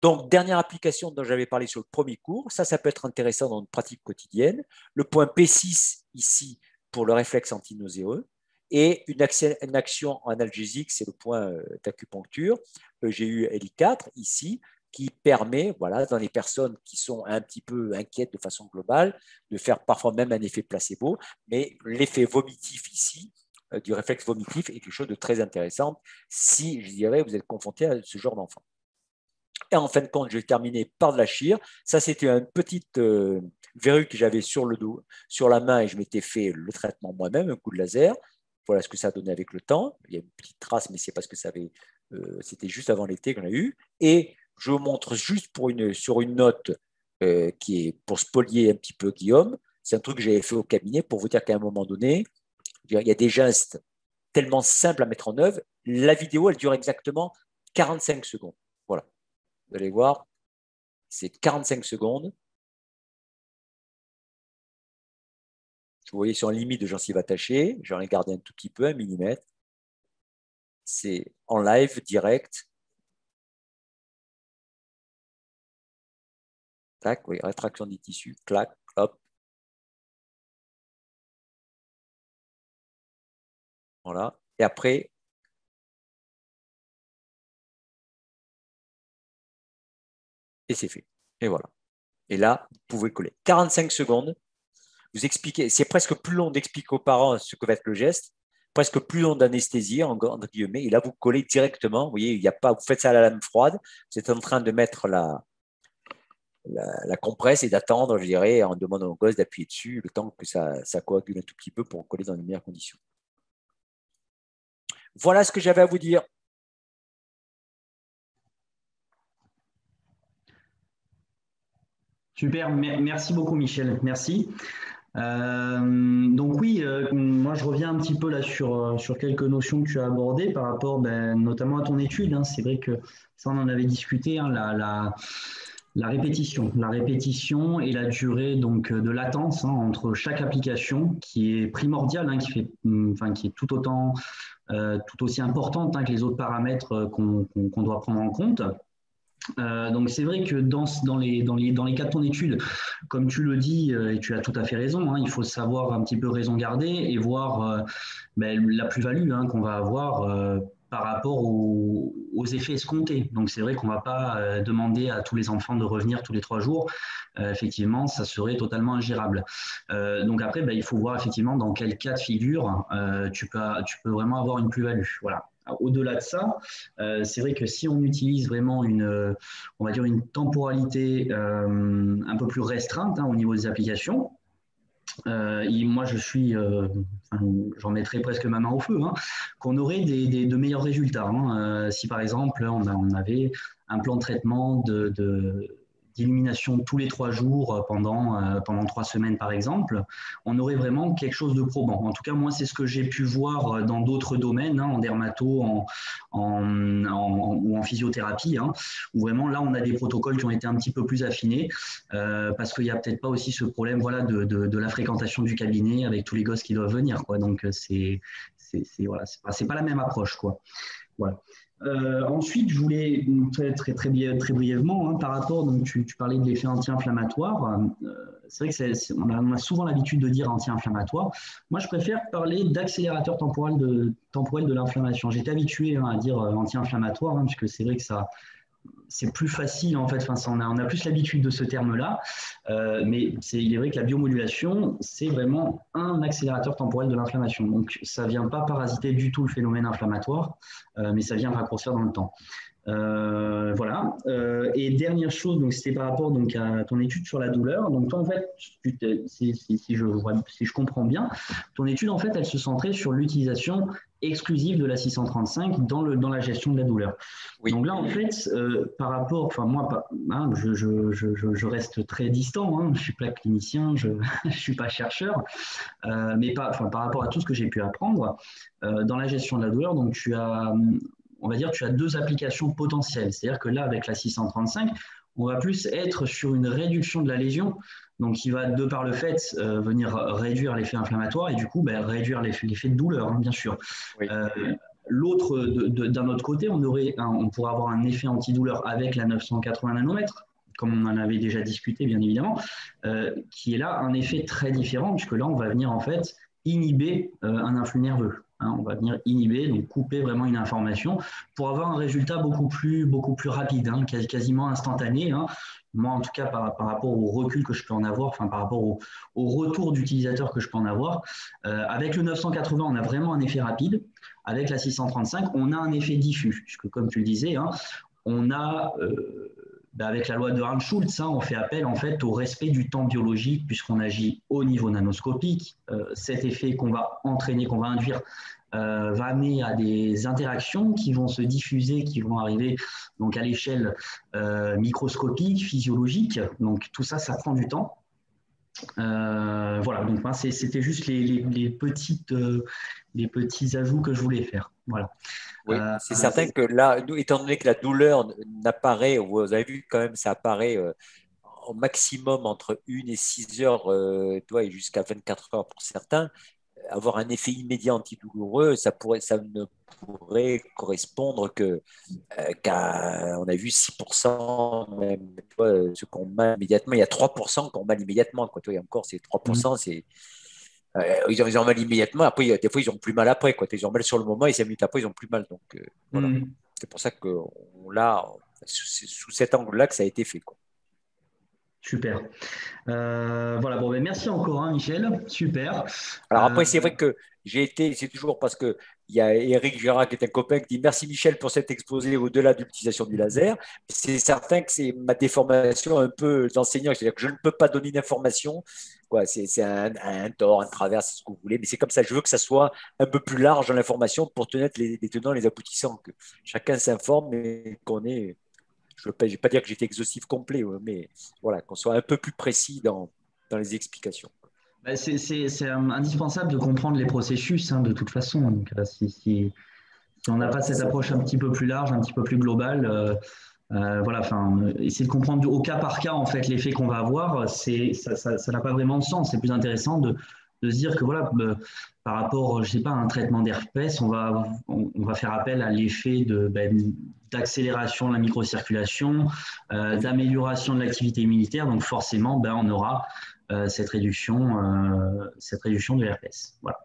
Donc, dernière application dont j'avais parlé sur le premier cours, ça, ça peut être intéressant dans une pratique quotidienne. Le point P6 ici pour le réflexe antinauséeux et une, action, analgésique, c'est le point euh, d'acupuncture. J'ai eu LI4 ici. qui permet, voilà, dans les personnes qui sont un petit peu inquiètes de façon globale, de faire parfois même un effet placebo, mais l'effet vomitif ici, euh, du réflexe vomitif, est quelque chose de très intéressant si, je dirais, vous êtes confronté à ce genre d'enfant. Et en fin de compte, je vais terminer par de la chire. Ça, c'était une petite euh, verrue que j'avais sur le dos, sur la main, et je m'étais fait le traitement moi-même, un coup de laser. Voilà ce que ça a donné avec le temps. Il y a une petite trace, mais c'est parce que ça avait, euh, c'était juste avant l'été qu'on a eu. Et je vous montre juste pour une, sur une note euh, qui est pour spolier un petit peu Guillaume. C'est un truc que j'avais fait au cabinet pour vous dire qu'à un moment donné, il y a des gestes tellement simples à mettre en œuvre. La vidéo, elle dure exactement 45 secondes. Voilà. Vous allez voir, c'est 45 secondes. Vous voyez sur une limite de gencive attachée, j'en ai gardé un tout petit peu, un millimètre. C'est en live, direct. Tac, oui, rétraction des tissus, clac, hop. Voilà. Et après, et c'est fait. Et voilà. Et là, vous pouvez coller. 45 secondes. Vous expliquez, c'est presque plus long d'expliquer aux parents ce que va être le geste, presque plus long d'anesthésie, entre guillemets. Et là, vous collez directement. Vous voyez, il n'y a pas, vous faites ça à la lame froide. Vous êtes en train de mettre la, compresse et d'attendre, je dirais, en demandant au gosse d'appuyer dessus le temps que ça coagule un tout petit peu pour coller dans les meilleures conditions. Voilà ce que j'avais à vous dire. Super, merci beaucoup Michel, merci. Euh, donc oui, euh, moi je reviens un petit peu là sur, euh, sur quelques notions que tu as abordées par rapport ben, notamment à ton étude. Hein. C'est vrai que ça on en avait discuté, hein, la, la, la, répétition, la répétition et la durée donc de latence hein, entre chaque application qui est primordiale, qui, fait, enfin, qui est tout autant tout aussi importante que les autres paramètres qu'on doit prendre en compte. Euh, donc c'est vrai que dans, dans, les, dans, les, dans les cas de ton étude, comme tu le dis, euh, et tu as tout à fait raison, hein, il faut savoir un petit peu raison garder et voir euh, ben, la plus-value hein, qu'on va avoir par rapport aux, effets escomptés. Donc c'est vrai qu'on ne va pas demander à tous les enfants de revenir tous les trois jours. effectivement, ça serait totalement ingérable. donc après, ben, il faut voir effectivement dans quel cas de figure tu, peux, vraiment avoir une plus-value. Voilà. Au-delà de ça, euh, c'est vrai que si on utilise vraiment une, on va dire une temporalité euh, un peu plus restreinte hein, au niveau des applications, euh, moi je suis, j'en mettrais presque ma main au feu, hein, qu'on aurait de meilleurs résultats. Hein. si par exemple on, avait un plan de traitement de d'illumination tous les trois jours euh, pendant, euh, pendant trois semaines, par exemple, on aurait vraiment quelque chose de probant. En tout cas, moi, c'est ce que j'ai pu voir euh, dans d'autres domaines, hein, en dermato en, ou en physiothérapie, hein, où vraiment là, on a des protocoles qui ont été un petit peu plus affinés, parce qu'il n'y a peut-être pas aussi ce problème voilà, de, de, la fréquentation du cabinet avec tous les gosses qui doivent venir. Donc, c'est c'est voilà, pas, pas la même approche. Quoi. Voilà. Euh, ensuite, je voulais très, très, brièvement, hein, par rapport, donc tu, parlais de l'effet anti-inflammatoire. Euh, c'est vrai que on a, souvent l'habitude de dire anti-inflammatoire. Moi, je préfère parler d'accélérateur temporel de, temporel de l'inflammation. J'étais habitué hein, à dire euh, anti-inflammatoire, hein, puisque c'est vrai que ça, c'est plus facile en fait. Enfin, on, a, on plus l'habitude de ce terme-là, euh, mais il est vrai que la biomodulation, c'est vraiment un accélérateur temporel de l'inflammation. Donc, ça ne vient pas parasiter du tout le phénomène inflammatoire, euh, mais ça vient raccourcir dans le temps. Euh, voilà. Euh, et dernière chose, donc c'était par rapport donc à ton étude sur la douleur. Donc toi en fait, si, je si je comprends bien, ton étude en fait, elle se centrait sur l'utilisation exclusive de la 635 dans le dans la gestion de la douleur. Donc là en fait, euh, par rapport, enfin moi, hein, je, je, je, je, reste très distant. Hein, je suis pas clinicien, je [laughs] ne suis pas chercheur, mais pas, enfin, par rapport à tout ce que j'ai pu apprendre dans la gestion de la douleur. Donc tu as on va dire, tu as deux applications potentielles. C'est-à-dire que là, avec la 635, on va plus être sur une réduction de la lésion, donc qui va, de par le fait, euh, venir réduire l'effet inflammatoire et du coup, ben, réduire l'effet de douleur, hein, bien sûr. Euh, l'autre, d'un autre côté, on, aurait, on pourrait avoir un effet antidouleur avec la 980 nanomètres, comme on en avait déjà discuté, bien évidemment, euh, qui est là un effet très différent, puisque là, on va venir en fait inhiber un influx nerveux. Hein, on va venir inhiber, donc couper vraiment une information pour avoir un résultat beaucoup plus, beaucoup plus rapide, hein, quasiment instantané. Hein. Moi, en tout cas, par, rapport au recul que je peux en avoir, enfin par rapport au, retour d'utilisateur que je peux en avoir, euh, avec le 980, on a vraiment un effet rapide. Avec la 635, on a un effet diffus, puisque comme tu le disais, on a euh, ben, avec la loi de Harn-Schultz, on fait appel au respect du temps biologique puisqu'on agit au niveau nanoscopique. Euh, cet effet qu'on va entraîner, qu'on va induire, euh, va amener à des interactions qui vont se diffuser, qui vont arriver donc à l'échelle euh, microscopique, physiologique. Donc tout ça, ça prend du temps. Voilà, donc c'était juste les, petites, les petits ajouts que je voulais faire. Voilà. Oui, euh, c'est certain que là, nous, étant donné que la douleur n'apparaît, vous avez vu quand même, ça apparaît euh, au maximum entre 1 et 6 heures, euh, et jusqu'à 24 heures pour certains, avoir un effet immédiat antidouloureux, ça, pourrait, ça ne pourrait correspondre que qu'à, on a vu 6%, même ce qu'on met immédiatement, il y a 3% qu'on met immédiatement, quoi, toi, et encore, c'est 3%, mmh. c'est euh, ils, ont, ils, ont, mal immédiatement. Après, des fois, ils ont plus mal après. Quoi. Ils ont mal sur le moment et cinq minutes après, ils ont plus mal. Donc, euh, voilà. Mm. C'est pour ça que là, sous cet angle-là que ça a été fait. Quoi. Super. Euh, voilà, bon, ben merci encore, hein, Michel. Super. Alors après, c'est vrai que j'ai été, c'est toujours parce que il y a Eric Girard qui est un copain qui dit merci Michel pour cet exposé au-delà de l'utilisation du laser. C'est certain que c'est ma déformation un peu d'enseignant, c'est-à-dire que je ne peux pas donner d'informations. C'est un, un, tort, un travers, c'est ce que vous voulez, mais c'est comme ça. Je veux que ça soit un peu plus large dans l'information pour tenir les, les tenants, les aboutissants, que chacun s'informe et qu'on est. Je ne vais pas dire que j'étais exhaustif complet, mais voilà, qu'on soit un peu plus précis dans, dans les explications. Bah, c'est indispensable de comprendre les processus, hein, de toute façon. Euh, si, on n'a pas cette approche un petit peu plus large, un petit peu plus globale, euh, euh, voilà, essayer de comprendre au cas par cas en fait l'effet qu'on va avoir, ça n'a pas vraiment de sens. C'est plus intéressant de, de, se dire que voilà, par rapport, je sais pas, à un traitement d'herpès, on va on, va faire appel à l'effet de ben, d'accélération de la microcirculation, d'amélioration de l'activité immunitaire. Donc forcément, ben, on aura euh, cette, réduction, euh, cette réduction de l'herpès. Voilà.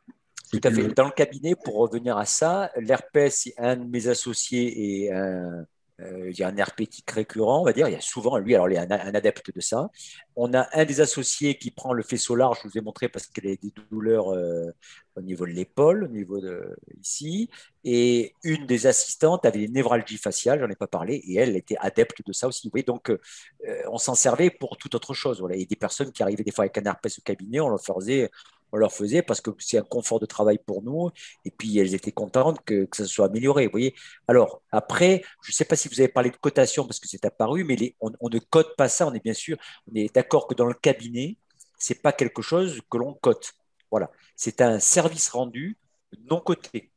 Tout à fait. Dans le cabinet, pour revenir à ça, l'herpès, un de mes associés euh, il y a un herpétique récurrent, on va dire. Il y a souvent, lui, alors il est un, adepte de ça. On a un des associés qui prend le faisceau large, je vous ai montré parce qu'il a des douleurs euh, au niveau de l'épaule, au niveau de ici. Et une des assistantes avait des névralgies faciales, j'en ai pas parlé, et elle était adepte de ça aussi. Oui, donc euh, on s'en servait pour toute autre chose. Voilà. Et des personnes qui arrivaient des fois avec un herpès au cabinet, on leur faisait on leur faisait parce que c'est un confort de travail pour nous. Et puis, elles étaient contentes que, ça soit amélioré. Vous voyez Alors, après, je ne sais pas si vous avez parlé de cotation parce que c'est apparu, mais on, ne cote pas ça. On est bien sûr, on est d'accord que dans le cabinet, ce n'est pas quelque chose que l'on cote. Voilà. C'est un service rendu non coté.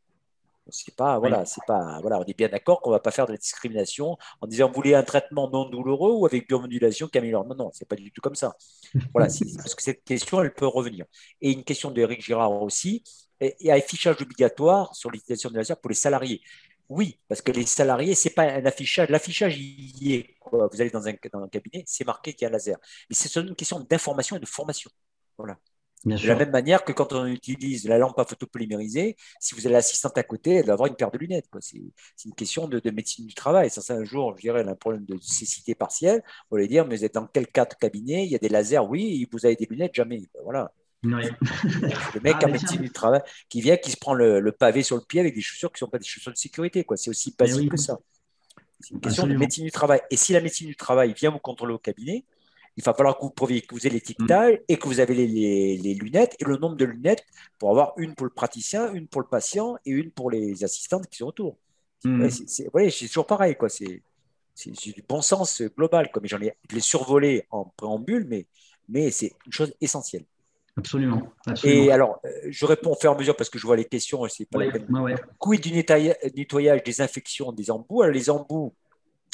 C'est pas, voilà, c'est pas, voilà, on est bien d'accord qu'on va pas faire de la discrimination en disant vous voulez un traitement non douloureux ou avec biomodulation qui améliore. Non, non, c'est pas du tout comme ça. [laughs] Voilà, parce que cette question, elle peut revenir. Et une question d'Éric Girard aussi, et, affichage obligatoire sur l'utilisation de laser pour les salariés. Oui, parce que les salariés, c'est pas un affichage. L'affichage, il y est. Vous allez dans un, dans un cabinet, c'est marqué qu'il y a un laser. Mais c'est une question d'information et de formation. Voilà de la même manière que quand on utilise la lampe à photopolymériser, si vous avez l'assistante à côté, elle doit avoir une paire de lunettes. C'est une question de, médecine du travail. Ça, un jour, je dirais, un problème de cécité partielle. Vous allez dire, mais vous êtes dans quel cas de cabinet? Il y a des lasers, oui. Vous avez des lunettes, jamais. Ben, voilà. [laughs] le mec ah, en médecine du travail qui vient, qui se prend le, pavé sur le pied avec des chaussures qui ne sont pas des chaussures de sécurité. C'est aussi basique que ça. C'est une question de médecine du travail. Et si la médecine du travail vient vous contrôler au cabinet, il va falloir que vous prouviez que vous avez l'étiquetage mm. et que vous avez les, lunettes et le nombre de lunettes pour avoir une pour le praticien, une pour le patient et une pour les assistantes qui sont autour. Mm. c'est toujours pareil. quoi. C'est du bon sens global. Comme j'en ai, je l'ai survolé en préambule, mais, mais c'est une chose essentielle. Absolument, Et alors, euh, je réponds au fur et à mesure parce que je vois les questions. C'est pas Quid du nettoyage des infections des embouts? Alors, les embouts,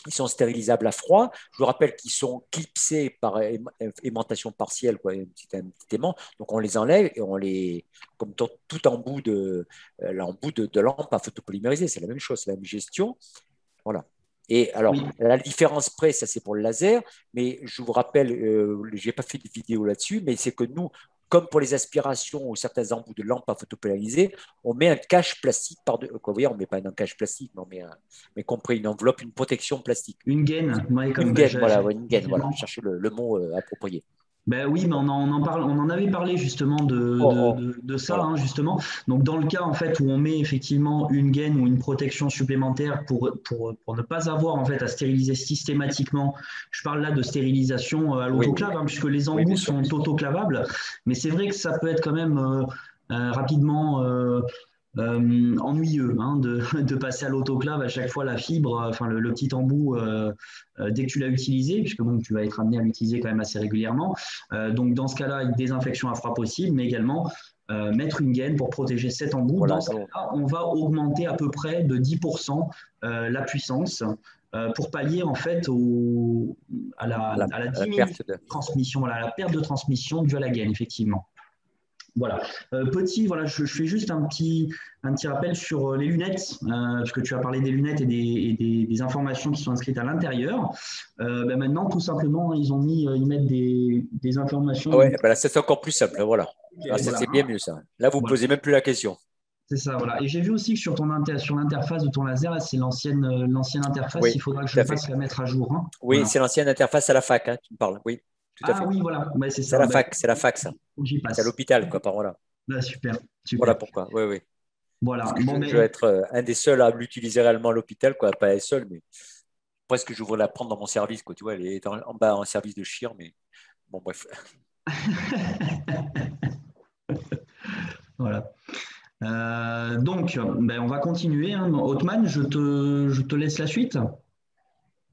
ils sont stérilisables à froid. Je vous rappelle qu'ils sont clipsés par aimantation partielle, quoi, un petit, aimant. Donc on les enlève et on les, comme tout, en bout de, euh, de, de, lampe à photopolymériser. C'est la même chose, c'est la même gestion. Voilà. Et alors, la différence près, ça c'est pour le laser, mais je vous rappelle, euh, je n'ai pas fait de vidéo là-dessus, mais c'est que nous, comme pour les aspirations ou certains embouts de lampes à photopénaliser, on met un cache plastique par de, vous voyez, on met pas un cache plastique, mais on met, un, mais compris une enveloppe, une protection plastique. Une gaine, une gaine, voilà, une gaine, voilà, chercher le, le mot euh, approprié. Ben oui, mais on en, parle, on en avait parlé justement de, oh, oh. ça, hein, justement. Donc, dans le cas en fait où on met effectivement une gaine ou une protection supplémentaire pour, pour, pour ne pas avoir en fait à stériliser systématiquement, je parle là de stérilisation euh, à l'autoclave, hein, puisque les embouts sont autoclavables, mais c'est vrai que ça peut être quand même euh, euh, rapidement euh, ennuyeux hein, de, [laughs] de, passer à l'autoclave à chaque fois la fibre, enfin le, petit embout euh, euh, dès que tu l'as utilisé, puisque bon, tu vas être amené à l'utiliser quand même assez régulièrement. donc dans ce cas-là, une désinfection à froid possible, mais également mettre une gaine pour protéger cet embout. dans ce cas-là, on va augmenter à peu près de 10% la puissance. pour pallier en fait au, à la, à la, perte de transmission, à la perte de transmission due à la gaine, effectivement. Voilà. Euh, petit, voilà, je, fais juste un petit, un petit rappel sur euh, les lunettes, euh, parce que tu as parlé des lunettes et des, des, informations qui sont inscrites à l'intérieur. Ben maintenant, tout simplement, ils ont mis, ils mettent des, des informations. Oui, ben là, c'est encore plus simple, voilà. c'est bien mieux ça. Là, vous ne posez même plus la question. C'est ça, voilà. Et j'ai vu aussi que sur, ton sur l'interface de ton laser, c'est l'ancienne, l'ancienne interface. il faudra que je fasse la mettre à jour. Hein. Oui, c'est l'ancienne interface à la fac, hein, tu me parles. Oui ah oui, voilà. c'est la fac, c'est la fac, ça. C'est à l'hôpital, quoi, par voilà. Ah, super, Voilà pourquoi. Oui, oui. Voilà. je, vais être euh, un des seuls à l'utiliser réellement à l'hôpital, quoi. Pas être seul, mais presque je voudrais la prendre dans mon service, quoi. Tu vois, elle est en bas en service de chir, mais bon, bref. [laughs] voilà. Euh, donc, ben, on va continuer. Hein. Otman, je te, je te laisse la suite.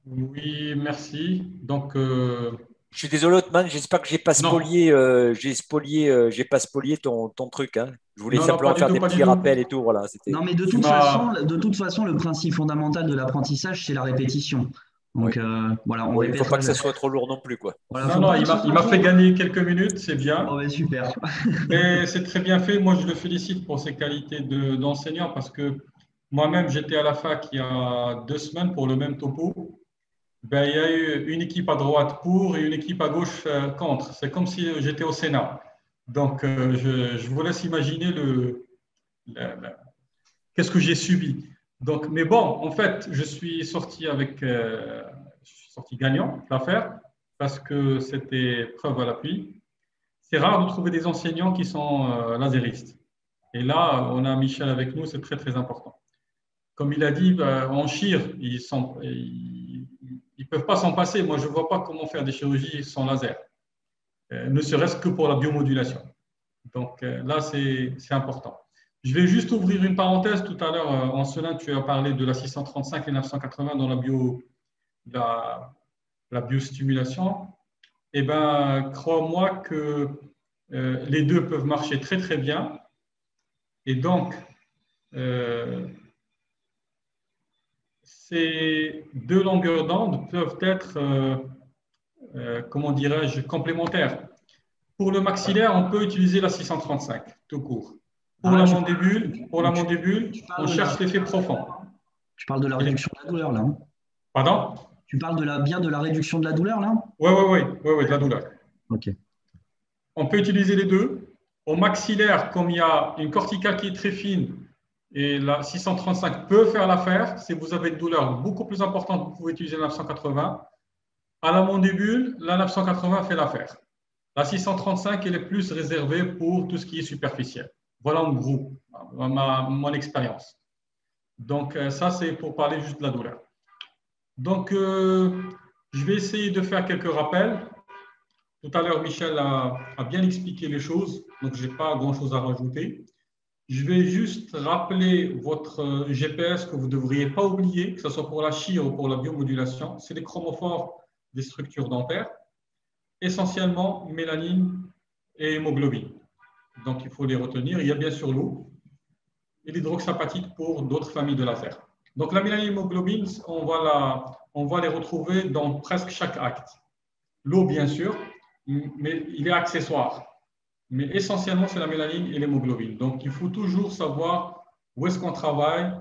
Oui, merci. Donc, euh, je suis désolé, Otman, j'espère que j'ai pas spolié, euh, j'ai spolié, euh, j'ai pas spolié ton, ton, truc. Hein. Je voulais simplement faire des petits rappels et tout. Voilà, non, mais de toute, façon, de toute façon, le principe fondamental de l'apprentissage, c'est la répétition. Donc euh, voilà, on Il ne faut pas que ça soit trop lourd non plus. Quoi. non, non, il m'a fait gagner quelques minutes, c'est bien. Oh, super. [laughs] Et c'est très bien fait. Moi, je le félicite pour ses qualités d'enseignant parce que moi-même, j'étais à la fac il y a deux semaines pour le même topo ben, il y a eu une équipe à droite pour et une équipe à gauche euh, contre. C'est comme si j'étais au Sénat. Donc, euh, je, vous laisse imaginer le, qu'est-ce que j'ai subi. Donc, mais bon, en fait, je suis sorti avec, euh, je suis sorti gagnant l'affaire parce que c'était preuve à l'appui. C'est rare de trouver des enseignants qui sont laseristes. Et là, on a Michel avec nous, c'est très très important. Comme il a dit, ben, en chire, ils sont, ne peuvent pas s'en passer. Moi, je ne vois pas comment faire des chirurgies sans laser, euh, ne serait-ce que pour la biomodulation. Donc euh, là, c'est important. Je vais juste ouvrir une parenthèse. Tout à l'heure, euh, cela, tu as parlé de la 635 et 980 dans la, bio, la, la biostimulation. Eh bien, crois-moi que les deux peuvent marcher très, très bien. Et donc, ces deux longueurs d'onde peuvent être, euh, euh, comment dirais-je, complémentaires. Pour le maxillaire, on peut utiliser la 635, tout court. Pour ah, la mandibule, pour la mandibule on cherche l'effet profond. Tu parles de la réduction de la douleur, là hein Pardon? Tu parles de la, bien de la réduction de la douleur, là? Oui, oui, oui, oui, de la douleur. OK. On peut utiliser les deux. Au maxillaire, comme il y a une corticale qui est très fine, et la 635 peut faire l'affaire. Si vous avez une douleur beaucoup plus importante, vous pouvez utiliser la 980. À la mandibule, la 980 fait l'affaire. La 635, elle est plus réservée pour tout ce qui est superficiel. Voilà en gros ma, mon expérience. Donc, euh, ça, c'est pour parler juste de la douleur. Donc, euh, je vais essayer de faire quelques rappels. Tout à l'heure, Michel a, a, bien expliqué les choses, donc je n'ai pas grand-chose à rajouter. Je vais juste rappeler votre GPS que vous ne devriez pas oublier, que ce soit pour la chire ou pour la biomodulation. C'est les chromophores des structures dentaires, essentiellement mélanine et hémoglobine. Donc, il faut les retenir. Il y a bien sûr l'eau et l'hydroxapatite pour d'autres familles de lasers. Donc, la mélanine et l'hémoglobine, on va les retrouver dans presque chaque acte. L'eau, bien sûr, mais il est accessoire mais essentiellement, c'est la mélanine et l'hémoglobine. Donc, il faut toujours savoir où est-ce qu'on travaille,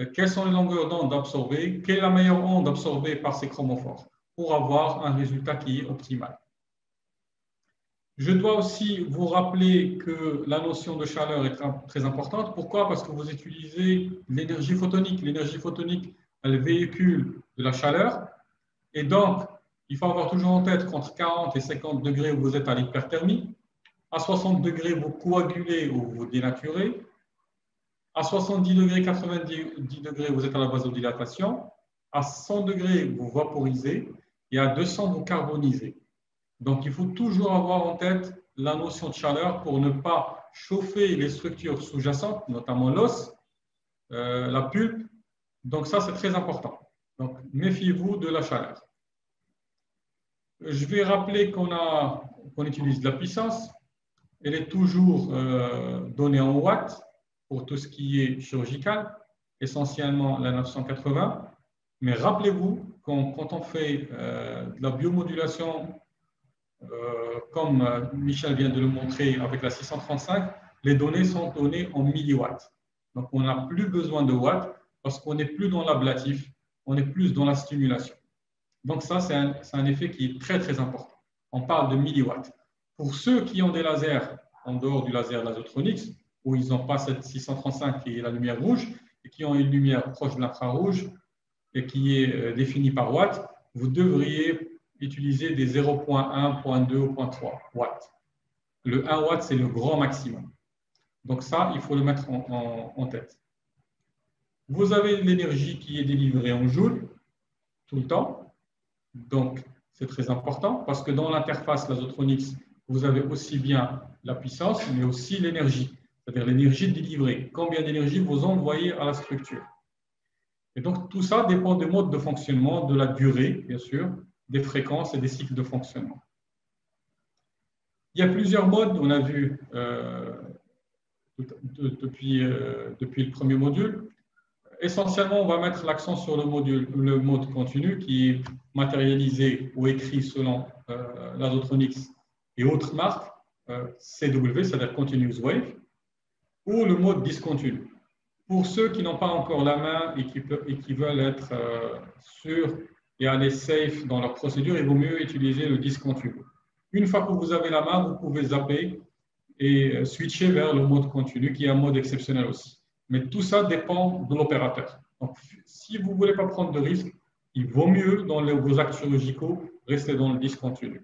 euh, quelles sont les longueurs d'onde absorbées, quelle est la meilleure onde absorbée par ces chromophores pour avoir un résultat qui est optimal. Je dois aussi vous rappeler que la notion de chaleur est très importante. Pourquoi? Parce que vous utilisez l'énergie photonique. L'énergie photonique, elle véhicule de la chaleur. Et donc, il faut avoir toujours en tête qu'entre 40 et 50 degrés, vous êtes à l'hyperthermie. À 60 degrés, vous coagulez ou vous dénaturez. À 70 degrés, 90 degrés, vous êtes à la vasodilatation. À 100 degrés, vous vaporisez. Et à 200, vous carbonisez. Donc, il faut toujours avoir en tête la notion de chaleur pour ne pas chauffer les structures sous-jacentes, notamment l'os, euh, la pulpe. Donc, ça, c'est très important. Donc, méfiez-vous de la chaleur. Je vais rappeler qu'on qu'on utilise de la puissance. Elle est toujours euh, donnée en watts pour tout ce qui est chirurgical, essentiellement la 980. Mais rappelez-vous, quand, on fait euh, de la biomodulation euh, comme Michel vient de le montrer avec la 635, les données sont données en milliwatts. Donc, on n'a plus besoin de watts parce qu'on n'est plus dans l'ablatif, on est plus dans la stimulation. Donc, ça, c'est un, un, effet qui est très, très important. On parle de milliwatts. Pour ceux qui ont des lasers en dehors du laser Lasotronics, où ils n'ont pas cette 635 qui est la lumière rouge, et qui ont une lumière proche de l'infrarouge et qui est euh, définie par watts, vous devriez utiliser des 0.1, 0.2 ou 0.3 watts. Le 1 watt, c'est le grand maximum. Donc ça, il faut le mettre en, tête. Vous avez l'énergie qui est délivrée en joules tout le temps. Donc, c'est très important parce que dans l'interface Lasotronix, vous avez aussi bien la puissance, mais aussi l'énergie, c'est-à-dire l'énergie délivrée. Combien d'énergie vous envoyez à la structure. Et donc, tout ça dépend des modes de fonctionnement, de la durée, bien sûr, des fréquences et des cycles de fonctionnement. Il y a plusieurs modes, on a vu euh, depuis, euh, depuis le premier module. Essentiellement, on va mettre l'accent sur le, module, le mode continu qui est matérialisé ou écrit selon euh, et autres marques, euh, CW, c'est-à-dire Continuous Wave, ou le mode discontinu. Pour ceux qui n'ont pas encore la main et qui, veulent être sûrs et aller safe dans leur procédure, il vaut mieux utiliser le discontinu. Une fois que vous avez la main, vous pouvez zapper et switcher vers le mode continu, qui est un mode exceptionnel aussi. Mais tout ça dépend de l'opérateur. Donc, si vous ne voulez pas prendre de risques, il vaut mieux, dans vos actes chirurgicaux, rester dans le discontinu.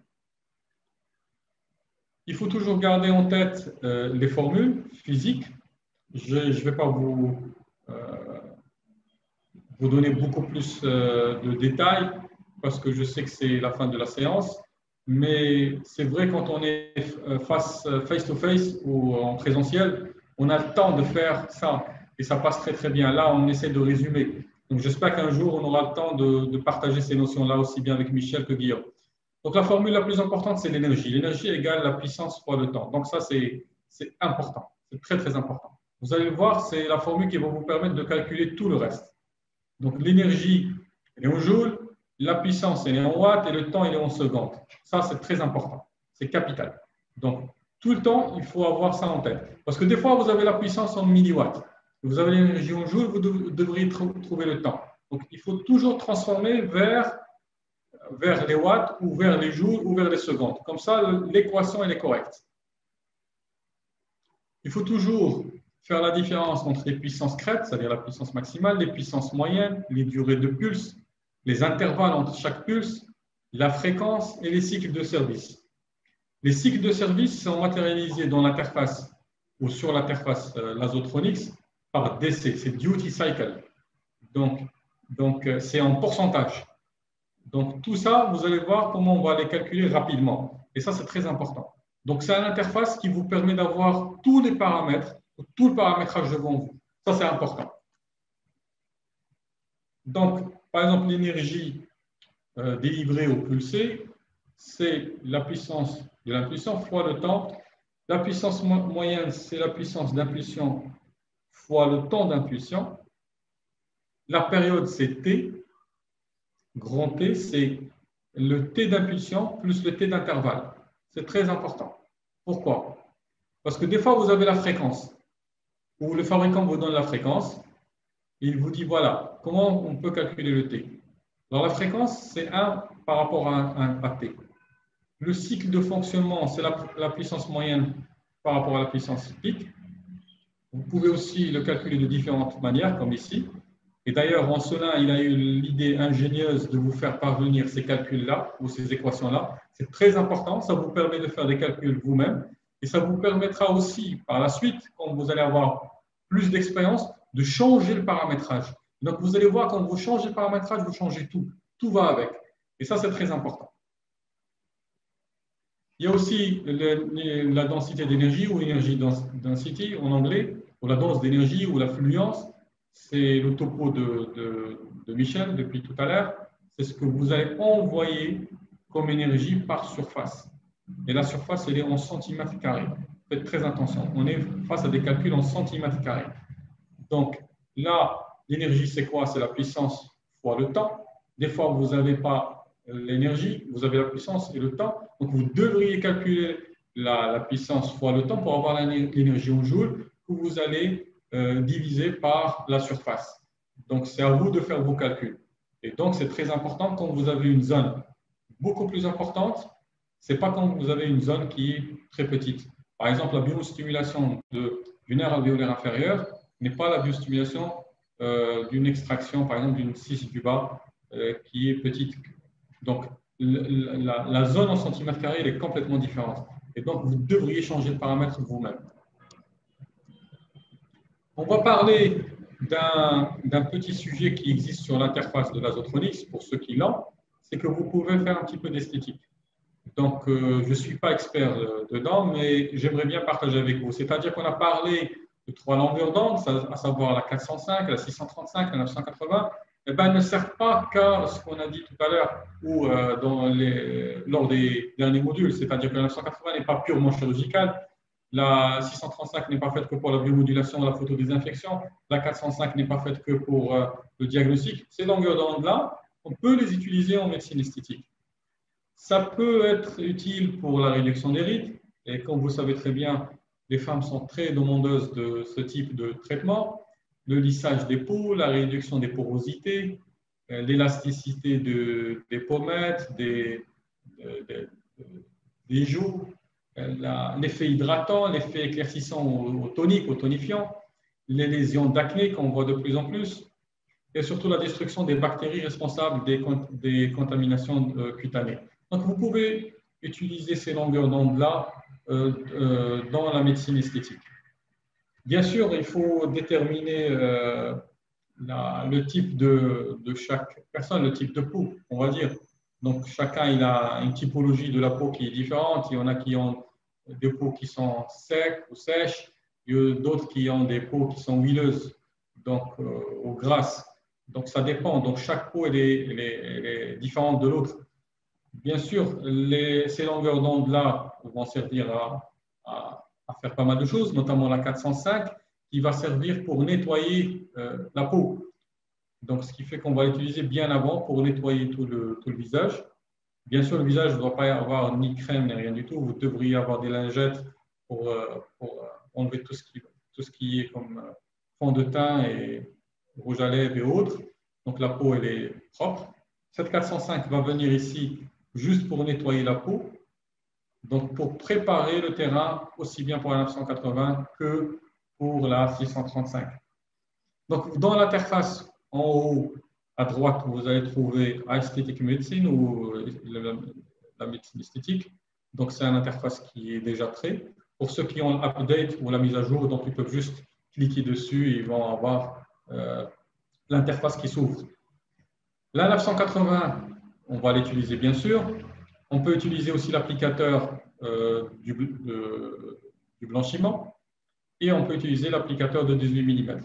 Il faut toujours garder en tête euh, les formules physiques. Je ne vais pas vous euh, vous donner beaucoup plus euh, de détails parce que je sais que c'est la fin de la séance. Mais c'est vrai quand on est face to face ou en présentiel, on a le temps de faire ça et ça passe très très bien. Là, on essaie de résumer. Donc j'espère qu'un jour on aura le temps de partager ces notions-là aussi bien avec Michel que Guillaume. Donc la formule la plus importante, c'est l'énergie. L'énergie égale la puissance fois le temps. Donc ça, c'est important. C'est très très important. Vous allez voir, c'est la formule qui va vous permettre de calculer tout le reste. Donc l'énergie, elle est en joules, la puissance, elle est en watts et le temps, il est en secondes. Ça, c'est très important. C'est capital. Donc, tout le temps, il faut avoir ça en tête. Parce que des fois, vous avez la puissance en milliwatts. Vous avez l'énergie en joules, vous devriez trouver le temps. Donc, il faut toujours transformer vers, vers les watts ou vers les joules ou vers les secondes. Comme ça, l'équation, est correcte. Il faut toujours faire la différence entre les puissances crêtes, c'est-à-dire la puissance maximale, les puissances moyennes, les durées de pulse, les intervalles entre chaque pulse, la fréquence et les cycles de service. Les cycles de service sont matérialisés dans l'interface ou sur l'interface euh, par DC, c'est duty cycle. Donc, donc euh, c'est en pourcentage. Donc tout ça, vous allez voir comment on va les calculer rapidement. Et ça, c'est très important. Donc c'est une interface qui vous permet d'avoir tous les paramètres tout le paramétrage devant vous. Ça, c'est important. Donc, par exemple, l'énergie euh, délivrée au pulsé, c'est la puissance de l'impulsion fois le temps. La puissance moyenne, c'est la puissance d'impulsion fois le temps d'impulsion. La période, c'est T. Grand T, c'est le T d'impulsion plus le T d'intervalle. C'est très important. Pourquoi? Parce que des fois, vous avez la fréquence où le fabricant vous donne la fréquence et il vous dit voilà, comment on peut calculer le T? Alors la fréquence, c'est 1 par rapport à, un, T. le cycle de fonctionnement, c'est la, puissance moyenne par rapport à la puissance pic. Vous pouvez aussi le calculer de différentes manières, comme ici. Et d'ailleurs, cela, il a eu l'idée ingénieuse de vous faire parvenir ces calculs-là ou ces équations-là. C'est très important, ça vous permet de faire des calculs vous-même et ça vous permettra aussi, par la suite, quand vous allez avoir plus d'expérience, de changer le paramétrage. Donc, vous allez voir, quand vous changez le paramétrage, vous changez tout. Tout va avec. Et ça, c'est très important. Il y a aussi la densité d'énergie ou énergie density en anglais, ou la dose d'énergie ou la fluence. C'est le topo de, Michel depuis tout à l'heure. C'est ce que vous allez envoyer comme énergie par surface. Et la surface, elle est en centimètres carrés. Faites très attention. On est face à des calculs en centimètres carrés. Donc là, l'énergie, c'est quoi? C'est la puissance fois le temps. Des fois, vous n'avez pas l'énergie, vous avez la puissance et le temps. Donc vous devriez calculer la, puissance fois le temps pour avoir l'énergie en joule que vous allez euh, diviser par la surface. Donc c'est à vous de faire vos calculs. Et donc c'est très important quand vous avez une zone beaucoup plus importante, c'est pas quand vous avez une zone qui est très petite. Par exemple, la biostimulation du nerf alvéolaire inférieur n'est pas la biostimulation euh, d'une extraction, par exemple, d'une 6 du bas euh, qui est petite. Donc, la, zone en centimètres carrés est complètement différente. Et donc, vous devriez changer de paramètre vous-même. On va parler d'un petit sujet qui existe sur l'interface de l'Azotronix, pour ceux qui l'ont, c'est que vous pouvez faire un petit peu d'esthétique. Donc, euh, je ne suis pas expert dedans, mais j'aimerais bien partager avec vous. C'est-à-dire qu'on a parlé de trois longueurs d'onde, à savoir la 405, la 635, la 980, eh ben, ne servent pas qu'à ce qu'on a dit tout à l'heure ou euh, dans les, lors des derniers modules, c'est-à-dire que la 980 n'est pas purement chirurgicale, la 635 n'est pas faite que pour la biomodulation, la photodésinfection, la 405 n'est pas faite que pour euh, le diagnostic. Ces longueurs d'onde-là, on peut les utiliser en médecine esthétique. Ça peut être utile pour la réduction des rides, et comme vous savez très bien, les femmes sont très demandeuses de ce type de traitement. Le lissage des peaux, la réduction des porosités, euh, l'élasticité des pommettes, des, des, joues, euh, l'effet hydratant, l'effet éclaircissant au, tonique, au tonifiant, les lésions d'acné qu'on voit de plus en plus, et surtout la destruction des bactéries responsables des, contaminations euh, cutanées. Donc, vous pouvez utiliser ces longueurs d'onde-là euh, euh, dans la médecine esthétique. Bien sûr, il faut déterminer euh, le type de, de, chaque personne, le type de peau, on va dire. Donc, chacun il a une typologie de la peau qui est différente. Il y en a qui ont des peaux qui sont secs ou sèches, d'autres qui ont des peaux qui sont huileuses, donc ou grasses. Donc, ça dépend. Donc, chaque peau est différente de l'autre. Bien sûr, ces longueurs d'onde-là vont servir à, faire pas mal de choses, notamment la 405, qui va servir pour nettoyer euh, la peau. Donc, ce qui fait qu'on va l'utiliser bien avant pour nettoyer tout le, visage. Bien sûr, le visage ne doit pas avoir ni crème ni rien du tout. Vous devriez avoir des lingettes pour, euh, euh, enlever tout ce, qui, tout ce qui est comme fond de teint et rouge à lèvres et autres. Donc, la peau, elle est propre. Cette 405 va venir ici juste pour nettoyer la peau, donc pour préparer le terrain aussi bien pour la 980 que pour la 635. Donc dans l'interface en haut à droite, vous allez trouver Aesthetic Medicine ou la, médecine esthétique. Donc c'est une interface qui est déjà prête. Pour ceux qui ont l'update ou la mise à jour, donc ils peuvent juste cliquer dessus et ils vont avoir euh, l'interface qui s'ouvre. La 980, on va l'utiliser bien sûr. On peut utiliser aussi l'applicateur euh, du, blanchiment et on peut utiliser l'applicateur de 18 mm.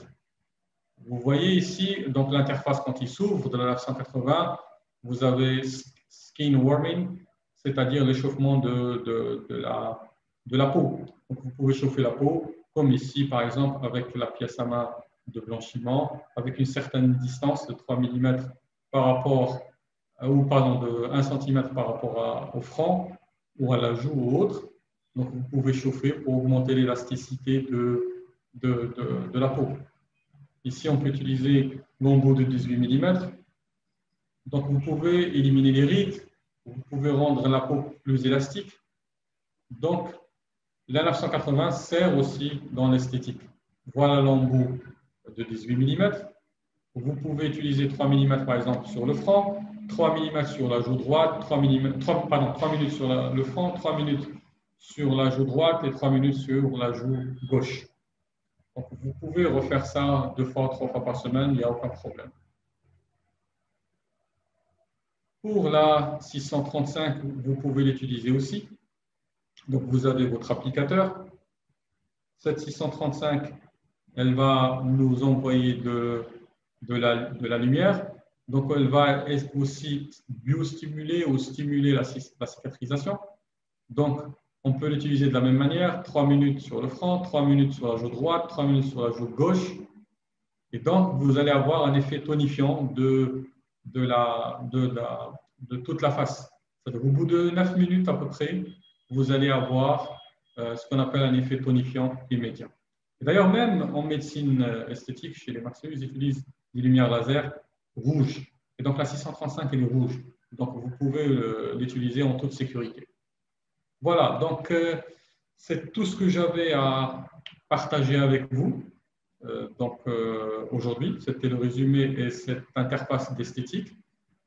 Vous voyez ici donc l'interface quand il s'ouvre de la 980, vous avez skin warming, c'est-à-dire l'échauffement de, la, de la peau. Vous pouvez chauffer la peau, comme ici par exemple avec la pièce à main de blanchiment, avec une certaine distance de 3 mm par rapport euh, ou pardon, de 1 cm par rapport au front ou à la joue ou autre. Donc, vous pouvez chauffer pour augmenter l'élasticité de, de, de, la peau. Ici, on peut utiliser l'embout de 18 mm. Donc, vous pouvez éliminer les rides vous pouvez rendre la peau plus élastique. Donc, la 980 sert aussi dans l'esthétique. Voilà l'embout de 18 mm. Vous pouvez utiliser 3 mm par exemple sur le front, 3 mm sur la joue droite, 3, mm, 3, pardon, 3 minutes sur le front, 3 minutes sur la joue droite et 3 minutes sur la joue gauche. Donc, vous pouvez refaire ça deux fois, trois fois par semaine, il n'y a aucun problème. Pour la 635, vous pouvez l'utiliser aussi. Donc, vous avez votre applicateur. Cette 635, elle va nous envoyer de, la lumière. Donc, elle va aussi biostimuler ou stimuler la, la cicatrisation. Donc, on peut l'utiliser de la même manière, 3 minutes sur le front, 3 minutes sur la joue droite, 3 minutes sur la joue gauche. Et donc, vous allez avoir un effet tonifiant de, de, la, de, la, de toute la face. Au bout de 9 minutes à peu près, vous allez avoir euh, ce qu'on appelle un effet tonifiant immédiat. D'ailleurs, même en médecine euh, esthétique, chez les martiaux, ils utilisent des lumières laser rouges. Et donc, la 635, elle est rouge. Donc, vous pouvez euh, l'utiliser en toute sécurité. Voilà, donc euh, c'est tout ce que j'avais à partager avec vous. Euh, donc euh, aujourd'hui, c'était le résumé et cette interface d'esthétique.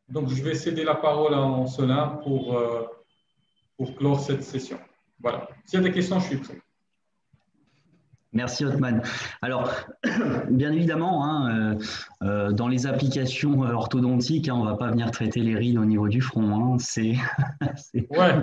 Donc je vais céder la parole à Ancelin pour, pour clore cette session. Voilà. S'il y a des questions, je suis prêt. Merci Otman. Alors, [coughs] bien évidemment, hein, dans les applications orthodontiques, hein, on ne va pas venir traiter les rides au niveau du front. Hein, c'est, [laughs] ouais.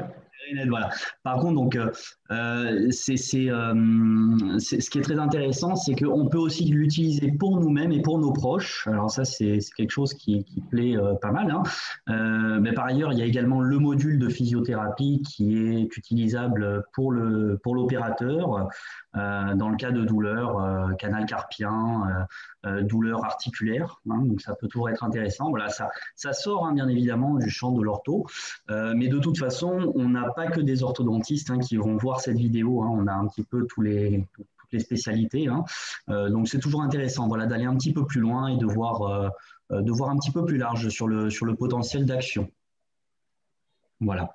Par contre, donc, euh, euh, euh, c'est, ce qui est très intéressant, c'est qu'on peut aussi l'utiliser pour nous-mêmes et pour nos proches. Alors ça, c'est, quelque chose qui, plaît pas mal. Hein. mais par ailleurs, il y a également le module de physiothérapie qui est utilisable pour, le, pour l'opérateur dans le cas de douleur, canal carpien, douleur articulaire. Hein. donc ça peut toujours être intéressant. Voilà, ça, ça sort hein, bien évidemment du champ de l'ortho. mais de toute façon, on n'a pas que des orthodontistes hein, qui vont voir cette vidéo. Hein. on a un petit peu tous les, toutes les spécialités. Hein. Euh, donc c'est toujours intéressant voilà, d'aller un petit peu plus loin et de voir, euh, euh, de voir un petit peu plus large sur le, sur le potentiel d'action. Voilà.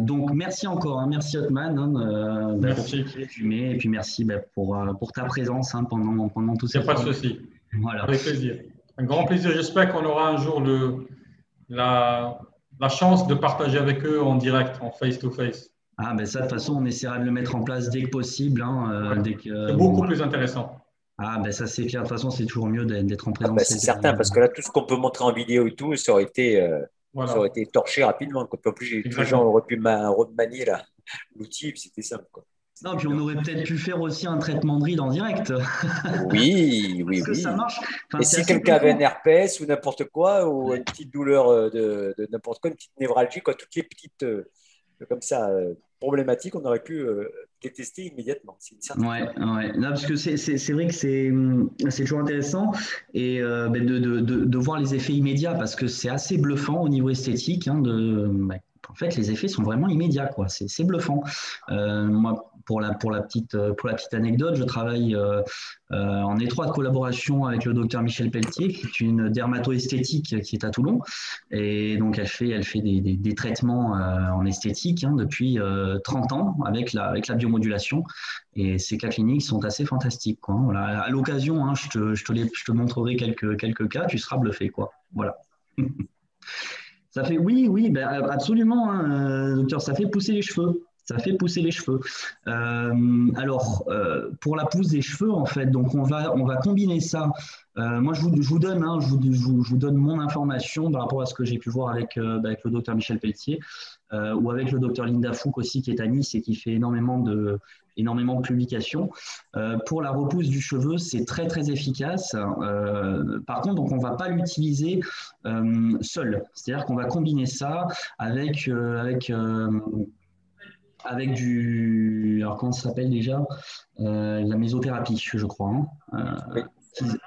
donc merci encore, merci Hotman. merci. et puis merci bah, pour, pour ta présence pendant, pendant tout ça. Pas de souci. Voilà. Avec plaisir. Un grand plaisir. J'espère qu'on aura un jour le, la, la chance de partager avec eux en direct, en face-to-face. Ah, ben ça, de toute façon, on essaiera de le mettre en place dès que possible. Hein, euh, c'est beaucoup plus intéressant. Ah, ben ça, c'est clair. De toute façon, c'est toujours mieux d'être en ah, présence. Ben, c'est certain, parce que là, tout ce qu'on peut montrer en vidéo et tout, ça aurait été, euh, ça aurait été torché rapidement. En plus, tous les gens auraient pu manier l'outil, c'était simple. Quoi. Non, puis on aurait peut-être pu faire aussi un traitement de ride en direct. Oui, [laughs] oui, oui. ça marche. et si quelqu'un avait un herpès ou n'importe quoi, ou une petite douleur euh, de, n'importe quoi, une petite névralgie, quoi, toutes les petites euh, comme ça euh, problématiques, on aurait pu les tester immédiatement. Oui, ouais. parce que c'est vrai que c'est toujours intéressant et ben de, de, de, voir les effets immédiats parce que c'est assez bluffant au niveau esthétique. Hein, de, en fait, les effets sont vraiment immédiats, quoi. C'est bluffant. moi, pour la, pour, la petite, euh, pour la petite anecdote, je travaille euh, euh, en étroite collaboration avec le docteur Michel Pelletier, qui est une dermato-esthétique qui est à Toulon. Et donc, elle fait, des, traitements en esthétique hein, depuis 30 ans avec la, biomodulation. Et ces cas cliniques sont assez fantastiques. Quoi. À l'occasion, hein, je te montrerai quelques, quelques cas, tu seras bluffé. Quoi. Voilà. [laughs] Ça fait, oui, oui, ben, absolument, hein, docteur, ça fait pousser les cheveux ça fait pousser les cheveux. Euh, alors, euh, pour la pousse des cheveux, en fait, donc on va, on va combiner ça. Euh, moi, je vous, je vous donne, hein, je, vous, je, vous, donne mon information par rapport à ce que j'ai pu voir avec, bah, avec le docteur Michel Pelletier ou avec le docteur Linda Fouque aussi, qui est à Nice et qui fait énormément de, énormément de publications. pour la repousse du cheveu, c'est très très efficace. par contre, donc on va pas l'utiliser seul. C'est-à-dire qu'on va combiner ça avec avec avec du. Alors, comment ça s'appelle déjà? Euh, La mésothérapie, je crois. Hein. Euh,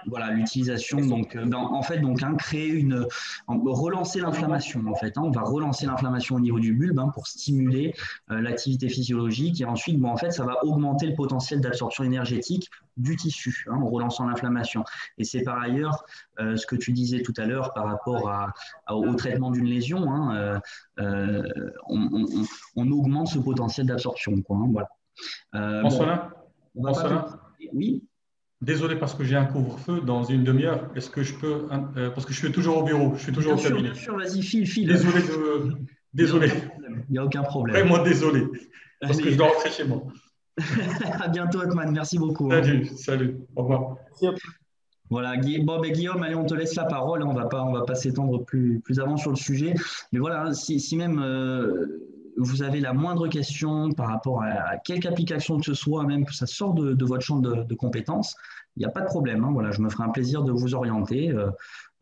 voilà l'utilisation donc euh, ben, en fait donc hein, créer une relancer l'inflammation en fait hein. on va relancer l'inflammation au niveau du bulbe hein, pour stimuler euh, l'activité physiologique. Et ensuite bon en fait ça va augmenter le potentiel d'absorption énergétique du tissu en relançant l'inflammation. Et c'est par ailleurs euh, ce que tu disais tout à l'heure par rapport à, au traitement d'une lésion on, augmente ce potentiel d'absorption voilà. Oui Désolé parce que j'ai un couvre-feu dans une demi-heure. Est-ce que je peux. Euh, parce que je suis toujours au bureau, je suis toujours bien au cabinet. Bien sûr, vas-y, file, file. Désolé de. Désolé. Il n'y a aucun problème. Vraiment désolé. Parce que je dois rentrer chez moi. [laughs] à bientôt, Ekman. Merci beaucoup. Hein. Salut, salut. Au revoir. Voilà, Bob et Guillaume, allez, on te laisse la parole. On va pas, on va pas s'étendre plus, plus avant sur le sujet. Mais voilà, si, si même. Euh, vous avez la moindre question par rapport à, quelque application que ce soit, même que ça sort de, votre champ de, compétences, il n'y a pas de problème. Hein. voilà, je me ferai un plaisir de vous orienter euh,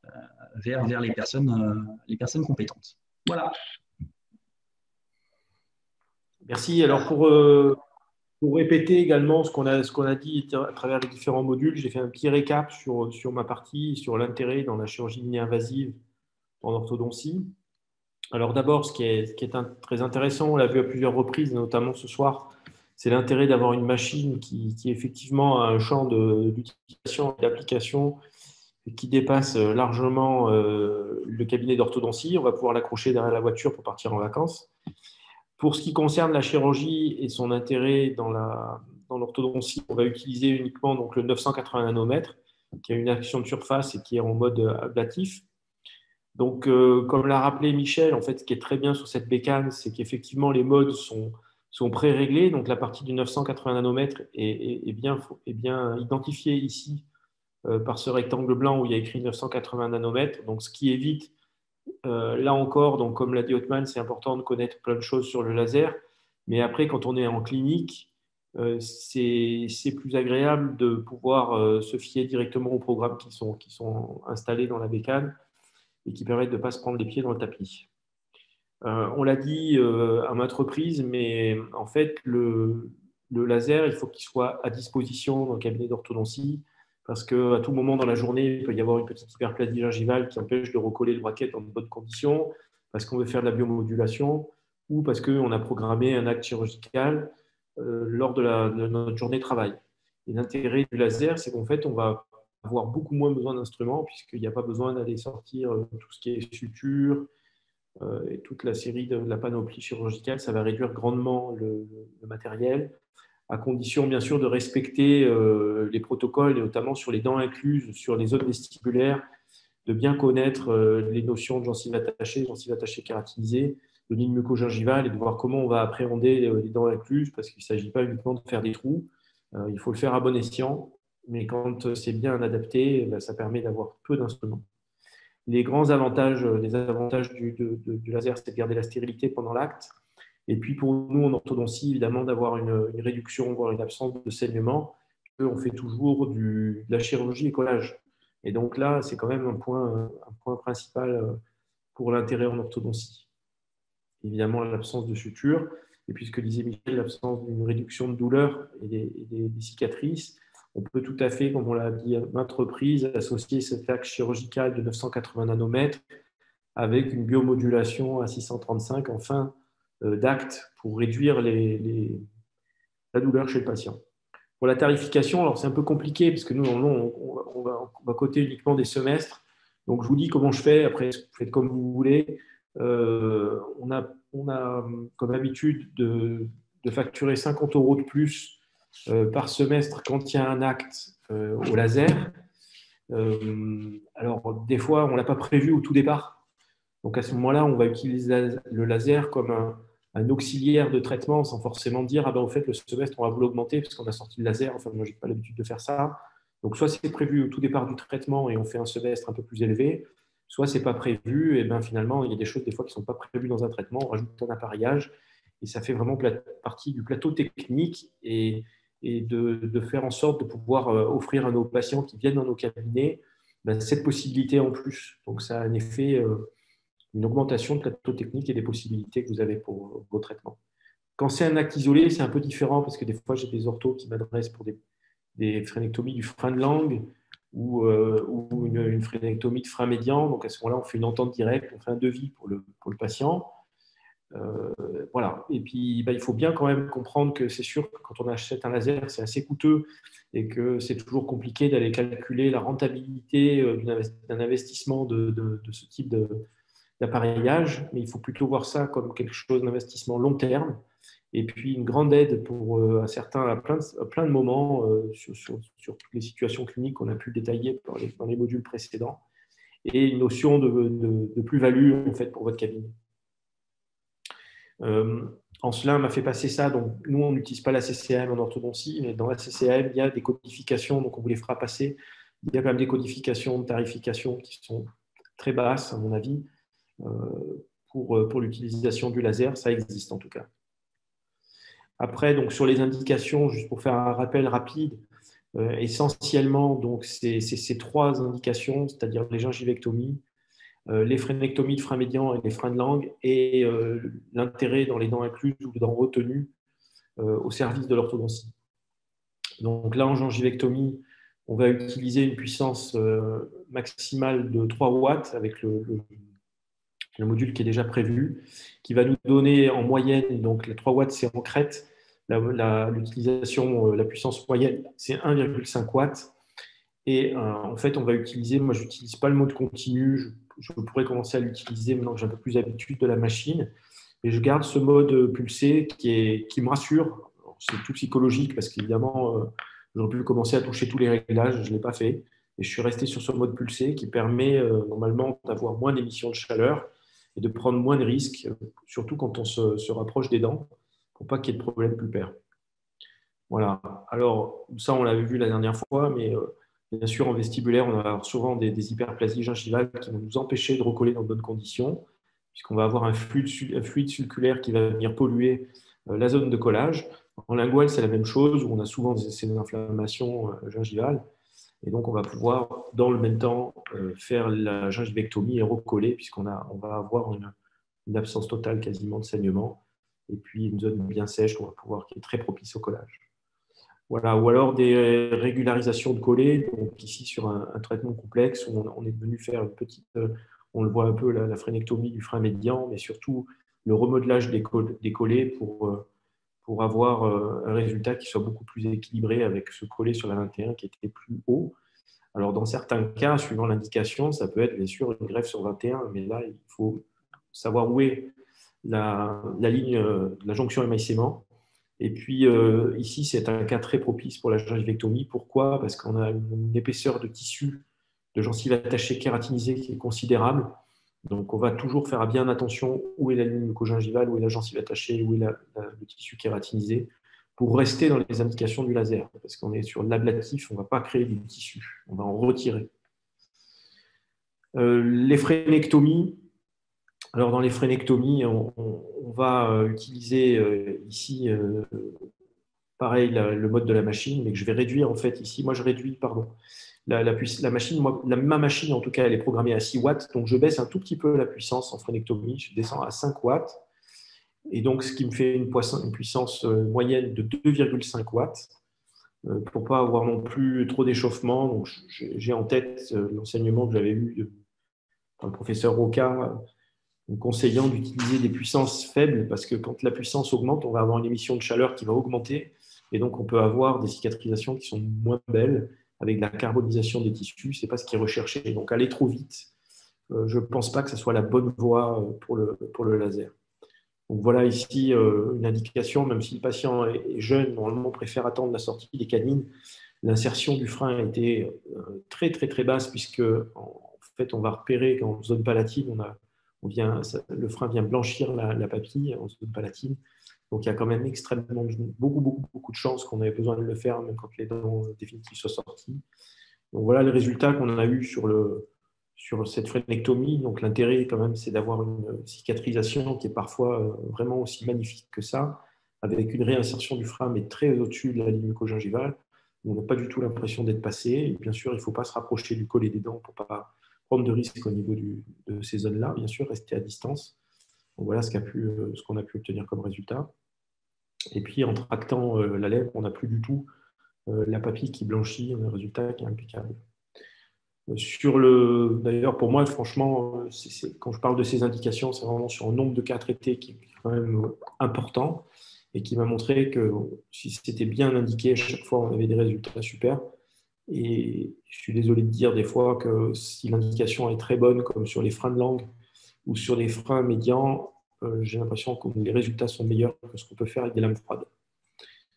euh, vers, vers les, personnes, euh, les personnes compétentes. Voilà. Merci. Alors, pour, pour répéter également ce qu'on a, a dit à travers les différents modules, j'ai fait un petit récap sur, sur ma partie, sur l'intérêt dans la chirurgie invasive en orthodontie. Alors d'abord, ce qui est, très intéressant, on l'a vu à plusieurs reprises, notamment ce soir, c'est l'intérêt d'avoir une machine qui, effectivement a un champ d'utilisation et d'application qui dépasse largement euh, le cabinet d'orthodontie. On va pouvoir l'accrocher derrière la voiture pour partir en vacances. Pour ce qui concerne la chirurgie et son intérêt dans l'orthodontie, on va utiliser uniquement donc, le 980 nanomètres, qui a une action de surface et qui est en mode ablatif. Donc, euh, comme l'a rappelé Michel, en fait, ce qui est très bien sur cette bécane, c'est qu'effectivement, les modes sont, pré-réglés. Donc, la partie du 980 nanomètres est, bien, identifiée ici euh, par ce rectangle blanc où il y a écrit 980 nanomètres. Donc, ce qui évite, euh, là encore, donc, comme l'a dit Othman, c'est important de connaître plein de choses sur le laser. Mais après, quand on est en clinique, c'est plus agréable de pouvoir se fier directement aux programmes qui sont, qui sont installés dans la bécane et qui permettent de ne pas se prendre les pieds dans le tapis. Euh, on l'a dit euh, à maintes reprises, mais en fait, le, laser, il faut qu'il soit à disposition dans le cabinet d'orthodontie, parce qu'à tout moment dans la journée, il peut y avoir une petite hyperplasie gingivale qui empêche de recoller le dans de bonnes conditions, parce qu'on veut faire de la biomodulation, ou parce qu'on a programmé un acte chirurgical euh, lors de, notre journée de travail. Et l'intérêt du laser, c'est qu'en fait, on va avoir beaucoup moins besoin d'instruments, puisqu'il n'y a pas besoin d'aller sortir euh, tout ce qui est suture euh, et toute la série de, la panoplie chirurgicale. Ça va réduire grandement le, matériel, à condition bien sûr de respecter euh, les protocoles, et notamment sur les dents incluses, sur les zones vestibulaires, de bien connaître les notions de gencives attachées, gencives attachées kératinisées, de ligne muco-gingivale et de voir comment on va appréhender les dents incluses, parce qu'il ne s'agit pas uniquement de faire des trous. il faut le faire à bon escient mais quand c'est bien adapté, ben, ça permet d'avoir peu d'instruments. Les grands avantages, les avantages du, laser, c'est de garder la stérilité pendant l'acte. Et puis pour nous, en orthodontie, évidemment, d'avoir une, réduction, voire une absence de saignement. On fait toujours du, de la chirurgie et collage. Et donc là, c'est quand même un point, un point principal euh, pour l'intérêt en orthodontie. Évidemment, l'absence de suture. Et puis ce que disait Michel, l'absence d'une réduction de douleur et des cicatrices on peut tout à fait, comme on l'a dit à maintes reprises, associer cet axe chirurgical de 980 nanomètres avec une biomodulation à 635 en fin d'acte pour réduire la douleur chez le patient. Pour la tarification, alors c'est un peu compliqué parce que nous, on, va, coter uniquement des semestres. Donc je vous dis comment je fais, après vous faites comme vous voulez. Euh, on, a, comme habitude de, facturer 50 euros de plus par semestre quand il y a un acte euh, au laser. Euh, alors, des fois, on ne l'a pas prévu au tout départ. Donc, à ce moment-là, on va utiliser le laser comme un, auxiliaire de traitement sans forcément dire Ah ben, au fait, le semestre, on va vous l'augmenter parce qu'on a sorti le laser. Enfin, moi, je n'ai pas l'habitude de faire ça. Donc, soit c'est prévu au tout départ du traitement et on fait un semestre un peu plus élevé, soit c'est pas prévu. Et ben finalement, il y a des choses des fois qui ne sont pas prévues dans un traitement. On rajoute un appareillage et ça fait vraiment partie du plateau technique. Et, et de, faire en sorte de pouvoir euh, offrir à nos patients qui viennent dans nos cabinets ben, cette possibilité en plus. Donc ça a un effet, euh, une augmentation de plateau technique et des possibilités que vous avez pour vos traitements. Quand c'est un acte isolé, c'est un peu différent parce que des fois j'ai des orthos qui m'adressent pour des, des frénectomies du frein de langue ou, ou une, une, frénectomie de frein médian. Donc à ce moment-là, on fait une entente directe, on fait un devis pour le, pour le patient. Euh, voilà. Et puis, bah, il faut bien quand même comprendre que c'est sûr que quand on achète un laser, c'est assez coûteux et que c'est toujours compliqué d'aller calculer la rentabilité euh, d'un investissement de, ce type d'appareillage. Mais il faut plutôt voir ça comme quelque chose d'investissement long terme et puis une grande aide pour euh, à certains, à plein, de, moments sur, sur, toutes les situations cliniques qu'on a pu détailler dans les, dans les modules précédents et une notion de, de plus-value en fait pour votre cabinet. Euh, en cela, m'a fait passer ça. Donc, nous, on n'utilise pas la CCM en orthodontie, mais dans la CCM, il y a des codifications. Donc, on vous les fera passer. Il y a quand même des codifications de tarification qui sont très basses, à mon avis, euh, pour, euh, pour l'utilisation du laser. Ça existe en tout cas. Après, donc, sur les indications, juste pour faire un rappel rapide, essentiellement, donc, c'est ces trois indications, c'est-à-dire les gingivectomies, les frénectomies de frein médian et les freins de langue et euh, l'intérêt dans les dents incluses ou les dents retenues euh, au service de l'orthodontie. Donc là, en gingivectomie, on va utiliser une puissance maximale de 3 watts avec le, module qui est déjà prévu, qui va nous donner en moyenne, donc les 3 watts c'est en crête, l'utilisation, la, puissance moyenne c'est 1,5 watts. Et en fait, on va utiliser, moi je n'utilise pas le mode continu, je pourrais commencer à l'utiliser maintenant que j'ai un peu plus d'habitude de la machine. Et je garde ce mode pulsé qui, me rassure. C'est tout psychologique parce qu'évidemment, euh, j'aurais pu commencer à toucher tous les réglages, je ne l'ai pas fait. Et je suis resté sur ce mode pulsé qui permet euh, normalement d'avoir moins d'émissions de chaleur et de prendre moins de risques, surtout quand on se, se rapproche des dents, pour pas qu'il y ait de problème pulpaire. Voilà. Alors, ça, on l'avait vu la dernière fois, mais euh, Bien sûr, en vestibulaire, on a souvent des, hyperplasies gingivales qui vont nous empêcher de recoller dans de bonnes conditions, puisqu'on va avoir un fluide, fluide, circulaire qui va venir polluer euh, la zone de collage. En lingual, c'est la même chose, où on a souvent ces inflammations euh, gingivales. Et donc, on va pouvoir, dans le même temps, euh, faire la gingivectomie et recoller, puisqu'on on va avoir une, une, absence totale quasiment de saignement, et puis une zone bien sèche qu'on va pouvoir, qui est très propice au collage. Voilà, ou alors des régularisations de collets. Donc ici, sur un, traitement complexe, on, on, est venu faire une petite, euh, on le voit un peu, la, frénectomie du frein médian, mais surtout le remodelage des, des collets pour, euh, pour avoir euh, un résultat qui soit beaucoup plus équilibré avec ce collet sur la 21 qui était plus haut. Alors, dans certains cas, suivant l'indication, ça peut être bien sûr une greffe sur 21, mais là, il faut savoir où est la, la ligne, la jonction émaillement et puis euh, ici, c'est un cas très propice pour la gingivectomie. Pourquoi? Parce qu'on a une, épaisseur de tissu de gencive attachée kératinisée qui est considérable. Donc on va toujours faire bien attention où est la ligne mucogingivale, où est la gencive attachée, où est le tissu kératinisé, pour rester dans les indications du laser. Parce qu'on est sur l'ablatif, on ne va pas créer du tissu, on va en retirer. Euh, les frénectomies, alors, dans les frénectomies, on, va euh, utiliser euh, ici, euh, pareil, le mode de la machine, mais que je vais réduire en fait ici. Moi, je réduis, pardon, la, machine, ma machine en tout cas, elle est programmée à 6 watts, donc je baisse un tout petit peu la puissance en frénectomie, je descends à 5 watts, et donc ce qui me fait une, puissance moyenne de 2,5 watts, pour pas avoir non plus trop d'échauffement. j'ai en tête l'enseignement que j'avais eu par le professeur Roca conseillant d'utiliser des puissances faibles parce que quand la puissance augmente, on va avoir une émission de chaleur qui va augmenter et donc on peut avoir des cicatrisations qui sont moins belles avec la carbonisation des tissus. Ce n'est pas ce qui est recherché. Donc aller trop vite, euh, je ne pense pas que ce soit la bonne voie euh, pour le, pour le laser. Donc voilà ici euh, une indication, même si le patient est jeune, normalement on préfère attendre la sortie des canines. L'insertion du frein a été très très très basse puisque en fait on va repérer qu'en zone palatine on a vient, le frein vient blanchir la, papille en zone palatine. Donc il y a quand même extrêmement beaucoup, beaucoup, beaucoup de chances qu'on ait besoin de le faire, même quand les dents définitives soient sorties. Donc voilà le résultat qu'on a eu sur, cette frénectomie. Donc l'intérêt quand même, c'est d'avoir une cicatrisation qui est parfois euh, vraiment aussi magnifique que ça, avec une réinsertion du frein, mais très au-dessus de la ligne mucogingivale. On n'a pas du tout l'impression d'être passé. Bien sûr, il ne faut pas se rapprocher du collet des dents pour pas prendre de risques au niveau de ces zones-là, bien sûr, rester à distance. voilà ce qu'on a, pu obtenir comme résultat. Et puis en tractant euh, la lèvre, on n'a plus du tout euh, la papille qui blanchit, un résultat qui est impeccable. Sur le, d'ailleurs, pour moi, franchement, quand je parle de ces indications, c'est vraiment sur un nombre de cas traités qui est quand même important et qui m'a montré que si c'était bien indiqué, à chaque fois, on avait des résultats super. Et je suis désolé de dire des fois que si l'indication est très bonne, comme sur les freins de langue ou sur les freins médians, euh, j'ai l'impression que les résultats sont meilleurs que ce qu'on peut faire avec des lames froides.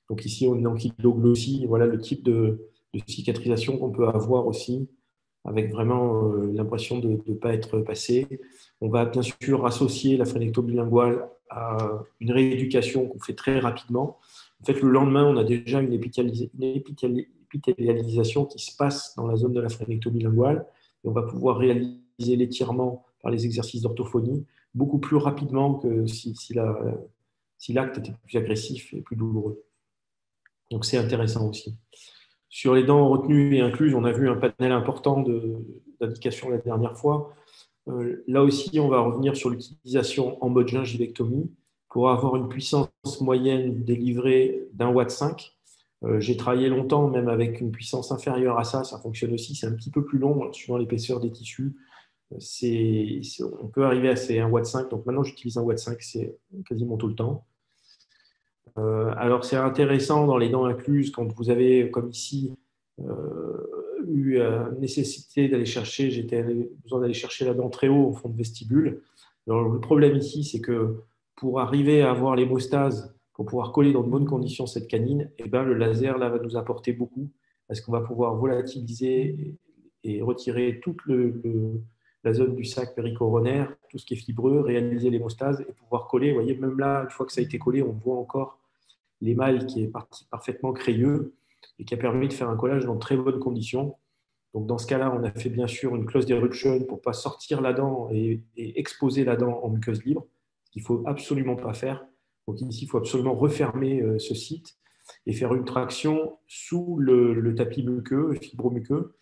Donc ici, on est en kyloglossie. Voilà le type de, cicatrisation qu'on peut avoir aussi, avec vraiment euh, l'impression de ne pas être passé. On va bien sûr associer la phrénectomie linguale à une rééducation qu'on fait très rapidement. En fait, le lendemain, on a déjà une, épithélialisation qui se passe dans la zone de la phrénectomie linguale et on va pouvoir réaliser l'étirement par les exercices d'orthophonie beaucoup plus rapidement que si, l'acte était plus agressif et plus douloureux. Donc c'est intéressant aussi. Sur les dents retenues et incluses, on a vu un panel important d'indications la dernière fois. Euh, là aussi, on va revenir sur l'utilisation en mode gingivectomie pour avoir une puissance moyenne délivrée d'un watt 5. Euh, j'ai travaillé longtemps, même avec une puissance inférieure à ça, ça fonctionne aussi. C'est un petit peu plus long, suivant l'épaisseur des tissus. on peut arriver à ces 1 watt 5. Donc maintenant, j'utilise un watt 5, c'est quasiment tout le temps. Euh, alors, c'est intéressant dans les dents incluses, quand vous avez, comme ici, eu la nécessité d'aller chercher, j'étais besoin d'aller chercher la dent très haut au fond de vestibule. Le problème ici, c'est que pour arriver à avoir l'hémostase, pour pouvoir coller dans de bonnes conditions cette canine, eh ben, le laser là, va nous apporter beaucoup parce qu'on va pouvoir volatiliser et retirer toute la zone du sac péricoronaire, tout ce qui est fibreux, réaliser l'hémostase et pouvoir coller. Vous voyez, même là, une fois que ça a été collé, on voit encore l'émail qui est parfaitement crayeux et qui a permis de faire un collage dans de très bonnes conditions. Donc dans ce cas-là, on a fait bien sûr une close d'éruption pour ne pas sortir la dent et, exposer la dent en muqueuse libre, ce qu'il ne faut absolument pas faire. Donc ici, il faut absolument refermer euh, ce site et faire une traction sous le, tapis muqueux, fibromuqueux,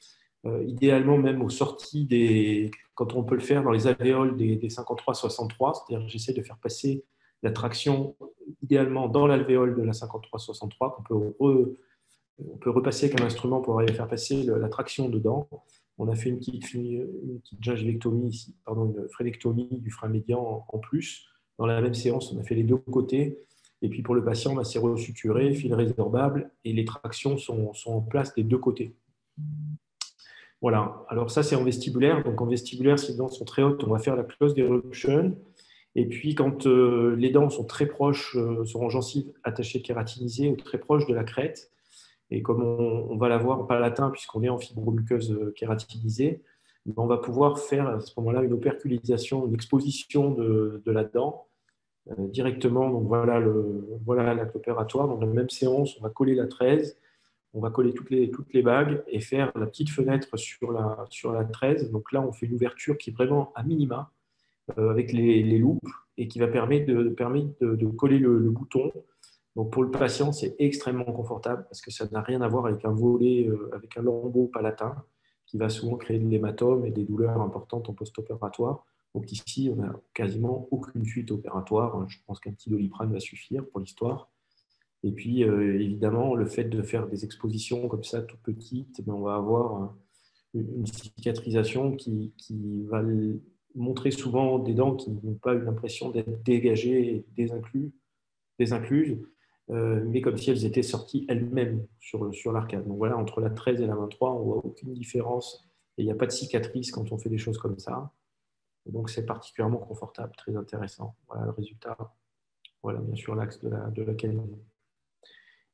euh, idéalement même aux sorties des, quand on peut le faire dans les alvéoles des, des 53-63, c'est-à-dire j'essaie de faire passer la traction idéalement dans l'alvéole de la 53-63 qu'on peut on peut repasser avec un instrument pour aller faire passer la traction dedans. On a fait une petite, une gingivectomie ici, pardon, une phrénectomie du frein médian en, plus. Dans la même séance, on a fait les deux côtés. Et puis pour le patient, bah, c'est resuturé, fil résorbable, et les tractions sont, en place des deux côtés. Voilà, alors ça c'est en vestibulaire. Donc en vestibulaire, si les dents sont très hautes, on va faire la close d'éruption. Et puis quand euh, les dents sont très proches, euh, sont en gencive attachée kératinisée ou très proches de la crête, et comme on, va l'avoir en palatin, puisqu'on est en fibromuqueuse euh, kératinisée, on va pouvoir faire à ce moment-là une operculisation, une exposition de, la dent euh, directement. Donc voilà l'acte opératoire. Dans la même séance, on va coller la 13, on va coller toutes les, les bagues et faire la petite fenêtre sur la, sur la 13. Donc là, on fait une ouverture qui est vraiment à minima euh, avec les, loupes et qui va permettre de, permettre de, coller le bouton donc pour le patient, c'est extrêmement confortable parce que ça n'a rien à voir avec un volet, euh, avec un lambeau palatin qui va souvent créer de l'hématome et des douleurs importantes en post-opératoire. Donc ici, on n'a quasiment aucune suite opératoire. Je pense qu'un petit doliprane va suffire pour l'histoire. Et puis, euh, évidemment, le fait de faire des expositions comme ça, tout petites, ben, on va avoir une cicatrisation qui, qui, va montrer souvent des dents qui n'ont pas eu l'impression d'être dégagées et désincluses. Euh, mais comme si elles étaient sorties elles-mêmes sur, sur l'arcade. Donc voilà, entre la 13 et la 23, on voit aucune différence et il n'y a pas de cicatrice quand on fait des choses comme ça. donc c'est particulièrement confortable, très intéressant. Voilà le résultat. Voilà bien sûr l'axe de la, de la canine.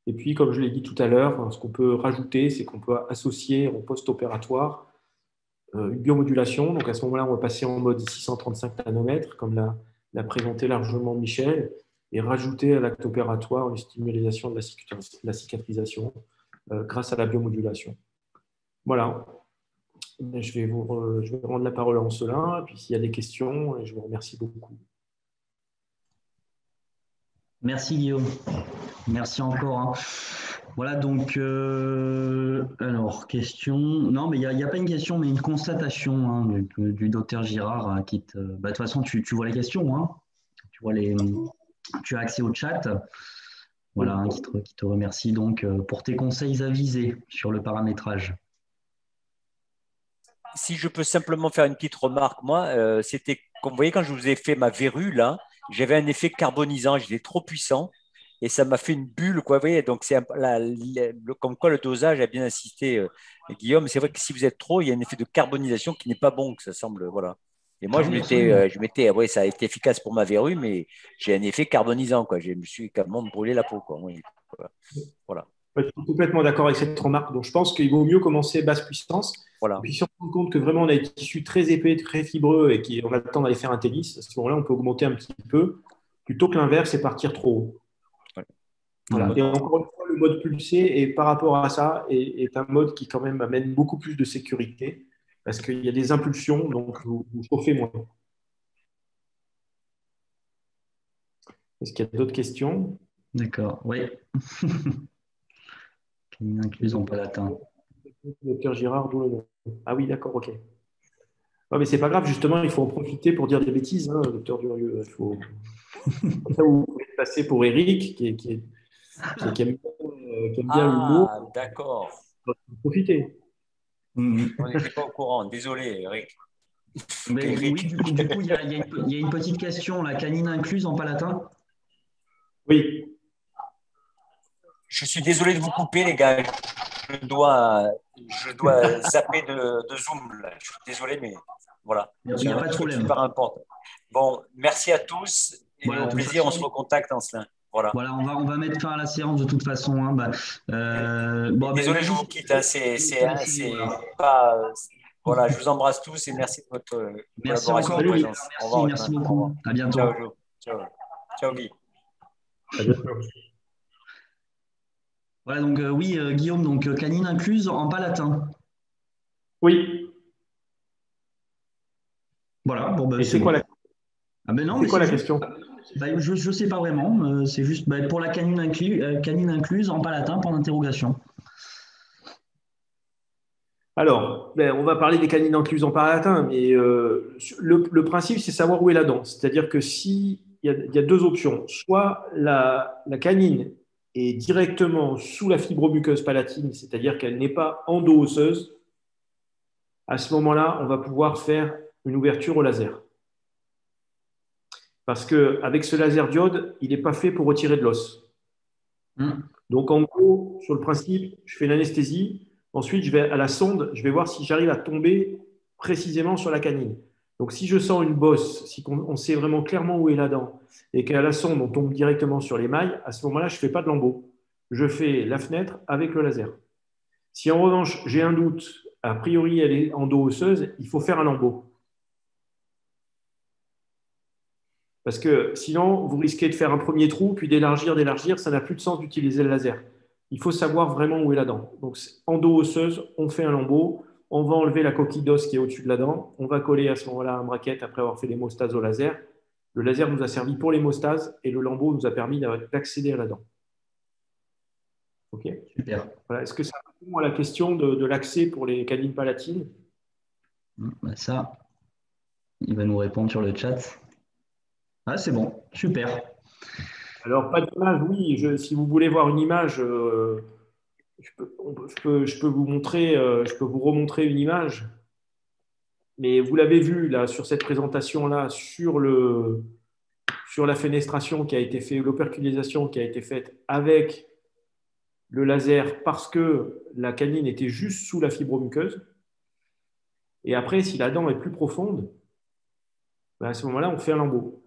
Et puis, comme je l'ai dit tout à l'heure, ce qu'on peut rajouter, c'est qu'on peut associer en post-opératoire euh, une biomodulation. Donc à ce moment-là, on va passer en mode 635 nanomètres, comme l'a présenté largement Michel et rajouter à l'acte opératoire une stimulation de la cicatrisation euh, grâce à la biomodulation. Voilà. Je vais, vous, je vais rendre la parole à Ancelin, puis s'il y a des questions, je vous remercie beaucoup. Merci Guillaume. Merci encore. Hein. Voilà, donc, euh, alors, question. Non, mais il n'y a, pas une question, mais une constatation hein, du, docteur Girard. Hein, qui te... Bah, de toute façon, tu, tu vois les questions. Hein. Tu vois les, tu as accès au chat. Voilà, hein, qui, te, remercie donc euh, pour tes conseils avisés sur le paramétrage. si je peux simplement faire une petite remarque, moi, euh, c'était, comme vous voyez, quand je vous ai fait ma verrue, là, j'avais un effet carbonisant, j'étais trop puissant et ça m'a fait une bulle, quoi. Vous voyez, donc c'est comme quoi le dosage a bien insisté, euh, Guillaume. C'est vrai que si vous êtes trop, il y a un effet de carbonisation qui n'est pas bon, que ça semble, voilà. Et moi, je m'étais, euh, je m'étais, oui, ça a été efficace pour ma verrue, mais j'ai un effet carbonisant, quoi. Je me suis carrément brûlé la peau, quoi. Voilà. Je suis complètement d'accord avec cette remarque. Donc, je pense qu'il vaut mieux commencer basse puissance. Voilà. Puis, si on se rend compte que vraiment on a des tissus très épais, très fibreux et qu'on a le temps d'aller faire un tennis, à ce moment-là, on peut augmenter un petit peu plutôt que l'inverse et partir trop haut. Voilà. Et encore une fois, le mode pulsé, et par rapport à ça, est, un mode qui quand même amène beaucoup plus de sécurité parce qu'il y a des impulsions, donc vous, vous chauffez moins. Est-ce qu'il y a d'autres questions? D'accord, oui. [laughs] Canine incluse en palatin. Docteur Girard, Ah oui, d'accord, ok. Non, mais c'est pas grave, justement, il faut en profiter pour dire des bêtises, hein, docteur Durieux. Il faut... [laughs] vous pouvez passer pour Eric, qui, qui, [laughs] qui aime, bien ah, l'humour. D'accord. Profiter. Mm. On n'était pas au courant, désolé, Eric. Mais, oui, du coup, il, y a, il, y a, une petite question, la canine incluse en palatin? Oui. Je suis désolé de vous couper, les gars. Je dois, je dois [laughs] zapper de, de, Zoom. Je suis désolé, mais voilà. Il n'y a, pas de problème. Bon, merci à tous. Et au plaisir, on se recontacte en cela. Voilà. voilà, on va, on va mettre fin à la séance de toute façon. Hein. Bah, euh, bon, Désolé, bah, je vous quitte. Hein. C'est pas. Voilà, je vous embrasse tous et merci de votre merci collaboration encore, présence. Merci, merci beaucoup. À bientôt. Ciao, Ciao. Ciao, Guy. À bientôt. Voilà, donc euh, oui, euh, Guillaume, donc euh, canine incluse en palatin. Oui. Voilà, bon, ben, c'est quoi la, ah, ben non, quoi la question? Je ne sais pas vraiment, c'est juste bah, pour la canine, incluse en palatin, pour l'interrogation. Alors, ben, on va parler des canines incluses en palatin, mais le, principe, c'est savoir où est la dent. C'est-à-dire que si il y, a deux options, soit la, la canine est directement sous la fibromuqueuse palatine, c'est-à-dire qu'elle n'est pas endo-osseuse, à ce moment-là, on va pouvoir faire une ouverture au laser. Parce qu'avec ce laser diode, il n'est pas fait pour retirer de l'os. Hmm. Donc en gros, sur le principe, je fais l'anesthésie, ensuite je vais à la sonde, je vais voir si j'arrive à tomber précisément sur la canine. Donc, si je sens une bosse, si on, sait vraiment clairement où est la dent et qu'à la sonde, on tombe directement sur les mailles, à ce moment-là, je ne fais pas de lambeau. Je fais la fenêtre avec le laser. Si en revanche, j'ai un doute, a priori, elle est endo-osseuse, il faut faire un lambeau. Parce que sinon, vous risquez de faire un premier trou, puis d'élargir, d'élargir, ça n'a plus de sens d'utiliser le laser. Il faut savoir vraiment où est la dent. Donc, endo-osseuse, on fait un lambeau. On va enlever la coquille d'os qui est au-dessus de la dent. On va coller à ce moment-là un braquette après avoir fait l'hémostase au laser. Le laser nous a servi pour l'hémostase et le lambeau nous a permis d'accéder à la dent. OK? Super. Est-ce que ça répond à la question de, l'accès pour les canines palatines? Hum, bah Ça, il va nous répondre sur le chat. Ah, c'est bon. Super. Alors, pas d'image, oui. si vous voulez voir une image, euh, je peux, vous montrer, euh, je peux vous remontrer une image. Mais vous l'avez vu là sur cette présentation là sur le sur la fenestration qui a été faite, l'operculisation qui a été faite avec le laser parce que la canine était juste sous la fibromuqueuse. Et après, si la dent est plus profonde, ben, à ce moment-là, on fait un lambeau.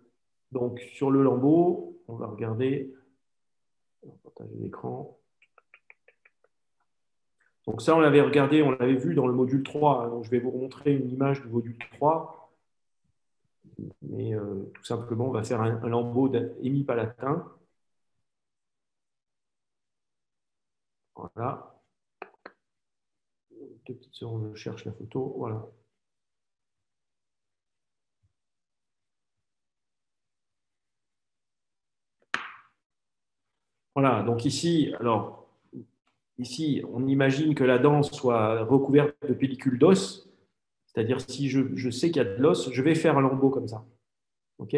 Donc sur le lambeau, on va regarder, on va partager l'écran. Donc ça, on l'avait regardé, on l'avait vu dans le module 3. Donc je vais vous montrer une image du module 3. Mais euh, tout simplement, on va faire un, lambeau d'hémipalatin. Voilà. Deux petites secondes, je cherche la photo. Voilà. Voilà, donc ici, alors Ici, on imagine que la dent soit recouverte de pellicule d'os, c'est-à-dire si je, sais qu'il y a de l'os, je vais faire un lambeau comme ça. Donc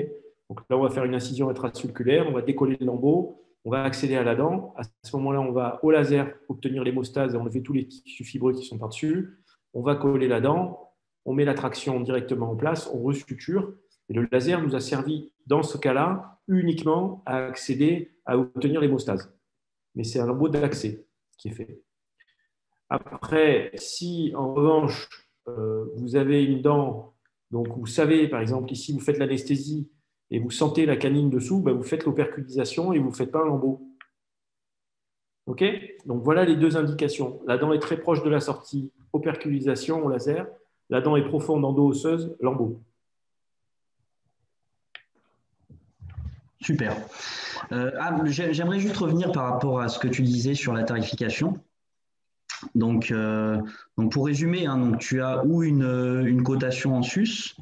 là, on va faire une incision intracirculaire, on va décoller le lambeau, on va accéder à la dent. À ce moment-là, on va au laser obtenir l'hémostase et enlever tous les tissus fibreux qui sont par-dessus. On va coller la dent. on met la traction directement en place, on restructure. Et le laser nous a servi, dans ce cas-là, uniquement à accéder, à obtenir l'hémostase. Mais c'est un lambeau d'accès qui est fait. Après, si en revanche, euh, vous avez une dent, donc vous savez, par exemple, ici, vous faites l'anesthésie et vous sentez la canine dessous, ben, vous faites l'operculisation et vous ne faites pas un lambeau. OK? Donc voilà les deux indications. La dent est très proche de la sortie, operculisation au laser. La dent est profonde, endo-osseuse, lambeau. Super. Euh, ah, j'aimerais juste revenir par rapport à ce que tu disais sur la tarification. Donc, euh, donc pour résumer, hein, donc tu as ou une, une cotation en sus,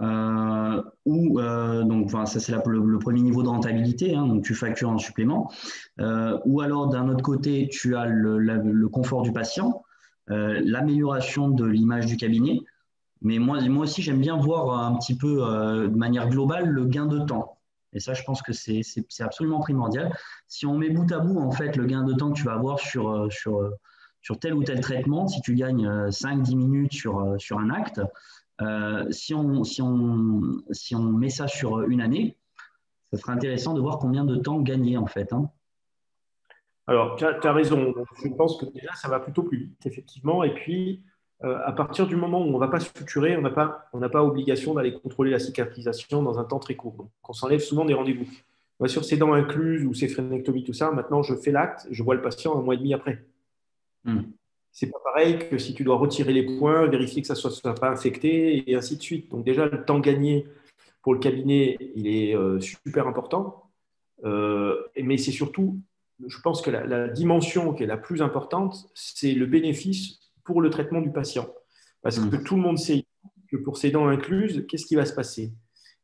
euh, ou donc ça c'est le, premier niveau de rentabilité, hein, donc tu factures en supplément, ou alors d'un autre côté tu as le, le confort du patient, l'amélioration de l'image du cabinet, mais moi, moi aussi j'aime bien voir un petit peu de manière globale le gain de temps. Et ça, je pense que c'est absolument primordial. Si on met bout à bout, en fait, le gain de temps que tu vas avoir sur, euh, euh, tel ou tel traitement, si tu gagnes 5-10 euh, minutes sur, un acte, si, on, met ça sur une année, ça serait intéressant de voir combien de temps gagner, en fait. Hein. Alors, tu as, as, raison. Je pense que déjà, ça va plutôt plus vite, effectivement. Et puis, à partir du moment où on ne va pas suturer, on n'a pas, pas obligation d'aller contrôler la cicatrisation dans un temps très court. Donc, on s'enlève souvent des rendez-vous. sur ces dents incluses ou ces frénectomies, tout ça, maintenant, je fais l'acte, je vois le patient un mois et demi après. Hmm. C'est pas pareil que si tu dois retirer les points, vérifier que ça ne soit, pas infecté et ainsi de suite. Donc, déjà, le temps gagné pour le cabinet, il est euh, super important. Euh, mais c'est surtout, je pense que la, la dimension qui est la plus importante, c'est le bénéfice pour le traitement du patient. Parce que mm. tout le monde sait que pour ces dents incluses, qu'est-ce qui va se passer?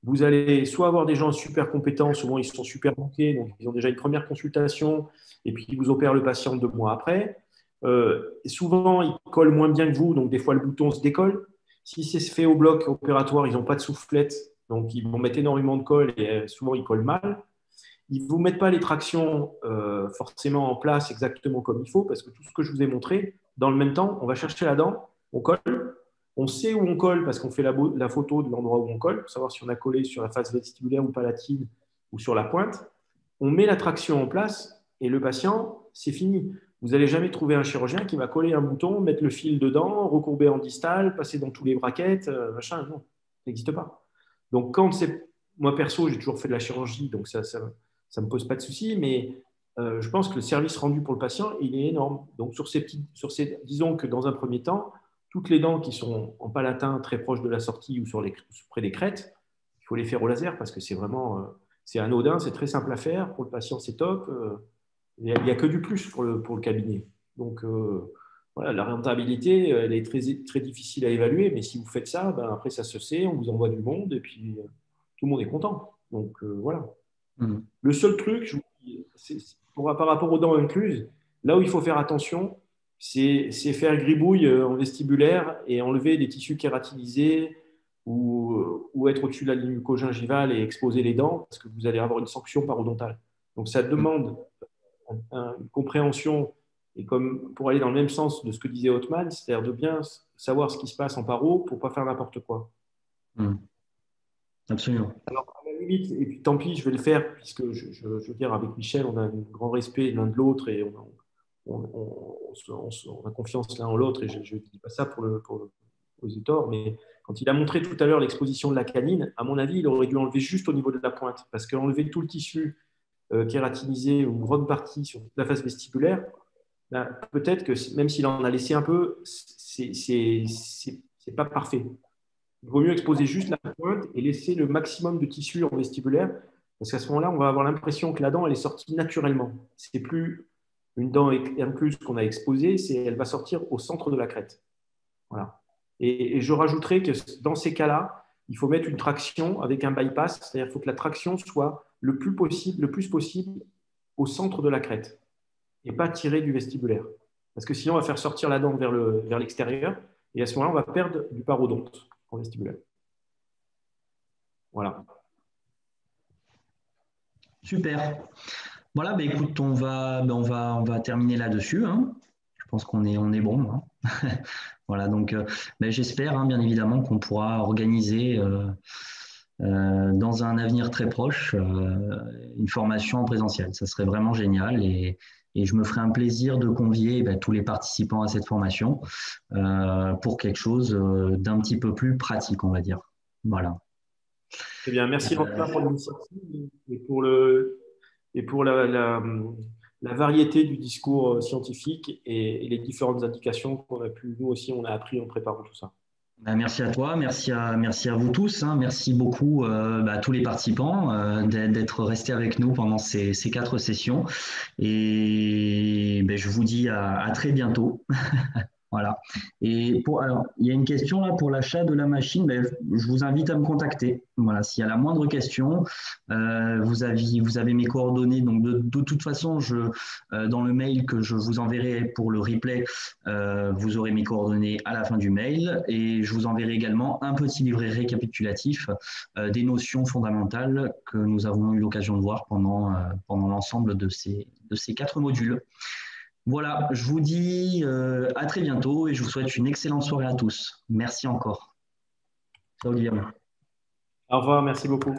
Vous allez soit avoir des gens super compétents, souvent ils sont super manqués, donc ils ont déjà une première consultation, et puis ils vous opèrent le patient deux mois après. Euh, souvent, ils collent moins bien que vous, donc des fois le bouton se décolle. Si c'est fait au bloc opératoire, ils n'ont pas de soufflette, donc ils vont mettre énormément de colle et euh, souvent ils collent mal. Ils ne vous mettent pas les tractions euh, forcément en place exactement comme il faut, parce que tout ce que je vous ai montré, dans le même temps, on va chercher la dent, on colle, on sait où on colle parce qu'on fait la, photo de l'endroit où on colle, pour savoir si on a collé sur la face vestibulaire ou palatine ou sur la pointe. On met la traction en place et le patient, c'est fini. Vous n'allez jamais trouver un chirurgien qui va coller un bouton, mettre le fil dedans, recourber en distal, passer dans tous les braquettes, euh, machin. Non, ça n'existe pas. Donc, quand c'est. Moi, perso, j'ai toujours fait de la chirurgie, donc ça ne ça, me pose pas de souci, mais je pense que le service rendu pour le patient, il est énorme. Donc, sur ces sur ces, disons que dans un premier temps, toutes les dents qui sont en palatin très proches de la sortie ou sur les, près des crêtes, il faut les faire au laser parce que c'est vraiment euh, c'est anodin, c'est très simple à faire. Pour le patient, c'est top. Euh, il n'y a, que du plus pour le, pour le cabinet. Donc, voilà, la rentabilité, elle est très, très difficile à évaluer, mais si vous faites ça, ben, après, ça se sait, on vous envoie du monde et puis tout le monde est content. Donc, voilà. Mmh. Le seul truc, je par rapport aux dents incluses, là où il faut faire attention, c'est faire gribouille euh, en vestibulaire et enlever des tissus kératinisés ou, euh, ou être au-dessus de la ligne mucogingivale et exposer les dents parce que vous allez avoir une sanction parodontale. Donc ça demande une compréhension et comme pour aller dans le même sens de ce que disait Hotman, c'est-à-dire de bien savoir ce qui se passe en paro pour ne pas faire n'importe quoi. Mmh. Absolument. Alors, et puis tant pis, je vais le faire, puisque je, veux dire, avec Michel, on a un grand respect l'un de l'autre et on, a confiance l'un en l'autre, et je ne dis pas ça pour le, pour mais quand il a montré tout à l'heure l'exposition de la canine, à mon avis, il aurait dû enlever juste au niveau de la pointe, parce qu'enlever tout le tissu euh, kératinisé ou une grande partie sur la face vestibulaire, ben, peut-être que même s'il en a laissé un peu, c'est pas parfait. Il vaut mieux exposer juste la pointe et laisser le maximum de tissu en vestibulaire, parce qu'à ce moment-là, on va avoir l'impression que la dent, elle est sortie naturellement. Ce n'est plus une dent incluse qu'on a exposée, c'est elle va sortir au centre de la crête. Voilà. Et, je rajouterai que dans ces cas-là, il faut mettre une traction avec un bypass, c'est-à-dire qu'il faut que la traction soit le plus, possible, le plus possible au centre de la crête et pas tirée du vestibulaire. Parce que sinon, on va faire sortir la dent vers l'extérieur vers et à ce moment-là, on va perdre du parodonte vestibulaire. Voilà. Super. Voilà, bah, écoute, on va, bah, on va, on va terminer là-dessus. Hein. Je pense qu'on est, on est bon. Hein. [laughs] voilà, donc ben, j'espère hein, bien évidemment qu'on pourra organiser dans un avenir très proche une formation en présentiel. Ça serait vraiment génial et, et je me ferai un plaisir de convier ben, tous les participants à cette formation pour quelque chose d'un petit peu plus pratique, on va dire. Voilà. Eh bien, merci euh, pour l'initiative et pour, le, et pour la, la, la, variété du discours euh, scientifique et, les différentes indications qu'on a pu, nous aussi, on a appris en préparant tout ça. Ben, merci à toi, merci à, vous tous, hein. merci beaucoup euh, bah, à tous les participants euh, d'être restés avec nous pendant ces, quatre sessions. Et ben, je vous dis à très bientôt. [laughs] Voilà. Et pour, alors, il y a une question là pour l'achat de la machine. Ben, je vous invite à me contacter. Voilà, s'il y a la moindre question, euh, vous, avez, vous avez mes coordonnées. Donc, de, de toute façon, je, euh, dans le mail que je vous enverrai pour le replay, euh, vous aurez mes coordonnées à la fin du mail. Et je vous enverrai également un petit livret récapitulatif des notions fondamentales que nous avons eu l'occasion de voir pendant, pendant l'ensemble de ces, de ces quatre modules. Voilà, je vous dis euh, à très bientôt et je vous souhaite une excellente soirée à tous. Merci encore. Ciao Guillaume. Au revoir, merci beaucoup.